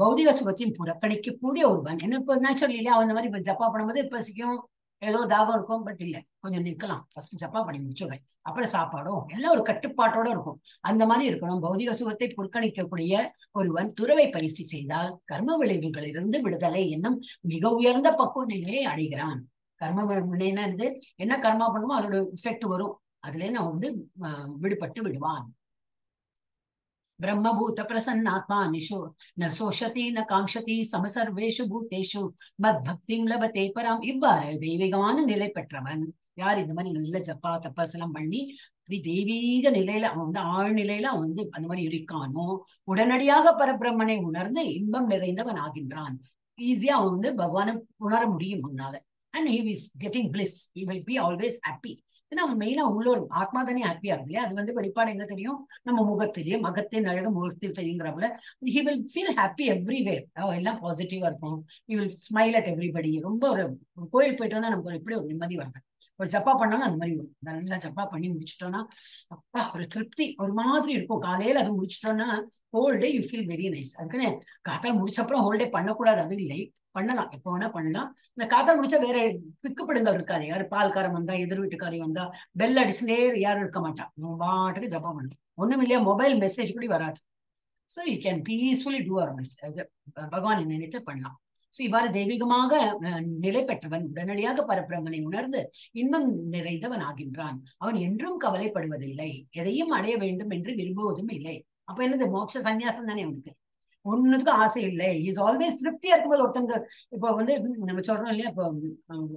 பௌதிக சுகத்தையும் புறக்கணிக்கக்கூடிய ஒருவன் என்ன இப்போ நேச்சுரல் இல்லையா? அந்த மாதிரி இப்ப ஜப்பா பண்ணும்போது பசிக்கும் ஏதோ தாகம் இருக்கும் பட் இல்ல. கொஞ்சம் நிற்கலாம். ஃபர்ஸ்ட் ஜப்பா பண்ணி முடிச்சுடுறேன். அப்புறம் சாப்பாடும் எல்லாம் ஒரு கட்டுப்பாட்டோட இருக்கும். அந்த மாதிரி இருக்கணும். பௌதிக சுகத்தை புறக்கணிக்கக்கூடிய ஒருவன் துறவை பயிற்சி செய்தால் கர்ம விளைவுகளிலிருந்து விடுதலை என்னும் மிக உயர்ந்த பக்குவ நிலையை அடைகிறான். கர்ம இருந்து என்ன கர்மா பண்ணுமோ அதோட எஃபெக்ட் வரும். அதுல அவன் வந்து விடுபட்டு விடுவான். பிரம்மபூத பிரசன்னாத்மா நிஷோ ந சோஷதி ந காங்ஷதி சமசர்வேஷு பூத்தேஷு மத் பக்திம் லபத்தே பராம். இவ்வாறு தெய்வீகமான நிலை பெற்றவன். யார் இந்த மாதிரி நல்ல ஜப்பா தப்பஸ் எல்லாம் பண்ணி இப்படி தெய்வீக நிலையில அவன் வந்து ஆழ்நிலையில அவன் வந்து அந்த மாதிரி இருக்கானோ உடனடியாக பரபிரம்மனை உணர்ந்து இன்பம் நிறைந்தவன் ஆகின்றான். ஈஸியா அவன் வந்து பகவானை உணர முடியும் உன்னால and he is getting bliss he will be always happy ஏன்னா அவன் மெயினா உள்ளூர் ஆத்மா தானே ஹாப்பியா இருக்கு இல்லையா? அது வந்து வெளிப்பாடு எங்க தெரியும்? நம்ம முகத்திலேயே மகத்தின் அழகு முகத்தில் தெரியுங்கிறப்பல he will feel happy everywhere எல்லாம் பாசிட்டிவா இருக்கும் he will smile at everybody ரொம்ப ஒரு கோயில் போயிட்டு வந்தா நமக்கு ஒரு எப்படி ஒரு நிம்மதி வருது. ஒரு ஜப்பா பண்ணாலும் அந்த மாதிரி வரும். நல்லா ஜப்பா பண்ணி முடிச்சிட்டோம்னா அப்பா ஒரு திருப்தி ஒரு மாதிரி இருக்கும். காலையில அது முடிச்சிட்டோம்னா whole day you feel very nice அதுக்குன்னு காத்தால் முடிச்சப்புறம் ஹோல் டே பண்ணக்கூடாது அது இல்லை. பண்ணலாம். எப்போ வேணா பண்ணலாம். இந்த காத்தால் முடிச்சா வேற பிக்குப்படுங்கள் இருக்காரு. யாரு பால்காரன் வந்தா எதிர் வீட்டுக்காரி வந்தா பெல் அடிச்சுட்டே யாரும் இருக்க மாட்டா. பாட்டுக்கு ஜப்பா பண்ணணும் ஒண்ணும் இல்லையா மொபைல் மெசேஜ் கூட வராது. So you can peacefully do our message பகவானை நினைத்து பண்ணலாம். இவ்வாறு தெய்வீகமாக நிலை பெற்றவன் உடனடியாக பரபிரமனை உணர்ந்து இன்பம் நிறைந்தவன் ஆகின்றான் அவன் என்றும் கவலைப்படுவதில்லை. எதையும் அடைய வேண்டும் என்று விரும்புவதும் இல்லை. அப்ப என்னது? மோட்ச சன்னியாசம் தானே அவனுக்கு. ஒன்னுக்கு ஆசை இல்லை. இஸ் ஆல்வேஸ் திருப்தியா இருக்கும்போது ஒருத்தங்க இப்போ வந்து நம்ம சொல்றோம் இல்லையா? இப்போ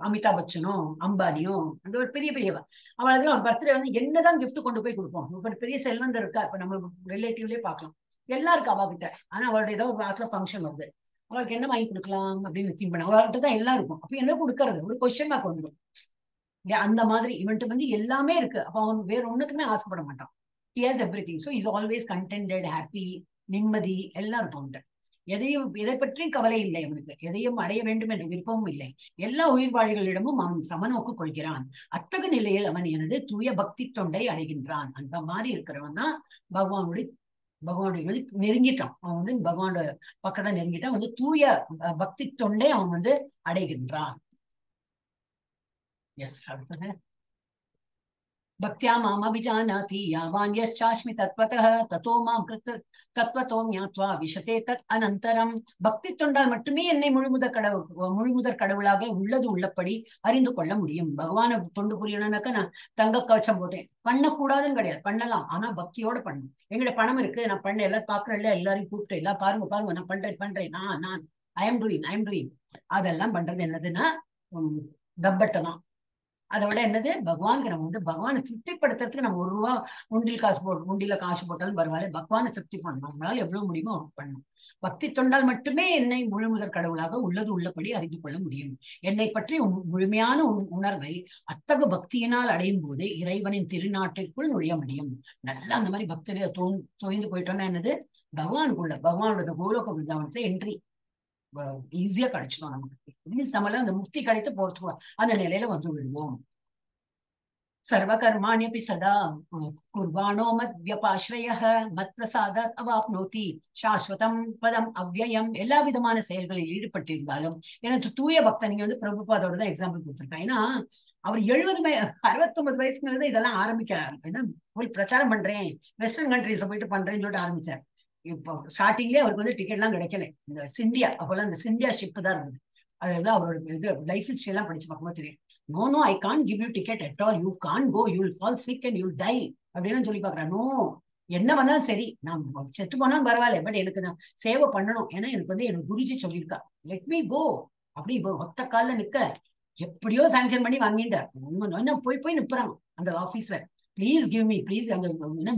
அமிதாப் பச்சனோ அம்பானியும் அந்த ஒரு பெரிய பெரியவ. அவளுக்கு ஒரு பர்த்டே வந்து என்னதான் கிஃப்ட் கொண்டு போய் கொடுப்போம். இப்ப பெரிய செல்வந்தர் இருக்கா இப்ப நம்ம ரிலேட்டிவ்லயே பாக்கலாம் எல்லாம் இருக்கு அவகிட்ட. ஆனா அவளோட ஏதோ ஒரு ஆத்துல ஃபங்க்ஷன் வருது. அவளுக்கு என்ன வாங்கி கொடுக்கலாம் அப்படின்னு திங்க் பண்ண. அவள்கிட்ட தான் எல்லாம் இருக்கும். அப்ப என்ன கொடுக்கறது? ஒரு கொஸ்டின் மார்க் வந்துடும் அந்த மாதிரி இவன்ட்டு வந்து எல்லாமே இருக்கு. அப்ப அவன் வேற ஒண்ணுக்குமே ஆசைப்பட மாட்டான். He everything so is always contented happy நிம்மதி எல்லாம் இருக்கும் அவன்கிட்ட. எதையும் எதை பற்றியும் கவலை இல்லை அவனுக்கு. எதையும் அடைய வேண்டும் என்ற விருப்பமும் இல்லை. எல்லா உயிர்வாழிகளிடமும் அவன் சமநோக்கு கொள்கிறான். அத்தகு நிலையில் அவன் எனது தூய பக்தி தொண்டை அடைகின்றான். அந்த மாதிரி இருக்கிறவன் தான் பகவானுடைய பகவானுடைய வந்து நெருங்கிட்டான். அவன் வந்து பகவானோட பக்கத்தை நெருங்கிட்டான். வந்து தூய பக்தி தொண்டை அவன் வந்து அடைகின்றான். எஸ் அடுத்தது. भक्त्या मामभिजानाति यावान् यश्चास्मि तत्त्वतः ततो मां कृत தத்துவத்தோ ஞாத்வா விஷதே தத் அனந்தரம் பக்தி தொண்டால் மட்டுமே என்னை முழுமுதற் கடவுள் முழுமுதற் கடவுளாக உள்ளது உள்ளபடி அறிந்து கொள்ள முடியும் பகவானை தொண்டு புரியணும்னாக்கா நான் தங்க கவச்சம் போட்டேன் பண்ணக்கூடாதுன்னு கிடையாது பண்ணலாம் ஆனா பக்தியோட பண்ணணும் எங்கிட்ட பணம் இருக்கு நான் பண்ண எல்லாம் பாக்குறேன்ல எல்லாரையும் கூப்பிட்டு எல்லாம் பாருங்க பாருங்க நான் பண்றேன் பண்றேன் நான் நான் I am doing I am doing அதெல்லாம் பண்றது என்னதுன்னா உம், அதோட அதை விட என்னது? பகவானுக்கு நம்ம வந்து பகவானை திருப்திப்படுத்துறதுக்கு நம்ம ஒரு ரூபா உண்டில் காசு போட்டு உண்டியில காசு போட்டாலும் பரவாயில்ல. பகவானை திருப்தி பண்ணணும். நம்மளால எவ்வளவு முடியுமோ அவ்வளவு பண்ணணும். பக்தி தொண்டால் மட்டுமே என்னை முழு முதற் கடவுளாக உள்ளது உள்ளபடி அறிந்து கொள்ள முடியும். என்னை பற்றி முழுமையான உண்- உணர்வை அத்தகு பக்தியினால் அடையும் போது இறைவனின் திருநாட்டிற்குள் நுழைய முடியும். நல்லா அந்த மாதிரி பக்தர்கள் தோ தோய்ந்து போயிட்டோம்னா என்னது? பகவானுக்குள்ள பகவானோட கோலோக பிருந்தாவனத்தை என்ட்ரி ஈஸியா கிடைச்சிடும் நமக்கு. மீன்ஸ் நம்மளால அந்த முக்தி கிடைத்து போறதுக்கு அந்த நிலையில வந்து விடுவோம். சர்வகர்மாணியபி சதா குர்வாணோ மத் மத் பிரசாத அவாப்னோதி சாஸ்வதம் பதம் அவ்வயம். எல்லா விதமான செயல்களில் ஈடுபட்டிருந்தாலும் எனக்கு தூய பக்தன் வந்து பிரபுபாதோட தான் எக்ஸாம்பிள் கொடுத்துருக்கேன். ஏன்னா அவர் எழுபது வய அறுபத்தொன்பது வயசுங்கிறது இதெல்லாம் ஆரம்பிக்க பிரச்சாரம் பண்றேன் வெஸ்டர்ன் கண்ட்ரிஸ்ல போயிட்டு பண்றேன்னு சொல்லிட்டு ஆரம்பிச்சார். இப்போ ஸ்டார்டிங்லேயே அவருக்கு வந்து டிக்கெட் எல்லாம் கிடைக்கல. இந்த சிந்தியா அப்போல்லாம் இந்த சிந்தியா ஷிப் தான் இருந்தது. அதெல்லாம் அவரோட இது லைஃப் ஹிஸ்டரி எல்லாம் படிச்சு பார்க்கும்போது தெரியும். No no I can't give you ticket at all you can't go you fall sick and you die அப்படின்னு சொல்லி பாக்குறேன் நோ என்ன வந்தாலும் சரி. நான் செத்து போனாலும் பரவாயில்ல. பட் எனக்கு நான் சேவை பண்ணணும். ஏன்னா எனக்கு வந்து எனக்கு குருஜி சொல்லியிருக்கா. லெட் மீ கோ அப்படி இப்போ ஒத்த காலில் நிக்க எப்படியோ சாங்ஷன் பண்ணி வாங்கிட்டார். என்ன போய் போய் நிப்புறாங்க அந்த ஆபீஸ்ல ப்ளீஸ் கிவ் மீ ப்ளீஸ் அந்த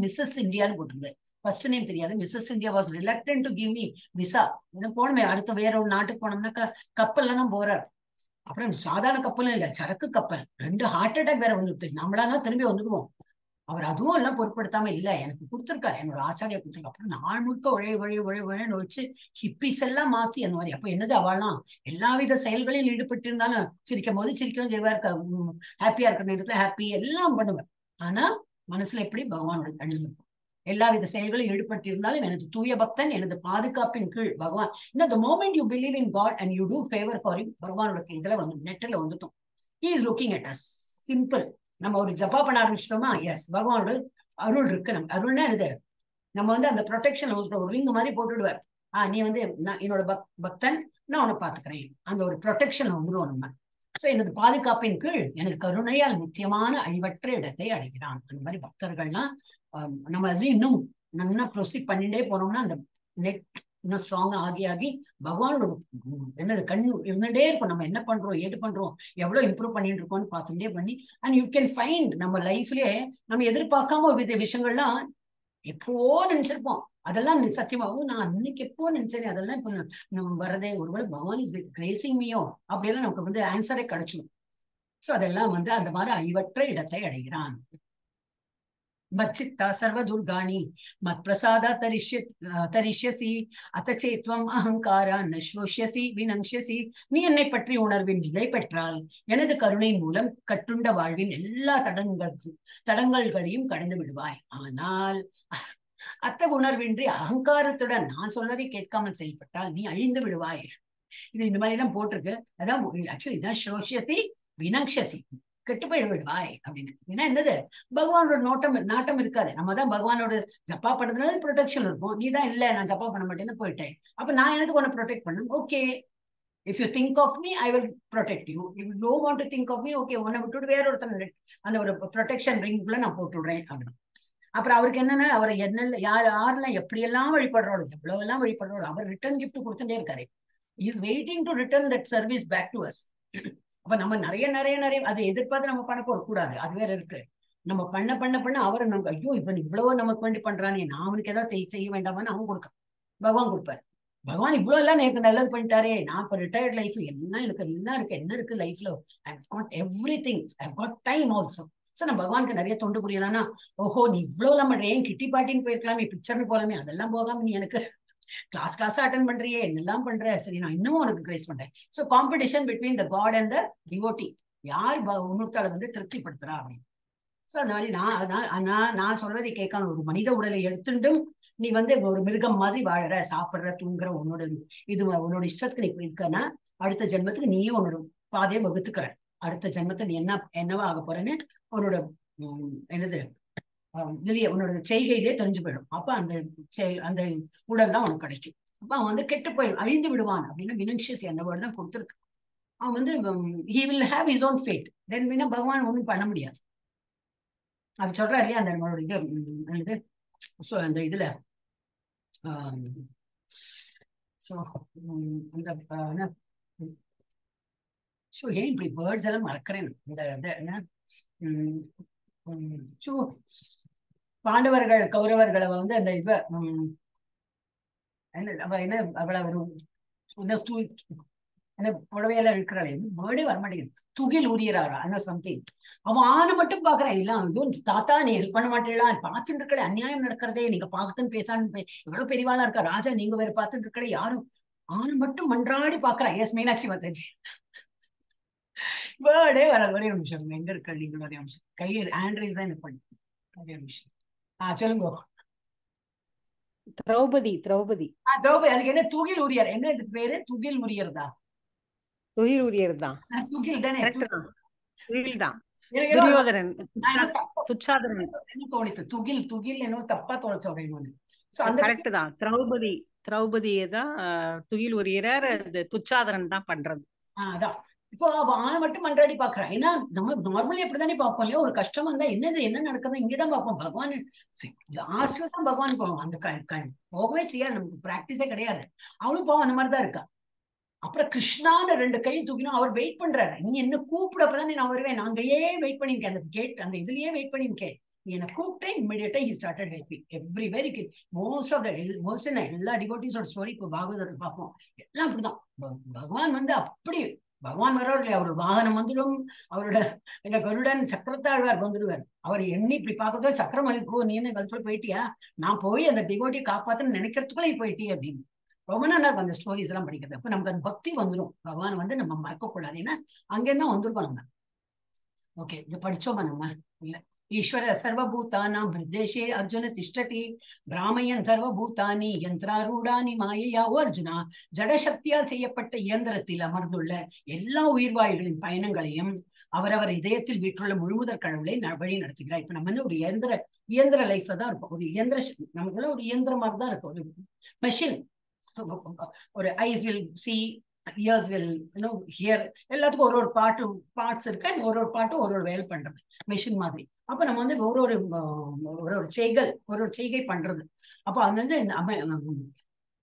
மிஸ்ஸஸ் இந்தியான்னு போட்டிருந்தேன் ஃபர்ஸ்ட் நேம் தெரியாது. Mrs India was reluctant to give me visa இன்னும் போனமே அடுத்த வேற ஒரு நாட்டுக்கு போனோம்னாக்கா கப்பல்ல தான் போறார். அப்புறம் சாதாரண கப்பலும் இல்ல சரக்கு கப்பல். ரெண்டு ஹார்ட் அட்டாக் வேற வந்துட்டு. நம்மளானா திரும்பி வந்துடுவோம். அவர் அதுவும் எல்லாம் பொருட்படுத்தாம இல்ல. எனக்கு கொடுத்துருக்காரு. என்னோட ஆச்சாரியா கொடுத்துருக்காரு. அப்புறம் நாள் முழுக்க உழைய உழைய உழைய உழையன்னு வச்சு ஹிப்பிஸ் எல்லாம் மாத்தி அந்த மாதிரி. அப்ப என்னது அவள்லாம்? எல்லா வித செயல்களில் ஈடுபட்டு இருந்தாலும் சிரிக்கும் போது சிரிக்கவும் ஜெய்வா இருக்க? ஹாப்பியா இருக்கிற நேரத்துல ஹாப்பி எல்லாம் பண்ணுவேன் ஆனா மனசுல எப்படி? பகவானோட கண்ணு இருக்கும் எல்லா வித செயல்களும் ஈடுபட்டிருந்தாலும் எனது தூய பக்தன் எனது பாதுகாப்பின் கீழ் பகவான். இன்னும் the moment you believe in God and you do favour for you பகவானோட இதுல வந்து நெட்டில் வந்துட்டோம். He is looking at us simple நம்ம ஒரு ஜப்பா பண்ண ஆரம்பிச்சிட்டோமா? எஸ் பகவானோட அருள் இருக்கு. நம்ம அருள்னா இது நம்ம வந்து அந்த ப்ரொடெக்ஷன் ஒரு ரிங் மாதிரி போட்டுடுவார். ஆஹ் நீ வந்து நான் என்னோட பக் பக்தன் நான் உன்னை பாத்துக்கிறேன் அந்த ஒரு ப்ரொடெக்ஷன் வந்துடும் நம்ம. சோ எனது பாதுகாப்பின் கீழ் எனது கருணையால் முக்கியமான அழிவற்ற இடத்தை அடைகிறான். அந்த மாதிரி பக்தர்கள்லாம் நம்ம அதுலயும் இன்னும் நல்லா ப்ரொசீட் பண்ணிட்டே போனோம்னா அந்த நெட் இன்னும் ஸ்ட்ராங் ஆகி ஆகி பகவானோட என்னது கண் இருந்துட்டே இருக்கும். நம்ம என்ன பண்றோம் ஏது பண்றோம் எவ்வளவு இம்ப்ரூவ் பண்ணிட்டு இருக்கோம்னு பார்த்துட்டே பண்ணி அண்ட் யூ கேன் ஃபைண்ட் நம்ம லைஃப்லயே நம்ம எதிர்பார்க்காம வித விஷயங்கள்லாம் எப்போ நினைச்சிருப்போம். அதெல்லாம் சத்தியமாவும் நான் அன்னைக்கு எப்போ நினைச்சேன் அதெல்லாம் இப்போ வரதே ஒருவேளை பகவான் இஸ் கிரேசிங் மியோ அப்படியெல்லாம் நமக்கு வந்து ஆன்சரே கிடைச்சிடும் சோ அதெல்லாம் வந்து அந்த மாதிரி அழிவற்ற இடத்தை அடைகிறான். மச்சித்தா சர்வதுர்காணி மத் பிரசாதா தரிஷ்யசி அத்தச்சேத்வம் அகங்காரா நஸ்ரோஷ்யசி வினங்ஷசி நீ என்னை பற்றி உணர்வின் நிலை பெற்றால் எனது கருணை மூலம் கட்டுண்ட வாழ்வின் எல்லா தடங்கள் தடங்கல்களையும் கடந்து விடுவாய். ஆனால் அத்த உணர்வின்றி அகங்காரத்துடன் நான் சொல்வதை கேட்காமல் செயல்பட்டால் நீ அழிந்து விடுவாய். இது இந்த மாதிரி எல்லாம் போட்டிருக்கு. அதான் ஆக்சுவலி இதான் ஸ்ரோஷ்யசி வினக்ஷசி கெட்டு போய் விடுவாய் அப்படின்னு. ஏன்னா என்னது? பகவானோட நோட்டம் நாட்டம் இருக்காது. நம்ம தான் பகவானோட ஜப்பா பண்றதுனால ப்ரொடெக்ஷன் இருக்கும். நீ தான் இல்ல நான் ஜப்பா பண்ண மாட்டேன்னு போயிட்டேன். அப்ப நான் எனக்கு உன்னை ப்ரொடெக்ட் பண்ணும் okay if you think of me I will protect you you to want to think of me okay உன்னை விட்டுட்டு வேற ஒருத்தன் அந்த ஒரு ப்ரொடெக்ஷன் ரிங்குள்ள நான் போட்டு விடுறேன் அப்படின்னு. அப்புறம் அவருக்கு என்னன்னா? அவர் என்ன யார் யாரெல்லாம் எப்படியெல்லாம் வழிபடுறோம் எவ்வளவு எல்லாம் வழிபடுறோம் அவர் ரிட்டர்ன் கிஃப்ட் கொடுத்துட்டே இருக்காரு. Is waiting to return that service back to us அப்ப நம்ம நிறைய நிறைய நிறைய அதை எதிர்பார்த்து நம்ம பண்ண போடக்கூடாது கூடாது அது வேற இருக்கு. நம்ம பண்ண பண்ண பண்ண அவரை நமக்கு ஐயோ இவன் இவ்வளவு நமக்கு வேண்டி பண்றானே நான் அவனுக்கு ஏதாவது செய்ய வேண்டாமான்னு அவன் கொடுக்கான் பகவான் கொடுப்பாரு. பகவான் இவ்வளவு எல்லாம் எனக்கு நல்லது பண்ணிட்டாரே நான் இப்ப ரிட்டையர்ட் லைஃப் எல்லாம் எனக்கு எல்லாம் இருக்கு என்ன இருக்கு லைஃப்ல I got everything I got time also sir நான் பகவானுக்கு நிறைய தொண்டு புரியலாம்னா ஓஹோ நீ இவ்வளவு எல்லாம் ஏன் கிட்டி பாட்டின்னு போயிருக்கலாமே பிக்சர்னு போலாமே அதெல்லாம் போகாம நீ எனக்கு கிளாஸ் கிளாஸா அட்டன் பண்றியே என்னெல்லாம் பண்ற? சரி நான் இன்னமும் உனக்கு கிரேஸ் பண்றேன். So competition between the God and the devotee யார் இன்னொருத்தால வந்து திருப்திப்படுத்துறா அப்படின்னு. ஸோ அந்த மாதிரி நான் நான் நான் சொல்றதை கேட்காம ஒரு மனித உடலை எடுத்துட்டும் நீ வந்து ஒரு மிருகம் மாதிரி வாழற சாப்பிடுற தூங்குற உன்னோட இது உன்னோட இஷ்டத்துக்கு நீ இருக்கன்னா அடுத்த ஜென்மத்துக்கு நீயும் உன்னோட பாதையை வகுத்துக்கிற. அடுத்த ஜென்மத்தை நீ என்ன என்னவா ஆக போறேன்னு உன்னோட என்னது? இதுலயே உன்னோட செய்கையிலே தெரிஞ்சு போயிடும். அப்ப அந்த அந்த உடல் தான் உனக்கு கிடைக்கும். அப்ப அவன் வந்து கெட்டு போய் அழிந்து விடுவான் அப்படின்னு வினங்ஷசி அந்த வேர்டு தான் கொடுத்துருக்கு. அவன் வந்து he will have is own fate then Meena பகவான் ஒன்றும் பண்ண முடியாது. அது சொல்றாரு இல்லையா அந்த நம்மளோட இது ஸோ அந்த இதுல அந்த ஸோ ஏன் இப்படி வேர்ட்ஸ் எல்லாம் மறக்கிறேன்? இந்த என்ன? பாண்டவர்கள் கௌரவர்களை வந்து அந்த இவ என்ன அவ என்ன அவளை ஒரு என்ன புடவையில இருக்கிறாள் வேர்டே வரமாட்டேங்குது துகில் ஊறியறாரா அந்த சம்திங் அவன் ஆணை மட்டும் பாக்குறா எல்லாம் இதுவும் தாத்தா நீ ஹெல்ப் பண்ண மாட்டீங்களா? பார்த்துட்டு இருக்கல அநியாயம் நடக்கிறதே நீங்க பார்த்துன்னு பேசான்னு எவ்வளவு பெரியவாளா இருக்கா? ராஜா நீங்க வேற பார்த்துட்டு இருக்கல யாரும் ஆணை மட்டும் மன்றாடி பாக்குறா எஸ் மீனாட்சி மாதாஜி. வேர்டே வராது. ஒரே நிமிஷம் எங்க இருக்க நீங்கள் ஒரே நிமிஷம். கையில் ஆண்ட்ரைஸ் தான் என்ன பண்ணி ஒரே நிமிஷம். சொல்லுங்க. திரௌபதி திரௌபதி. திரௌபதி அதுக்கு என்ன துகில் உரியர்? என்ன இதுக்கு பேரு? துகில் உரியர் தான் துகில் தானே? கரெக்ட் தான். துயில் தான். எனக்கு ஏதோ துரியோதரன் துச்சாதரன் என்ன தோணித்து துகில் துகில் என்னவோ தப்பா தோண சொல்றேன் சோ அந்த கரெக்ட் தான். திரௌபதி திரௌபதியை தான் துயில் உரியர் இது துச்சாதரன் தான் பண்றது. அதான். இப்போ அவ மட்டும் மன்றாடி பாக்குறான் ஏன்னா நம்ம நார்மலி அப்படித்தானே பார்ப்போம் இல்லையா? ஒரு கஷ்டம் வந்தா என்னது என்ன நடக்குது இங்கதான் பார்ப்போம். பகவான் லாஸ்ட்ல தான் பகவான் போவோம் அந்த போகவே செய்யாது. நமக்கு பிராக்டிஸே கிடையாது. அவளும் போவோம் அந்த மாதிரிதான் இருக்கா. அப்புறம் கிருஷ்ணான்னு ரெண்டு கை தூக்கினோம் அவர் வெயிட் பண்றாரு. நீ என்ன கூப்பிடப்பதான் நான் வருவேன். நான் அங்கேயே வெயிட் பண்ணிருக்கேன் அந்த கேட் அந்த இதுலயே வெயிட் பண்ணிருக்கேன் நீ என்ன கூப்பிட்டேன் இம்மிடியட்டா he started helping everywhere most of the most எல்லா டிவோட்டிஸோட ஸ்டோரி இப்போ பாகவதத்தை பார்ப்போம். எல்லாம் அப்படிதான். பகவான் வந்து அப்படி பகவான் வர்றாரு இல்லையா? அவர் வாகனம் வந்துடும். அவரோட என்ன கருடன் சக்கரத்தாழ்வார் வந்துடுவார். அவர் எண்ணி இப்படி பாக்குறதோ சக்கரம் அழிப்போ நீ என்ன கழுத்துல போயிட்டியா? நான் போய் அந்த டிவோட்டியை காப்பாத்துன்னு நினைக்கிறதுக்குள்ள போயிட்டே போயிட்டியே அப்படின்னு. ரொம்ப நல்லா இருக்கும் அந்த ஸ்டோரிஸ் எல்லாம் படிக்கிறது. அப்ப நமக்கு அந்த பக்தி வந்துடும் பகவான் வந்து நம்ம மறக்க கூடாது ஏன்னா அங்கேருந்து வந்திருக்கோம் நம்ம. ஓகே இது படிச்சோமா நம்ம? இல்ல. ஈஸ்வர சர்வபூதானாம் ஹிருதேஷே அர்ஜுன திஷ்டதி பிராமயன் சர்வபூதானி யந்திராரூடானி மாயையா ஓ அர்ஜுனா ஜடசக்தியால் செய்யப்பட்ட இயந்திரத்தில் அமர்ந்துள்ள எல்லா உயிர்வாயுகளின் பயணங்களையும் அவரவர் இதயத்தில் வீற்றுள்ள முழுமுதற் கடவுளை வழி நடத்துகிறார் இப்ப நம்ம வந்து ஒரு இயந்திர இயந்திர லைஃப்ல தான் இருப்போம் ஒரு இயந்திர ச- நமக்குள்ள ஒரு இயந்திர மாதிரி தான் இருக்கும் ஒரு மெஷின் ஒரு eyes will see years will you know here எல்லாத்துக்கும் ஒரு ஒரு பாட்டு பார்ட்ஸ் இருக்கு? அண்ட் ஒரு ஒரு பாட்டும் ஒரு ஒரு வேலை பண்றது. மெஷின் மாதிரி. அப்ப நம்ம வந்து ஒரு ஒரு ஒரு ஒரு செய்கள் ஒரு ஒரு செய்கை பண்றது. அப்போ அது வந்து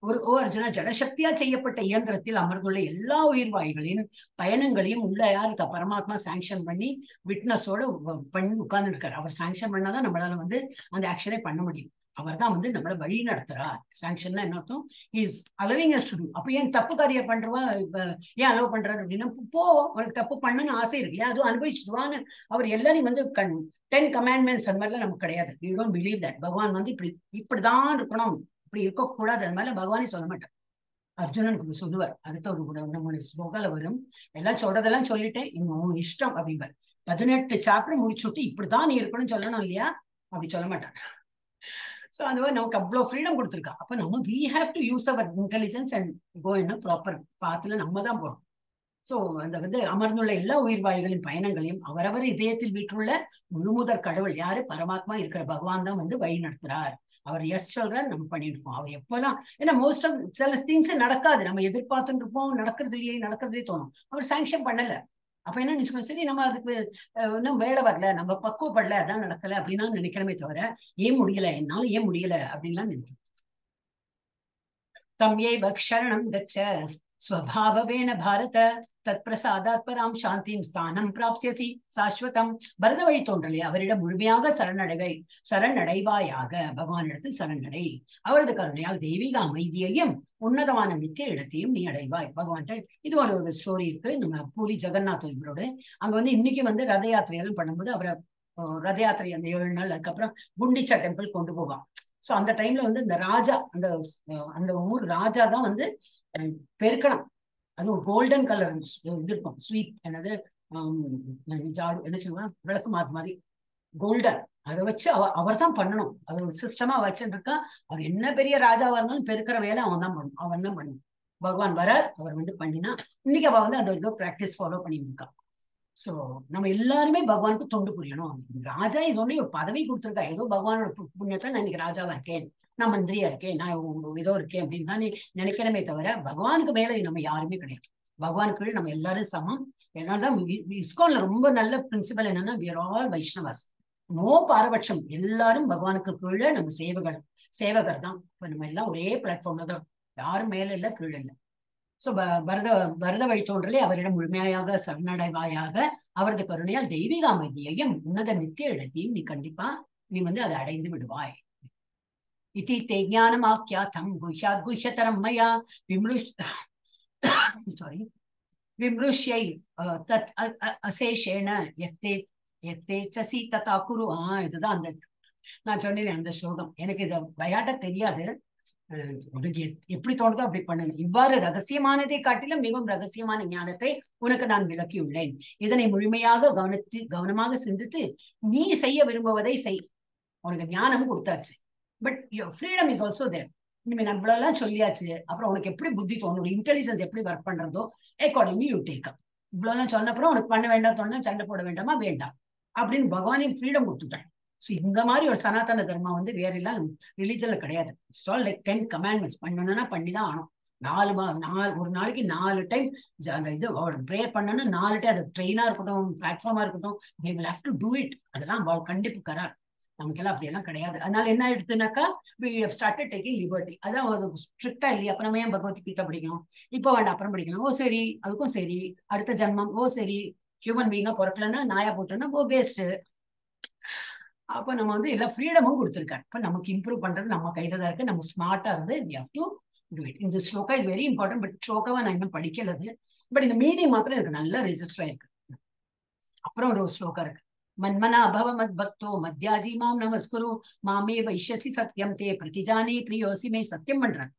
ஒரு ஓ அர்ஜுனா ஜடசக்தியா செய்யப்பட்ட இயந்திரத்தில் அமர்ந்துள்ள எல்லா உயிர்வாய்களின் பயணங்களையும் உள்ள யாருக்கா பரமாத்மா சாங்ஷன் பண்ணி விட்னஸோட பண்ணி உட்கார்ந்து இருக்காரு அவர் சாங்ஷன் பண்ணாதான் நம்மளால வந்து அந்த ஆக்ஷனே பண்ண முடியும். அவர் தான் வந்து நம்மளை வழி நடத்துறார். சாங்ஷன்னா என்ன அர்த்தம்? Is allowing us to do அப்ப ஏன் தப்பு காரியம் பண்றவா இப்ப ஏன் அலோவ் பண்றாரு அப்படின்னா போ உனக்கு தப்பு பண்ணணும்னு ஆசை இருக்கு இல்லையா? அதுவும் அனுபவிச்சுடுவான்னு அவர் எல்லாரையும் வந்து கண் டென் கமாண்ட்மெண்ட்ஸ் அந்த மாதிரிலாம் நமக்கு கிடையாது. யூ டோன்ட் பிலீவ் தட் பகவான் வந்து இப்படி இப்படிதான் இருக்கணும். இப்படி இருக்கக்கூடாது. அது மாதிரிலாம் பகவானே சொல்ல மாட்டார். அர்ஜுனனுக்கு சொல்லுவார். அடுத்த ஒரு கூட ஸ்லோகால வரும். எல்லாம் சொல்றதெல்லாம் சொல்லிட்டேன் இன்னும் உன் இஷ்டம் அப்படிம்பார். பதினெட்டு சாப்டர் முடிச்சுட்டு இப்படிதான் நீ இருக்கணும்னு சொல்லணும் இல்லையா? அப்படி சொல்ல மாட்டார். சோ அந்த மாதிரி நமக்கு அவ்வளவு ஃப்ரீடம் கொடுத்துருக்கா. அப்ப நம்ம we have to use our intelligence and go என்ன ப்ராப்பர் பாத்துல நம்ம தான் போறோம். சோ அந்த வந்து அமர்ந்துள்ள எல்லா உயிர்வாயுகளின் பயணங்களையும் அவரவர் இதயத்தில் வீற்றுள்ள முழுமுதற் கடவுள் யாரு? பரமாத்மா இருக்கிற பகவான் தான் வந்து வழி நடத்துறார். அவர் எஸ் சொல்றார் நம்ம பண்ணிட்டு இருப்போம். அவர் எப்பெல்லாம் ஏன்னா மோஸ்ட் ஆஃப் சில திங்ஸ் நடக்காது. நம்ம எதிர்பார்த்துட்டு இருப்போம் நடக்கிறது இல்லையே நடக்கிறதே தோணும். அவர் சாங்ஷன் பண்ணல. அப்ப என்ன நினைச்சுக்கணும் சரி நம்ம அதுக்கு அஹ், இன்னும் வேலை வரல நம்ம பக்குவப்படல அதான் நடக்கல அப்படின்னா நினைக்கிறமே தவிர ஏன் முடியல? என்னால ஏன் முடியல? அப்படின்லாம் நினைக்கிறேன் தம் ஏவ கச்ச ஸ்வபாவேன பாரத. தத்பிரசாதாத்பராம் சாந்தியும் பராம் ஸ்தானம் பிராப்சியசி சாஸ்வதம். பரத வழி தோன்றலே அவரிடம் முழுமையாக சரணடைவை. சரணடைவாயாக. பகவானிடத்தில் சரணடை. அவரது கருணையால் தெய்வீக அமைதியையும் உன்னதமான நித்திய இடத்தையும் நீ அடைவாய். பகவான்கிட்ட இது ஒரு ஒரு ஸ்டோரி இருக்கு. நம்ம பூரி ஜெகநாத் இவரோட. அங்க வந்து இன்னைக்கு வந்து ரத யாத்திரையெல்லாம் பண்ணும்போது அவரை ரத யாத்திரை அந்த ஏழு நாள் அதுக்கப்புறம் குண்டிச்சா டெம்பிள் கொண்டு போவான். சோ அந்த டைம்ல வந்து இந்த ராஜா அந்த அஹ், அந்த ஊர் ராஜா தான் வந்து பெருக்கணும். அது அதுவும் கோல்டன் கலர் இது இருக்கும் ஸ்வீட் என்னது என்ன சொல்லுவாங்க? விளக்கு மாத்து மாதிரி. கோல்டன் அதை வச்சு அவ அவர் தான் பண்ணணும். அது ஒரு சிஸ்டமா வச்சுருக்கா. அவர் என்ன பெரிய ராஜாவா இருந்தாலும் பெருக்கிற வேலை அவன் தான் பண்ணணும். அவன் தான் பண்ணணும். பகவான் வர அவர் வந்து பண்ணினா இன்னைக்கு அவ வந்து அந்த ஏதோ பிராக்டிஸ் ஃபாலோ பண்ணிட்டு இருக்கா சோ நம்ம எல்லாருமே பகவானுக்கு தொண்டு புரியணும். ராஜா இது ஒன்று பதவி கொடுத்துருக்கா. ஏதோ பகவானோட பு- நான் இன்னைக்கு ராஜாவா இருக்கேன். நான் மந்திரியா இருக்கேன் நான் ஏதோ இருக்கேன் அப்படின்னு தான் நீ நினைக்கிறமே தவிர பகவானுக்கு மேல நம்ம யாருமே கிடையாது. பகவானுக்கு கீழே நம்ம எல்லாரும் சமம். அதனாலதான் இஸ்கோன்ல இஸ்கான்ல ரொம்ப நல்ல பிரின்சிபல் என்னன்னா விர் ஆல் வைஷ்ணவாஸ். நோ பாரபட்சம். எல்லாரும் பகவானுக்கு கீழே நம்ம சேவகர் சேவகர் தான். இப்ப நம்ம எல்லாம் ஒரே பிளாட்ஃபார்ம்ல தான். யாரும் மேல இல்ல கீழே இல்ல. சோ பரத பரத வழித்தோன்றலே அவரிடம் முழுமையாக சரணடைவாயாக அவரது கருணையால் தெய்வீக அமைதியையும் உன்னத நித்திய இடத்தையும் நீ கண்டிப்பா நீ வந்து அதை அடைந்து விடுவாய். இதி தே ஞானமாக்கியாத்தம் குஹ்யாத் குஹ்யதரம் மயா விம்ருஷ் சாரி விம்ருஷ்யை தத் அ- அசேஷேன எத்தே எத்தேச்சசி ததா குரு ஆஹ் இதுதான் அந்த நான் சொன்னேன் அந்த ஸ்லோகம். எனக்கு இத பயாட்ட தெரியாது. அஹ் உனக்கு எத்- எப்படி தோணுதோ அப்படி பண்ணணும் இவ்வாறு ரகசியமானதை காட்டிலும் மிகவும் ரகசியமான ஞானத்தை உனக்கு நான் விளக்கியுள்ளேன். இதனை முழுமையாக கவனித்து கவனமாக சிந்தித்து நீ செய்ய விரும்புவதை செய். உனக்கு ஞானம் கொடுத்தாச்சு. But freedom is also there இனிமே நான் இவ்வளோலாம் சொல்லியாச்சு. அப்புறம் உனக்கு எப்படி புத்தி தோணும்? இன்டெலிஜென்ஸ் எப்படி ஒர்க் பண்றதோ அக்கார்டிங்லி யூ டேக் அப் இவ்வளவு சொன்ன உனக்கு பண்ண வேண்டாம் தோணுனா சண்டை போட வேண்டாமா? வேண்டாம். அப்படின்னு பகவானே ஃப்ரீடம் கொடுத்துட்டாங்க ஸோ இந்த மாதிரி ஒரு சனாதன தர்மம் வந்து வேற எல்லாம் ரிலீஜன்ல கிடையாது. It's all like ten commandments பண்ணணும்னா பண்ணி தான் ஆகணும். நாலு மா- நாலு ஒரு நாளைக்கு நாலு டைம் அந்த இது ப்ரேயர் பண்ணணும்னா நாலு டைம் அது ட்ரெயினா இருக்கட்டும் பிளாட்ஃபார்மா இருக்கட்டும் they will have to do it அதெல்லாம் கண்டிப்பு கரார். நமக்கெல்லாம் அப்படியெல்லாம் கிடையாது. அதனால என்ன எடுத்துனாக்கா we have started taking liberty. அதான் ஒரு ஸ்ட்ரிக்டா இல்லையா? அப்புறம் நம்ம ஏன் பகவத்கீதை படிக்கணும்? இப்போ வேண்டாம் அப்புறம் படிக்கணும் ஓ சரி அதுக்கும் சரி. அடுத்த ஜென்மம். ஓ சரி ஹியூமன் பீங்கா பிறக்கலன்னா நாயா போட்டோம்னா ஓ பேஸ்ட் அப்ப நம்ம வந்து எல்லா ஃப்ரீடமும் கொடுத்துருக்காரு. இப்ப நமக்கு இம்ப்ரூவ் பண்றது நம்ம கையில தான் இருக்கு. நம்ம ஸ்மார்ட்டா இருந்து we have to do it இந்த shloka is very important but ஸ்லோகாவை நான் இன்னும் படிக்கலது பட் இந்த மீனிங் மாத்திரம் எனக்கு நல்லா ரெஜிஸ்டர் ஆயிருக்கு. அப்புறம் ஒரு ஸ்லோகா இருக்கு. மன்மனா அபவ பக்தோ மத்யாஜி மாம் நமஸ்குரு மாமே வைஷ்யசி சத்தியம் தே பிரதிஜானே பிரியோசி மே சத்தியம் பண்றாங்க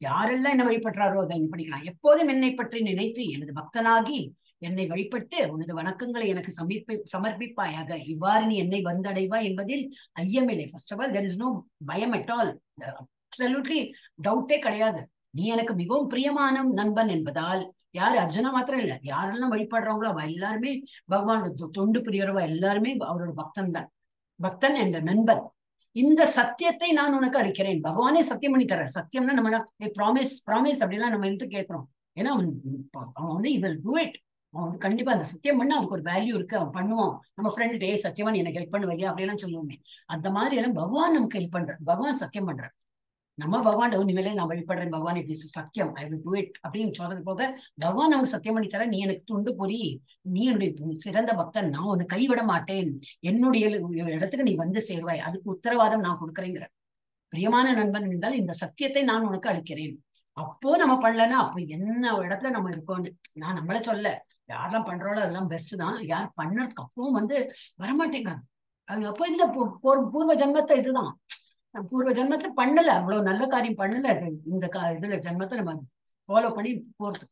யாரெல்லாம் என்ன வழிபடுறாரோ அதை நீ படிக்கலாம் எப்போதும் என்னை பற்றி நினைத்து எனது பக்தனாகி என்னை வழிபட்டு உனது வணக்கங்களை எனக்கு சமர்ப்பி சமர்ப்பிப்பாயாக. இவ்வாறு நீ என்னை வந்தடைவாய் என்பதில் ஐயமில்லை. First of all there is no பயம் அட் ஆல் அப்சல்யூட்லி டவுட்டே கிடையாது. நீ எனக்கு மிகவும் பிரியமான நண்பன் என்பதால் யாரு? அர்ஜுனா மாத்திரம் இல்ல. யாரெல்லாம் வழிபடுறவங்களோ அவ எல்லாருமே பகவானோட தொண்டு பிரியறவ எல்லாருமே அவரோட பக்தன் தான் பக்தன் என்ற நண்பன். இந்த சத்தியத்தை நான் உனக்கு அளிக்கிறேன். பகவானே சத்தியம் பண்ணி தர சத்தியம்னா நம்ம ப்ராமிஸ் ப்ராமிஸ் அப்படிலாம் நம்ம எடுத்து கேட்கிறோம்? ஏன்னா அவன் அவன் வந்து இவள் டூ இட் அவன் வந்து கண்டிப்பா அந்த சத்தியம் பண்ணா அதுக்கு ஒரு வேல்யூ இருக்கு. அவன் பண்ணுவான். நம்ம ஃப்ரெண்டு டே சத்தியமா எனக்கு ஹெல்ப் பண்ணுவையா அப்படியெல்லாம் சொல்லுவோமே. அந்த மாதிரி எல்லாம் பகவான் நமக்கு ஹெல்ப் பண்றார். பகவான் சத்தியம் பண்றேன் நம்ம பகவான் உண்மையிலே நான் வழிபடுறேன் பகவான் இப்படி சத்தியம் ஐ வில் டூ இட் அப்படின்னு சொல்றது போக பகவான் நமக்கு சத்தியம் பண்ணி தர நீ எனக்கு துண்டு பொறி நீ என்னுடைய சிறந்த பக்தன் நான் உன்னை கைவிட மாட்டேன். என்னுடைய இடத்துக்கு நீ வந்து சேர்வாய். அதுக்கு உத்தரவாதம் நான் கொடுக்குறேங்கிற பிரியமான நண்பன் என்றால் இந்த சத்தியத்தை நான் உனக்கு அளிக்கிறேன். அப்போ நம்ம பண்ணலன்னா அப்போ என்ன இடத்துல நம்ம இருக்கோம்னு நான் நம்மள சொல்ல யாரெல்லாம் பண்றோளோ அதெல்லாம் பெஸ்ட் தான். யார் பண்ணதுக்கு அப்பவும் வந்து வரமாட்டேங்கிறாங்க. அது அப்போ இல்ல பூர்வ ஜென்மத்தை இதுதான். பூர்வ ஜென்மத்துல பண்ணல. அவ்வளவு நல்ல காரியம் பண்ணல. இந்த கா இதுல ஜென்மத்தை நம்ம ஃபாலோ பண்ணி போறது.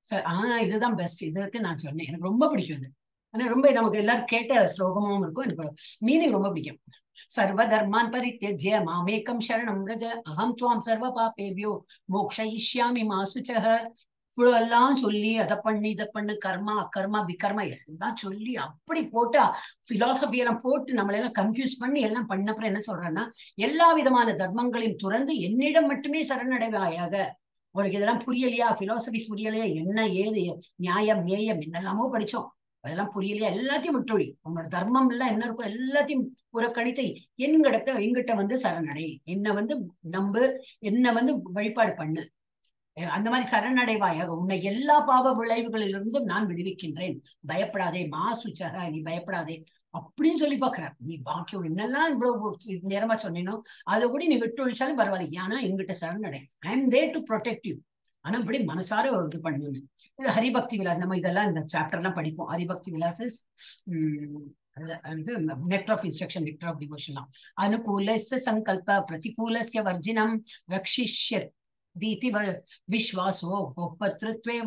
சார் ஆஹ் இதுதான் பெஸ்ட் இதுக்கு நான் சொன்னேன். எனக்கு ரொம்ப பிடிக்கும் இது. ஆனா ரொம்ப நமக்கு எல்லாரும் கேட்ட ஸ்லோகமும் இருக்கும். எனக்கு மீனிங் ரொம்ப பிடிக்கும். சர்வ தர்மான் பரித்தியஜ்ய மாமேக்கம் சரணம் ரஜ. அகம் துவாம் சர்வ பாபேபியோ மோக்ஷயிஷ்யாமி மாசுச்சக. எல்லாம் சொல்லி அதை பண்ணி இதை பண்ணு கர்மா அக்கர்மா விகர்மா எல்லாம் சொல்லி அப்படி போட்டா பிலாசபி எல்லாம் போட்டு நம்மள எல்லாம் கன்ஃபியூஸ் பண்ணி எல்லாம் பண்ணப்புறம் என்ன சொல்றேன்னா எல்லா விதமான தர்மங்களையும் துறந்து என்னிடம் மட்டுமே சரணடைவாயாக. உனக்கு இதெல்லாம் புரியலையா? பிலாசபிஸ் புரியலையா? என்ன ஏது நியாயம் நேயம் என்னெல்லாமோ படிச்சோம். அதெல்லாம் புரியலையா? எல்லாத்தையும் விட்டொழி உன்னோட தர்மம் எல்லாம் என்ன இருக்கோ எல்லாத்தையும் புறக்கணித்து என்கிட்ட எங்கிட்ட வந்து சரணடை. என்ன வந்து நம்பு என்ன வந்து வழிபாடு பண்ணு. அந்த மாதிரி சரணடைவாயாக உன்னை எல்லா பாவ விளைவுகளிலிருந்தும் நான் விடுவிக்கின்றேன். பயப்படாதே மா சுச்சக நீ பயப்படாதே அப்படின்னு சொல்லி பாக்குற நீ பாக்கியம் என்னெல்லாம் இவ்வளவு நேரமா சொன்னேனோ அதை கூட நீ விட்டு ஒழிச்சாலும் பரவாயில்ல. ஏன்னா எங்கிட்ட சரணடை. I am there to protect you ஆனா இப்படி மனசார இது பண்ணணும் இது ஹரிபக்தி விலாஸ் நம்ம இதெல்லாம் இந்த சாப்டர் எல்லாம் படிப்போம். Haribhakti Vilasas net of instruction net of டிவோஷன்லாம் அனுகூல சங்கல்ப பிரதிகூலசிய வர்ஜினம் ரக்ஷிஷ்யத். दीति विश्वासो भोक्पत्तृत्वे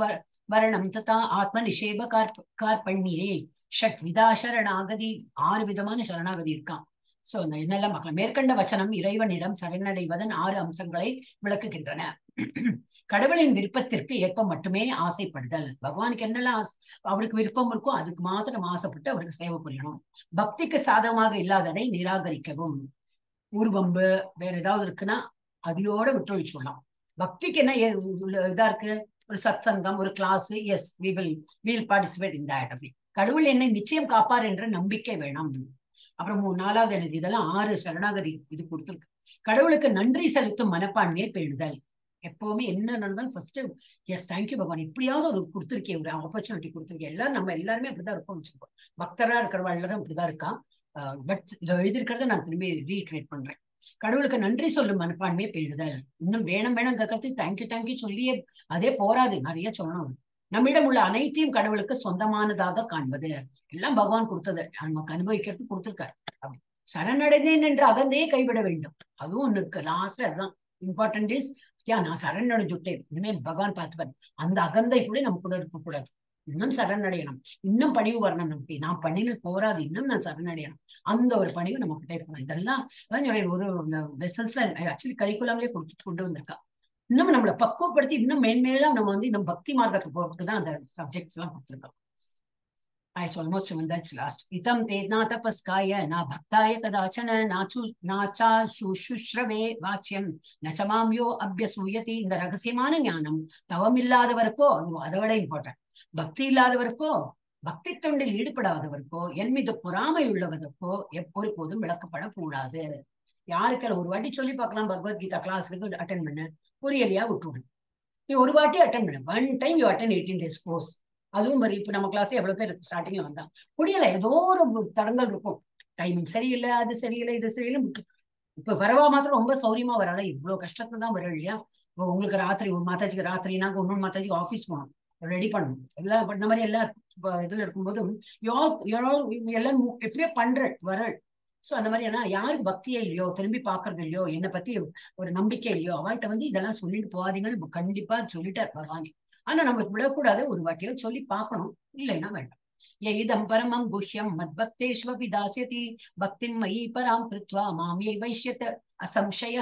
வரணம் ததா ஆத்மநிஷேப கார் கார்பண்ணியே ஷட்விதா சரணாகதி ஆறு விதமான சரணாகதி இருக்கான் சோ என்னெல்லாம் மக்கள் மேற்கண்ட வச்சனம் இறைவனிடம் சரணடைவதன் ஆறு அம்சங்களை விளக்குகின்றன. கடவுளின் விருப்பத்திற்கு ஏற்ப மட்டுமே ஆசைப்படுதல். பகவானுக்கு என்னெல்லாம் அவருக்கு விருப்பம் இருக்கோ அதுக்கு மாத்திரம் ஆசைப்பட்டு அவருக்கு சேவை புரியணும். பக்திக்கு சாதகமாக இல்லாததை நிராகரிக்கவும். ஊர்வம்பு வேற ஏதாவது இருக்குன்னா அதையோட விட்டொழிச்சுடலாம் பக்திக்கு என்ன இதா இருக்கு? ஒரு சத் சங்கம் ஒரு class yes we will will participate இந்த அப்படி. கடவுள் என்னை நிச்சயம் காப்பார் என்ற நம்பிக்கை வேணாம். அப்புறம் நாலாவது எனக்கு இதெல்லாம் ஆறு சரணாகதி இது கொடுத்துருக்கு. கடவுளுக்கு நன்றி செலுத்தும் மனப்பான்மையை பேணுதல் எப்பவுமே என்ன நடந்தாலும் ஃபர்ஸ்ட் எஸ் தேங்க்யூ பகவான். இப்படியாவது ஒரு கொடுத்துருக்கே ஒரு ஆப்பர்ச்சுனிட்டி கொடுத்துருக்கேன். எல்லாரும் நம்ம எல்லாருமே அப்படிதான் இருக்கோம் வச்சுருக்கோம் பக்தரா இருக்கிறவா எல்லாரும் அப்படிதான் இருக்கான் பட் எழுதியிருக்கிறத நான் திரும்பி ரீட்ரேட் பண்றேன். கடவுளுக்கு நன்றி சொல்லும் மனப்பான்மையை பேணுதல் இன்னும் வேணும் வேணும் கேட்கறது தேங்க்யூ தேங்க்யூ சொல்லியே அதே போராது. நிறைய சொல்லணும். நம்மிடம் உள்ள அனைத்தையும் கடவுளுக்கு சொந்தமானதாக காண்பது. எல்லாம் பகவான் கொடுத்தது. நமக்கு அனுபவிக்கிறது கொடுத்திருக்காரு. சரணடைந்தேன் என்று அகந்தையே கைவிட வேண்டும். அதுவும் ஒண்ணு இருக்கு. லாஸ்ட் அதுதான். இம்பார்ட்டன்ட் இஸ் நான் சரணடைஞ்சுட்டேன். இனிமேல் பகவான் பார்த்துப்பார். அந்த அகந்தை கூட நம்ம கூட இருக்கக்கூடாது. இன்னும் சரணடையணும். இன்னும் பணிவு வரணும் நமக்கு நான் பண்ணினது போராது இன்னும் நான் சரணடையணும். அந்த ஒரு பணிவு நம்ம கிட்ட இருக்கணும். இதெல்லாம் ஒரு லெசன்ஸ்ல ஆக்சுவலி கரிக்குலம்லயே கொடுத்து கொண்டு வந்திருக்கா. இன்னும் நம்மளை பக்குவப்படுத்தி இன்னும் மேன்மேலாம் நம்ம வந்து இன்னும் பக்தி மார்க்கத்துக்கு போறதுக்கு தான் அந்த சப்ஜெக்ட்ஸ் எல்லாம் கொடுத்துருக்கோம். It's almost seven, that's last இதம் தே நா tapaskaya na bhaktaya kadachana na chu na cha shushrave வாச்சியம் அபியசூயதி. இந்த ரகசியமான ஞானம் தவம் இல்லாதவருக்கோ அதை விட இம்பார்ட்டன்ட் பக்தி இல்லாதவருக்கோ பக்தி தொண்டில் ஈடுபடாதவருக்கோ என் மீது பொறாமை உள்ளவருக்கோ எப்பொழுதும் விளக்கப்படக்கூடாது. யாருக்கெல்லாம் ஒரு வாட்டி சொல்லி பார்க்கலாம் பகவத்கீதா கிளாஸுக்கு அட்டன் பண்ண புரியலையா விட்டுவிடும் நீ ஒரு வாட்டி அட்டன் பண்ண. One time you attend eighteen days course அதுவும் மாதிரி இப்ப நம்ம கிளாஸ் எவ்வளவு பேர் ஸ்டார்டிங்ல வந்தான் புரியல ஏதோ ஒரு தடங்கள் இருக்கும். டைமிங் சரியில்லை அது சரியில்லை இது சரியில்லை. இப்ப வரவா மாத்திரம் ரொம்ப சௌரியமா வரல இவ்வளவு கஷ்டத்துல தான் வரும் இல்லையா? உங்களுக்கு ராத்திரி உன் மாதாஜிக்கு ராத்திரி நாங்க இன்னொரு மாதாஜிக்கு ஆபீஸ் போனோம் ரெடி பண்ணணும். எல்லாம் பண்ண மாதிரி எல்லாம் இதுல இருக்கும்போது யோ யாரால் எல்லாம் எப்படியோ பண்ற வரல் சோ அந்த மாதிரி ஏன்னா யாருக்கு பக்தியே இல்லையோ திரும்பி பாக்குறது இல்லையோ என்னை பத்தி ஒரு நம்பிக்கை இல்லையோ அவள்கிட்ட வந்து இதெல்லாம் சொல்லிட்டு போகாதீங்கன்னு கண்டிப்பா சொல்லிட்டார் பகவானே. ஆனா நம்ம விடக்கூடாது ஒரு வாட்டியோ சொல்லி பார்க்கணும். இல்லைன்னா வேண்டாம். இதம் பரமம் குஹ்யம் மத்பக்தேஷ்வபி தாசியதி பக்தின் மயி பராம் கிருத்வா மாமியை வைஷ்யத்த அசம்சய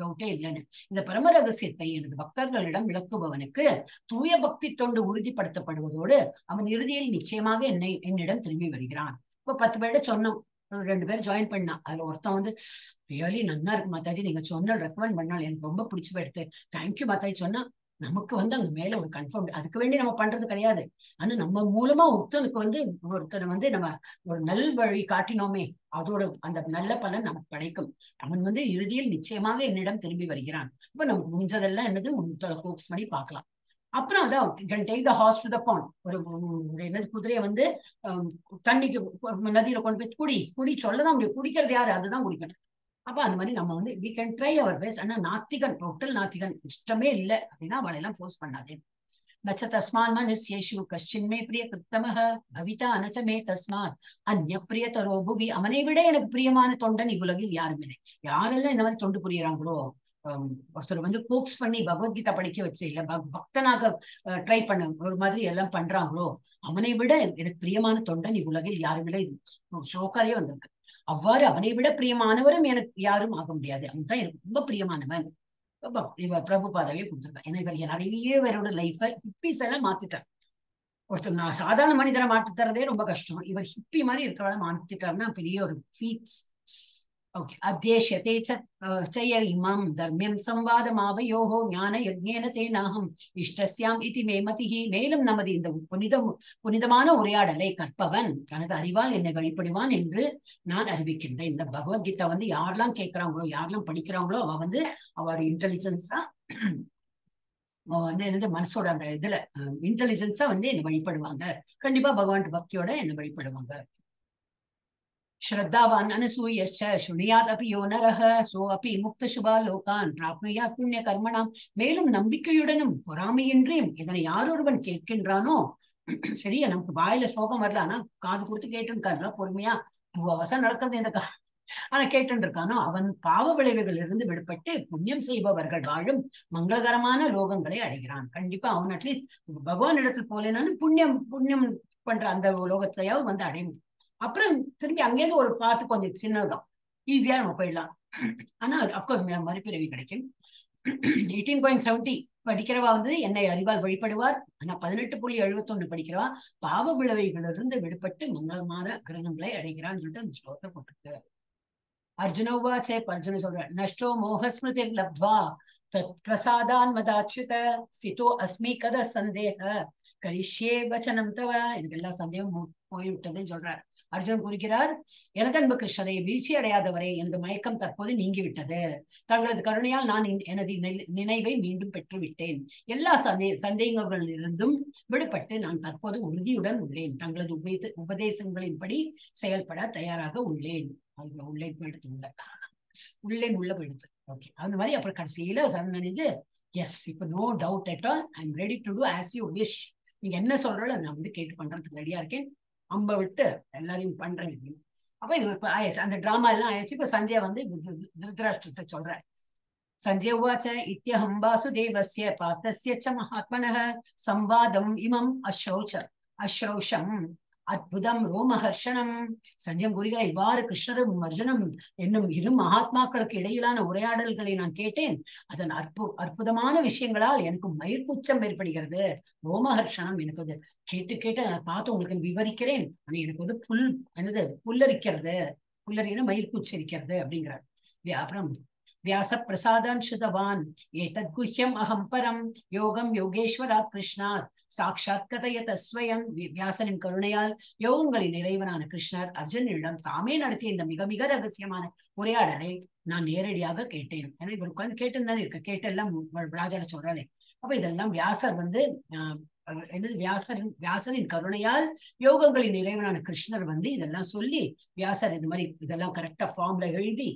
டவுட்டே இல்லைன்னு இந்த பரம ரகசியத்தை எனது பக்தர்களிடம் விளக்குபவனுக்கு தூய பக்தி தொண்டு உறுதிப்படுத்தப்படுவதோடு அவன் இறுதியில் நிச்சயமாக என்னை என்னிடம் திரும்பி வருகிறான். இப்ப பத்து பேர்ட்ட சொன்னோம். ரெண்டு பேரும் ஜாயின் பண்ணா. அதுல ஒருத்தன் வந்து ரியலி நன்னா இருக்கு மாதாஜி. நீங்க சொன்ன ரெக்கமெண்ட் பண்ணால் எனக்கு ரொம்ப பிடிச்சி போயிடுது தேங்க்யூ மாதாஜி சொன்னா நமக்கு வந்து அங்க மேல ஒரு கன்ஃபார்ம் அதுக்கு வேண்டி நம்ம பண்றது கிடையாது. ஆனா நம்ம மூலமா ஒருத்தனுக்கு வந்து ஒருத்தனை வந்து நம்ம ஒரு நல் வழி காட்டினோமே அதோட அந்த நல்ல பலன் நமக்கு கிடைக்கும். அவன் வந்து இறுதியில் நிச்சயமாக என்னிடம் திரும்பி வருகிறான். இப்ப நமக்கு முடிஞ்சதெல்லாம் என்னது? முன்னூத்தோட கோப்ஸ் பண்ணி பார்க்கலாம். அப்புறம் அதான் can take the horse to the pond ஒரு என்னது? குதிரையை வந்து தண்ணிக்கு நதியில கொண்டு போய் குடி குடி சொல்லதான் முடியும். குடிக்கிறது யாரு? அதுதான் குடிக்கணும். அப்ப அந்த மாதிரி நம்ம வந்து we can try our best ஆனா நாத்திகன் டோட்டல் நாத்திகன் இஷ்டமே இல்லை அப்படின்னா அவளை எல்லாம் ஃபோர்ஸ் பண்ணாதே. நச்ச தஸ்மான் மனுஷ்யேஷு கஷ்டின்மே பிரிய கிருத்தமக பவிதா அனச்ச தஸ்மான் தஸ்மாத். அந்நிய பிரியதரோ புவி. அவனை விட எனக்கு பிரியமான தொண்டன் இவ்வுலகில் யாரும் இல்லை. யாரெல்லாம் இந்த மாதிரி தொண்டு புரியுறாங்களோ ஒருத்தர் வந்து கோக்ஸ் பண்ணி பகவத்கீதா படிக்க வச்சு இல்ல பக்தனாக ட்ரை பண்ண ஒரு மாதிரி எல்லாம் பண்றாங்களோ அவனை விட எனக்கு பிரியமான தொண்டன் இவ்வுலகில் யாரும் இல்லை. ஷோக்காலே வந்திருக்கு. அவ்வாறு அவனை விட பிரியமானவரும் எனக்கு யாரும் ஆக முடியாது. அவன் தான் எனக்கு ரொம்ப பிரியமானவன். அப்ப இவ பிரபு பாதாவே கொடுத்துருக்கான் ஏன்னா இவர் நிறைய பேரோட லைஃப ஹிப்பிஸ் எல்லாம் மாத்திட்டான் ஒருத்தர் நான் சாதாரண மனிதனை மாற்றி தரதே ரொம்ப கஷ்டம். இவர் ஹிப்பி மாதிரி இருக்கிறவளை மாத்திட்டாருன்னா பெரிய ஒரு ஃபீட்ஸ் ஓகே அத்தியேஷதே இமம் தர்மியம் சம்வாதமாவயோகோ ஞான யஜ்ஞேன தேனாகம் இஷ்டசியாம் இதி மேமதி மேலும் நமது இந்த புனிதம் புனிதமான உரையாடலை கற்பவன் தனது அறிவால் என்னை வழிபடுவான் என்று நான் அறிவிக்கின்றேன். இந்த பகவத்கீதா வந்து யாரெல்லாம் கேட்கிறாங்களோ யாரெல்லாம் படிக்கிறாங்களோ அவ வந்து அவரோட இன்டெலிஜென்ஸா வந்து என்னது மனசோட அந்த இதுல இன்டெலிஜென்ஸா வந்து என்னை வழிபடுவாங்க கண்டிப்பா பகவான் பக்தியோட என்னை வழிபடுவாங்க श्रद्धावान् अनसूयश्च शृणुयादपि यो नरः सोऽपि मुक्तशुभा லோகான் பிராப்னுயாத் புண்ணிய கர்மணாம் மேலும் நம்பிக்கையுடனும் பொறாமையின்றியும் இதனை யாரொருவன் கேட்கின்றானோ சரியா நமக்கு வாயில ஸ்லோகம் வரல ஆனா காது கொடுத்து கேட்டுருக்காருல பொறுமையா வருஷம் நடக்கிறது இந்த கா- ஆனா கேட்டு இருக்கானோ அவன் பாவ விளைவுகளில் இருந்து விடுபட்டு புண்ணியம் செய்பவர்கள் வாழும் மங்களகரமான லோகங்களை அடைகிறான் கண்டிப்பா அவன் அட்லீஸ்ட் பகவான் இடத்துல போலேனாலும் புண்ணியம் புண்ணியம் பண்ற அந்த லோகத்தையாவது வந்து அடையும் அப்புறம் திரும்பி அங்கேருந்து ஒரு பார்த்து கொஞ்சம் சின்னதுதான். ஈஸியா நம்ம போயிடலாம். ஆனா அது அப்கோர்ஸ் மறுபிறவி கிடைக்கும். எயிட்டீன் பாயிண்ட் செவன்டி படிக்கிறவா வந்து என்னை அறிவால் வழிபடுவார். ஆனா பதினெட்டு புள்ளி எழுபத்தொன்னு படிக்கிறவா பாவ விளைவைகளிலிருந்து விடுபட்டு மங்களமான கிரகங்களை அடைகிறான்னு சொல்லிட்டு அந்த ஸ்லோகத்தை போட்டிருக்கு. அர்ஜுனவா சே அர்ஜுன சொல்ற நஷ்டோ மோகஸ்மிருதி லப்வா தத் பிரசாதான் மதாச்சுத சிதோ அஸ்மி கத சந்தேக கரிஷ்யே வச்சனம் தவ. எனக்கு எல்லா சந்தேகம் போய்விட்டதுன்னு சொல்றாரு. அர்ஜுன் எனது அன்பு கிருஷ்ணரை வீழ்ச்சி அடையாதவரை எனது மயக்கம் தற்போது நீங்கிவிட்டது. தங்களது கருணையால் நான் எனது நினைவை மீண்டும் பெற்றுவிட்டேன். எல்லா சந்தே சந்தேகங்களிலிருந்தும் விடுபட்டு நான் தற்போது உறுதியுடன் உள்ளேன். தங்களது உபதே உபதேசங்களின்படி செயல்பட தயாராக உள்ளேன். அது உள்ளேன் எடுத்து உள்ள உள்ளேன் உள்ள எடுத்து ஓகே. அந்த மாதிரி அப்புறம் கடைசியில சரணடைந்து எஸ் இப்ப no doubt at all I am ready to do as you wish நீங்க என்ன சொல்றாலும் நான் வந்து கேட்டு பண்றதுக்கு ரெடியா இருக்கேன். அம்ப விட்டு எல்லாரையும் பண்றேன் அப்ப இது இப்ப ஆயாச்சு அந்த டிராமா எல்லாம் ஆயாச்சு இப்ப சஞ்சய் வந்து திருதராஷ்டிர சொல்ற சஞ்சய் உவாச்ச இத்தியஹம் வாசுதேவசிய பார்த்தசிய ச மகாத்மனः சம்வாதம் இமம் அஸ்ரௌச்ச அஸ்ரௌஷம் அற்புதம் ரோமஹர்ஷனம் சஞ்சயம் கூறுகிறார் இவ்வாறு கிருஷ்ணரும் அர்ஜுனம் என்னும் இரு மகாத்மாக்களுக்கு இடையிலான உரையாடல்களை நான் கேட்டேன். அதன் அற்பு அற்புதமான விஷயங்களால் எனக்கு மயிர்கூச்சம் ஏற்படுகிறது. ரோமஹர்ஷனம் எனக்கு அது கேட்டு கேட்டு நான் பார்த்து உங்களுக்கு விவரிக்கிறேன். ஆனா எனக்கு வந்து புல் என்னது புல்லரிக்கிறது. புல்லரின மயிர்குச்சரிக்கிறது அப்படிங்கிறார். வி- அப்புறம் வியாச பிரசாதான் சுதவான் ஏதத் குஹ்யம் அகம் பரம் யோகம் யோகேஸ்வராத் சாட்சாத் கதயத ஸ்வயம் வியாசனின் கருணையால் யோகங்களின் இறைவனான கிருஷ்ணர் அர்ஜுனனிடம் தாமே நடத்திய இந்த மிக மிக ரகசியமான உரையாடலை நான் நேரடியாக கேட்டேன். ஏன்னா இவர் உட்கார்ந்து கேட்டுன்னு இருக்க. கேட்டெல்லாம் ராஜால சொல்றாளே. அப்ப இதெல்லாம் வியாசர் வந்து ஆஹ் என்னது? வியாசரின் வியாசனின் கருணையால் யோகங்களின் இறைவனான கிருஷ்ணர் வந்து இதெல்லாம் சொல்லி வியாசர் இது மாதிரி இதெல்லாம் கரெக்டா ஃபார்ம்ல எழுதி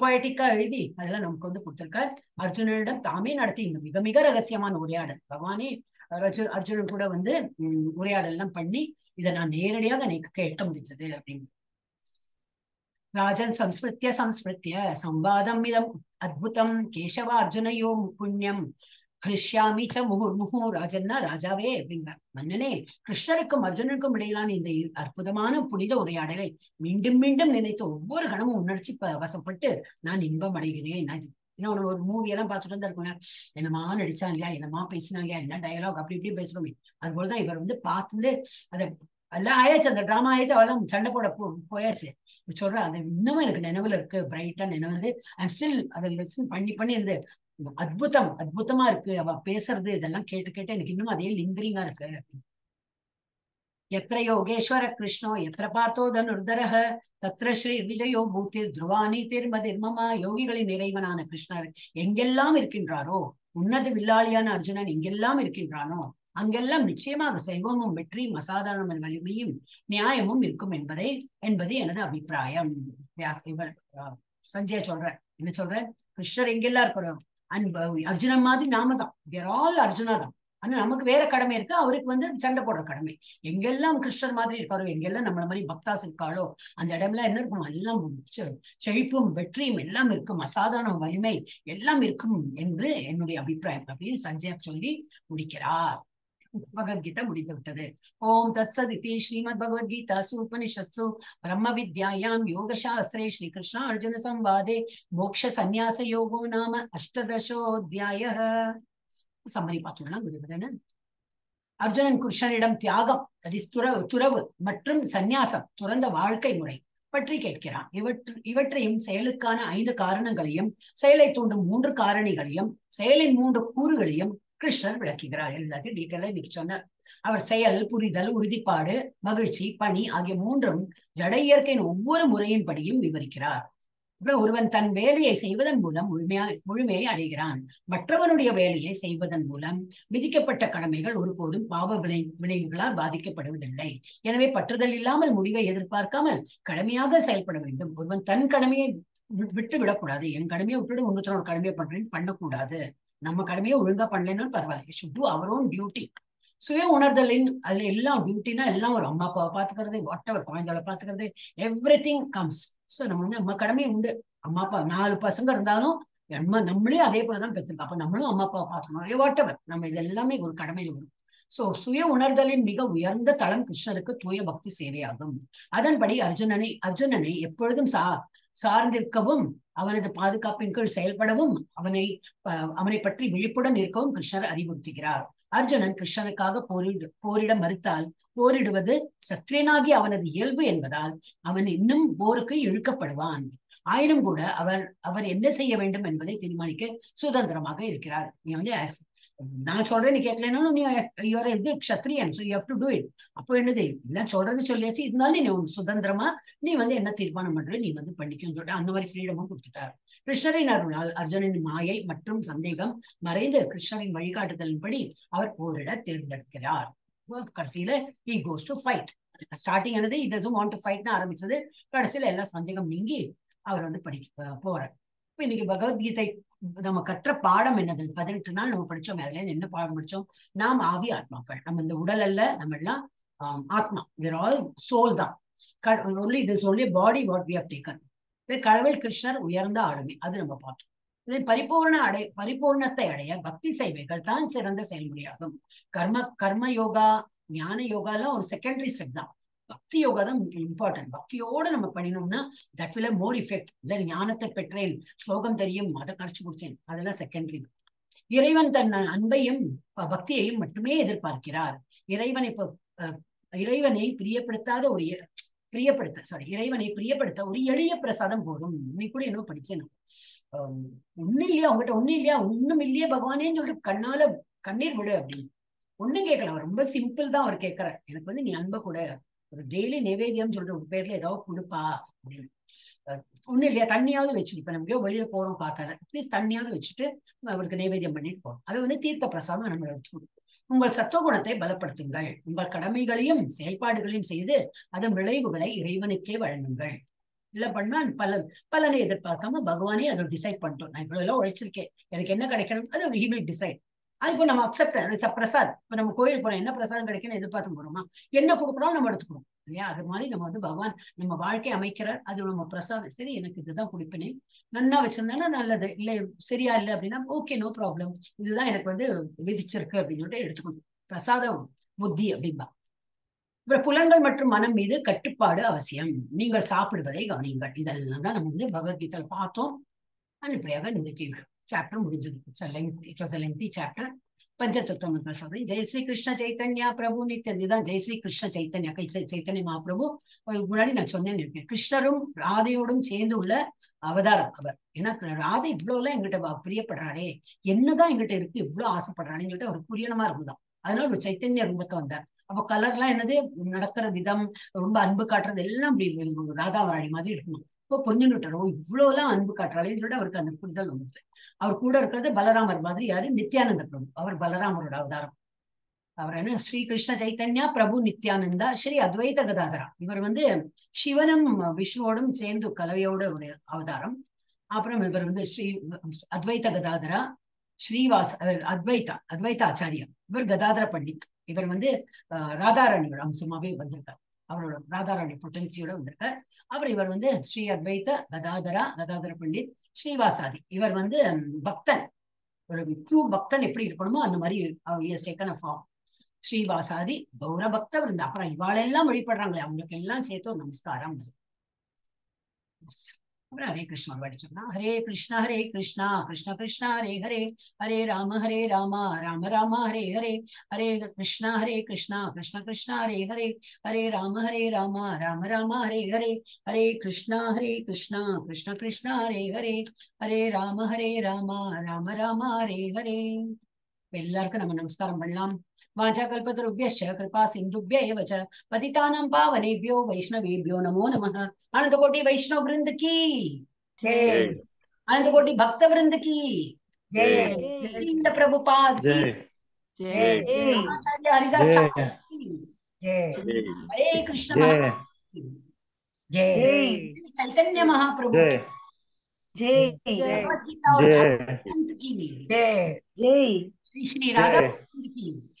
பொயட்டிக்கா எழுதி அதெல்லாம் நமக்கு வந்து கொடுத்திருக்கார். அர்ஜுனனிடம் தாமே நடத்தி இந்த மிக மிக ரகசியமான உரையாடல். பகவானே அர்ஜுனன் கூட வந்து உம் உரையாடல் எல்லாம் பண்ணி இதை நான் நேரடியாக எனக்கு கேட்க முடிஞ்சது அப்படின்னு. ராஜன் சம்ஸ்மிருத்திய சம்ஸ்மிருத்திய சம்வாதம் இதம் அத்புதம் கேசவ அர்ஜுனையோ புண்ணியம். ஹிருஷ்யாமி ச முகுர் முகு ராஜன்னா ராஜாவே அப்படிங்கிறார். மன்னனே கிருஷ்ணருக்கும் அர்ஜுனனுக்கும் இடையிலான இந்த இ- அற்புதமான புனித உரையாடலை மீண்டும் மீண்டும் நினைத்து ஒவ்வொரு கணமும் உணர்ச்சி வசப்பட்டு நான் இன்பம் அடைகிறேன் ஏன்னா ஒரு மூவி எல்லாம் பார்த்துட்டு தான் இருக்கோம் என்னமா நடிச்சான் இல்லையா என்னமா பேசினா இல்லையா என்ன டயலாக் அப்படி இப்படி பேசுறோமே. அது போலதான் இவர் வந்து பார்த்துட்டு அதை எல்லாம் ஆயாச்சு அந்த டிராமா ஆயாச்சு அவெல்லாம் சண்டை போட போ போயாச்சு. சொல்ற அது இன்னமும் எனக்கு நினைவுல இருக்கு பிரைட்டா நினைவு ஐம் ஸ்டில் அதை லிசன் பண்ணி பண்ணி இருந்து அத்புதம் அத்புதமா இருக்கு அவ பேசுறது இதெல்லாம் கேட்டு கேட்டு எனக்கு இன்னும் அதே லிங்கரிங்கா இருக்கு. எத்திர யோகேஸ்வர கிருஷ்ணோ எத்திர பார்த்தோ தனுர்தரக தத்ர ஸ்ரீ விஜயோ பூத்திர் துருவானி திருமதிர்மமா யோகிகளின் இறைவனான கிருஷ்ணர். எங்கெல்லாம் இருக்கின்றாரோ உன்னது வில்லாளியான அர்ஜுனன் எங்கெல்லாம் இருக்கின்றானோ அங்கெல்லாம் நிச்சயமாக சைவமும் வெற்றியும் அசாதாரண வலிமையும் நியாயமும் இருக்கும் என்பதை என்பது எனது அபிப்பிராயம். இவர் சஞ்சயா சொல்ற என்ன சொல்ற? கிருஷ்ணர் எங்கெல்லாம் இருக்கிறோம் அன்பு அர்ஜுனன் மாதிரி நாம தான். ஆல் அர்ஜுனா தான். ஆனா நமக்கு வேற கடமை இருக்கு. அவருக்கு வந்து சண்டை போடுற கடமை. எங்கெல்லாம் கிருஷ்ணர் மாதிரி இருக்காரோ எங்கெல்லாம் நம்மள மாதிரி பக்தாஸ் இருக்காளோ அந்த இடம்லாம் என்ன இருக்கும்? எல்லாம் செழிப்பும் வெற்றியும் எல்லாம் இருக்கும். அசாதாரண வலிமை எல்லாம் இருக்கும் என்று என்னுடைய அபிப்பிராயம். அப்படின்னு சஞ்சய் சொல்லி முடிக்கிறார். பகவத்கீதா முடிந்து விட்டது. ஓம் தத் சதிதி ஸ்ரீமத் பகவத்கீதாசு உபனிஷத்சு பிரம்ம வித்யாயாம் யோக சாஸ்திரே ஸ்ரீ கிருஷ்ண அர்ஜுன சம்வாதே. மோக்ஷ சந்நியாச யோகோ நாம அஷ்டதசோத்தியாய சம்மரி பார்த்துடலாம் அர்ஜுனன் கிருஷ்ணனிடம் தியாகம் துறவு துறவு மற்றும் சந்நியாசம் துறந்த வாழ்க்கை முறை பற்றி கேட்கிறான். இவற்று இவற்றையும் செயலுக்கான ஐந்து காரணங்களையும் செயலை தூண்டும் மூன்று காரணிகளையும் செயலின் மூன்று கூறுகளையும் கிருஷ்ணர் விளக்குகிறார். எல்லாத்தையும் டீட்டெயிலாக இன்னைக்கு சொன்னார். அவர் செயல் புரிதல் உறுதிப்பாடு மகிழ்ச்சி பணி ஆகிய மூன்றும் ஜட இயற்கையின் ஒவ்வொரு முறையின்படியும் விவரிக்கிறார். அப்புறம் ஒருவன் தன் வேலையை செய்வதன் மூலம் முழுமையா முழுமையை அடைகிறான். மற்றவனுடைய வேலையை செய்வதன் மூலம் விதிக்கப்பட்ட கடமைகள் ஒருபோதும் பாவ விளை விளைவுகளால் பாதிக்கப்படுவதில்லை. எனவே பற்றுதல் இல்லாமல் முடிவை எதிர்பார்க்காமல் கடமையாக செயல்பட வேண்டும். ஒருவன் தன் கடமையை விட்டு விடக்கூடாது. என் கடமையை விட்டுட்டு இன்னொருத்தரோட கடமையை பண்றேன்னு பண்ணக்கூடாது. நம்ம கடமையை ஒழுங்கா பண்ணலைன்னா பரவாயில்ல. Should do our own duty சுய உணர்தலின் அதுல எல்லாம் டியூட்டினா எல்லாம் ஒரு அம்மா அப்பாவை பாத்துக்கிறது வாட் எவர் குழந்தைகளை பாத்துக்கிறது எவ்ரி திங் கம்ஸ் சோ நம்ம வந்து நம்ம கடமை உண்டு. அம்மா அப்பா நாலு பசங்க இருந்தாலும் நம்ம நம்மளே அதே போலதான் பெற்றிருக்கோம் அப்ப நம்மளும் அம்மா அப்பாவை பார்க்கணும் வாட் எவர் நம்ம இது எல்லாமே ஒரு கடமையில வரும். சோ சுய உணர்தலின் மிக உயர்ந்த தளம் கிருஷ்ணருக்கு தூய பக்தி சேவையாகும். அதன்படி அர்ஜுனனை அர்ஜுனனை எப்பொழுதும் சா சார்ந்திருக்கவும் அவனது பாதுகாப்பின் கீழ் செயல்படவும் அவனை அவனை பற்றி விழிப்புடன் இருக்கவும் கிருஷ்ணர் அறிவுறுத்துகிறார். அர்ஜுனன் கிருஷ்ணனுக்காக போரிடு போரிட மறுத்தால் போரிடுவது சத்ரியனாகி அவனது இயல்பு என்பதால் அவன் இன்னும் போருக்கு இழுக்கப்படுவான். ஆயினும் கூட அவர் அவர் என்ன செய்ய வேண்டும் என்பதை தீர்மானிக்க சுதந்திரமாக இருக்கிறார். நீ வந்து நான் சொல்றேன் நீ கேட்கலனாலும் நீ யுவர் இது க்ஷத்ரியன் so you have to do it அப்போ என்னது எல்லாம் சொல்றது சொல்லியாச்சு இருந்தாலும் நீ உன் சுதந்திரமா நீ வந்து என்ன தீர்மானம் பண்ற நீ வந்து பண்ணிக்கணும்னு சொல்லிட்டு அந்த மாதிரி ஃப்ரீடமும் கொடுத்துட்டார். கிருஷ்ணரின் அருளால் அர்ஜுனன் மாயை மற்றும் சந்தேகம் மறைந்து கிருஷ்ணரின் வழிகாட்டுதலின்படி அவர் போரிட தேர்ந்தெடுக்கிறார். கடைசியில he goes to fight starting என்னது? இட் டசன் வாண்ட் டு ஃபைட்னு ஆரம்பிச்சது. கடைசியில எல்லா சந்தேகம் நீங்கி அவர் வந்து படிக்க போறார். இப்ப இன்னைக்கு பகவத்கீதை நம்ம கற்ற பாடம் என்னது? பதினெட்டு நாள் நம்ம படிச்சோம் அதுல இருந்து என்ன பாடம் படிச்சோம் நாம் ஆவி ஆத்மாக்கள். நம்ம இந்த உடல் அல்ல நம்ம எல்லாம் ஆத்மா. ஆத்மா ஆல் சோல் தான். ஒன்லி இது சொல்லி பாடி வாட் வி ஹவ் டேக்கன் கடவுள் கிருஷ்ணர் உயர்ந்த ஆளுமை. அது நம்ம பார்த்தோம். இது பரிபூர்ண அடை பரிபூர்ணத்தை அடைய பக்தி சேவைகள் தான் சிறந்த செயல்முறையாகும். கர்ம கர்ம யோகா ஞான யோகாலாம் ஒரு செகண்டரி ஸ்டெப் தான். பக்தி யோகா தான் இம்பார்ட்டன்ட் பக்தியோட நம்ம பண்ணினோம்னா தட் வில் மோர் இஃபெக்ட் இல்ல ஞானத்தை பெற்றேன் ஸ்லோகம் தெரியும் அதை கரைச்சு குடிச்சேன். அதெல்லாம் செகண்டரி தான். இறைவன் தன் அன்பையும் பக்தியையும் மட்டுமே எதிர்பார்க்கிறார். இறைவனை இறைவனை பிரியப்படுத்தாத ஒரு பிரியப்படுத்த சாரி இறைவனை பிரியப்படுத்த ஒரு எளிய பிரசாதம் போதும். இன்னைக்கு கூட என்ன படிச்சேன் நான். ஒண்ணும் இல்லையா? உங்ககிட்ட ஒண்ணும் இல்லையா? ஒண்ணும் இல்லையே பகவானேன்னு சொல்லிட்டு கண்ணால கண்ணீர் விடு அப்படின்னு. ஒண்ணும் கேட்கல. அவர் ரொம்ப சிம்பிள் தான் அவர் கேட்கிறார். எனக்கு வந்து நீ அன்பை கூட. ஒரு டெய்லி நைவேத்தியம் சொல்ற ஒரு பேர்ல ஏதாவது கொடுப்பா அப்படின்னு. ஒண்ணு இல்லையா? தண்ணியாவது வச்சுட்டு இப்ப நம்ம வெளியில போறோம் காத்தால ப்ளீஸ் தண்ணியாவது வச்சுட்டு அவருக்கு நைவேத்தியம் பண்ணிட்டு போறோம் அது வந்து தீர்த்த பிரசாதம் நம்ம எடுத்துக்கணும் உங்கள் சத்துவகுணத்தை பலப்படுத்துங்கள். உங்கள் கடமைகளையும் செயல்பாடுகளையும் செய்து அதன் விளைவுகளை இறைவனுக்கே வழங்குங்கள். இல்ல பண்ணா பலன் பலனை எதிர்பார்க்காம பகவானே அதை டிசைட் பண்ணிட்டோம். நான் இவ்வளவு எல்லாம் உழைச்சிருக்கேன். எனக்கு என்ன கிடைக்கணும்? அது he will டிசைட் அது இப்போ நம்ம அக்செப்ட் பிரசாத். இப்போ நம்ம கோயில் போறோம் என்ன பிரசாதம் கிடைக்குன்னு எதிர்பார்த்து போறோமா? என்ன கொடுக்குறோம் நம்ம எடுத்துக்கிறோம். இல்லையா? அது மாதிரி நம்ம வந்து பகவான் நம்ம வாழ்க்கை அமைக்கிறார். அது நம்ம பிரசாதம். சரி எனக்கு இதுதான் குடிப்பினை. நன்னா வச்சிருந்தேன்னா நல்லது. இல்லை சரியா இல்லை அப்படின்னா ஓகே நோ ப்ராப்ளம் இதுதான் எனக்கு வந்து விதிச்சிருக்கு அப்படின்னு சொல்லிட்டு எடுத்துக்கணும். பிரசாதம் புத்தி அப்படின்பா அப்புறம் புலன்கள் மற்றும் மனம் மீது கட்டுப்பாடு அவசியம். நீங்கள் சாப்பிடுவதை கவனியுங்கள். இதெல்லாம் தான் நம்ம வந்து பகவத்கீதையில் பார்த்தோம். அனுப்படியாக இன்னைக்கு சாப்டர் முடிஞ்சது இட் வாஸ் லெங்தி சாப்டர் பஞ்சதத்துவம் சொல்றேன் ஜெய் ஸ்ரீ கிருஷ்ண சைத்தன்யா பிரபு நித்ய இதுதான் ஜெய் ஸ்ரீ கிருஷ்ண சைத்தன்யா கை சைத்தன்ய மகாபிரபு முன்னாடி நான் சொன்னேன்னு இருக்கேன் கிருஷ்ணரும் ராதையோடும் சேர்ந்து உள்ள அவதாரம் அவர் ஏன்னா ராதை இவ்வளவு எல்லாம் எங்கிட்ட பிரியப்படுறாளே என்னதான் எங்கிட்ட இருக்கு இவ்வளவு ஆசைப்படுறாளேன்னு சொல்லிட்டு அவர் புரியணமா இருக்குதான் அதனால ஒரு சைத்தன்ய ரூபத்தை வந்தார் அப்ப கலர்லாம் என்னது நடக்கிற விதம் ரொம்ப அன்பு காட்டுறது எல்லாம் அப்படி ராதாவராணி மாதிரி இருக்கணும் இப்போ புரிஞ்சுக்கிட்டாரோ இவ்வளவு எல்லாம் அன்பு காட்டுறாளேன்னு சொல்லிட்டு அவருக்கு அந்த புரிதல் வந்துச்சு அவர் கூட இருக்கிறது பலராமர் மாதிரி யாரு? நித்யானந்த பிரபு. அவர் பலராமரோட அவதாரம். அவர் என்ன? ஸ்ரீ கிருஷ்ண சைத்தன்யா பிரபு நித்யானந்தா ஸ்ரீ அத்வைத கதாதரா. இவர் வந்து சிவனும் விஷ்ணுவோடும் சேர்ந்து கலவையோட அவதாரம். அப்புறம் இவர் வந்து ஸ்ரீ அத்வைத கதாதரா ஸ்ரீவாஸ் அத்வைதா அத்வைத ஆச்சாரியா இவர் கதாதர பண்டித். இவர் வந்து அஹ், ராதாராணியோட அம்சமாவே வந்திருக்காரு. அவரோட ராதாராணி பொட்டன்சியோட வந்திருக்கார். அப்புறம் இவர் வந்து ஸ்ரீ அத்வைத்த கதாதரா கதாதர பண்டித் ஸ்ரீவாசாதி. இவர் வந்து பக்தன். ஒரு ட்ரூ பக்தன் எப்படி இருக்கணுமோ அந்த மாதிரி ஃபார்ம் ஸ்ரீவாசாதி கௌர பக்தர் விருந்த அப்புறம் இவாளெல்லாம் வழிபடுறாங்களே அவங்களுக்கு எல்லாம் சேர்த்து ஒரு நமஸ்காரம். Yes. அப்புறம் ஹரே கிருஷ்ணா படிச்சோம்னா ஹரே கிருஷ்ணா ஹரே கிருஷ்ணா கிருஷ்ண கிருஷ்ணா ஹரே ஹரே ஹரே ராம ஹரே ராம ராம ராம ஹரே ஹரே ஹரே கிருஷ்ணா ஹரே கிருஷ்ணா கிருஷ்ண கிருஷ்ணா ஹரே ஹரே ஹரே ராம ஹரே ராம ராம ராம ஹரே ஹரே ஹரே கிருஷ்ணா ஹரே கிருஷ்ணா கிருஷ்ண கிருஷ்ணா ஹரே ஹரே ஹரே ராம ஹரே ராம ராம ராம ஹரே ஹரே இப்ப எல்லாருக்கும் நம்ம நமஸ்காரம் பண்ணலாம் वाञ्छाकल्पतरुभ्यश्च कृपा सिंधुभ्य च पतितानां पावनेभ्यो वैष्णवेभ्यो नमो नम। अनकोटि वैष्णव वृंद की। अनकोटि भक्त वृंद की। जय। प्रभुपाद हरे कृष्ण जय। चैतन्य महाप्रभु जय। जय। जय। जय। श्री श्री राधा की।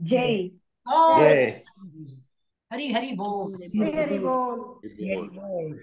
जय हरी जय हरि हरि बोल हरि बोल हरि हरि बोल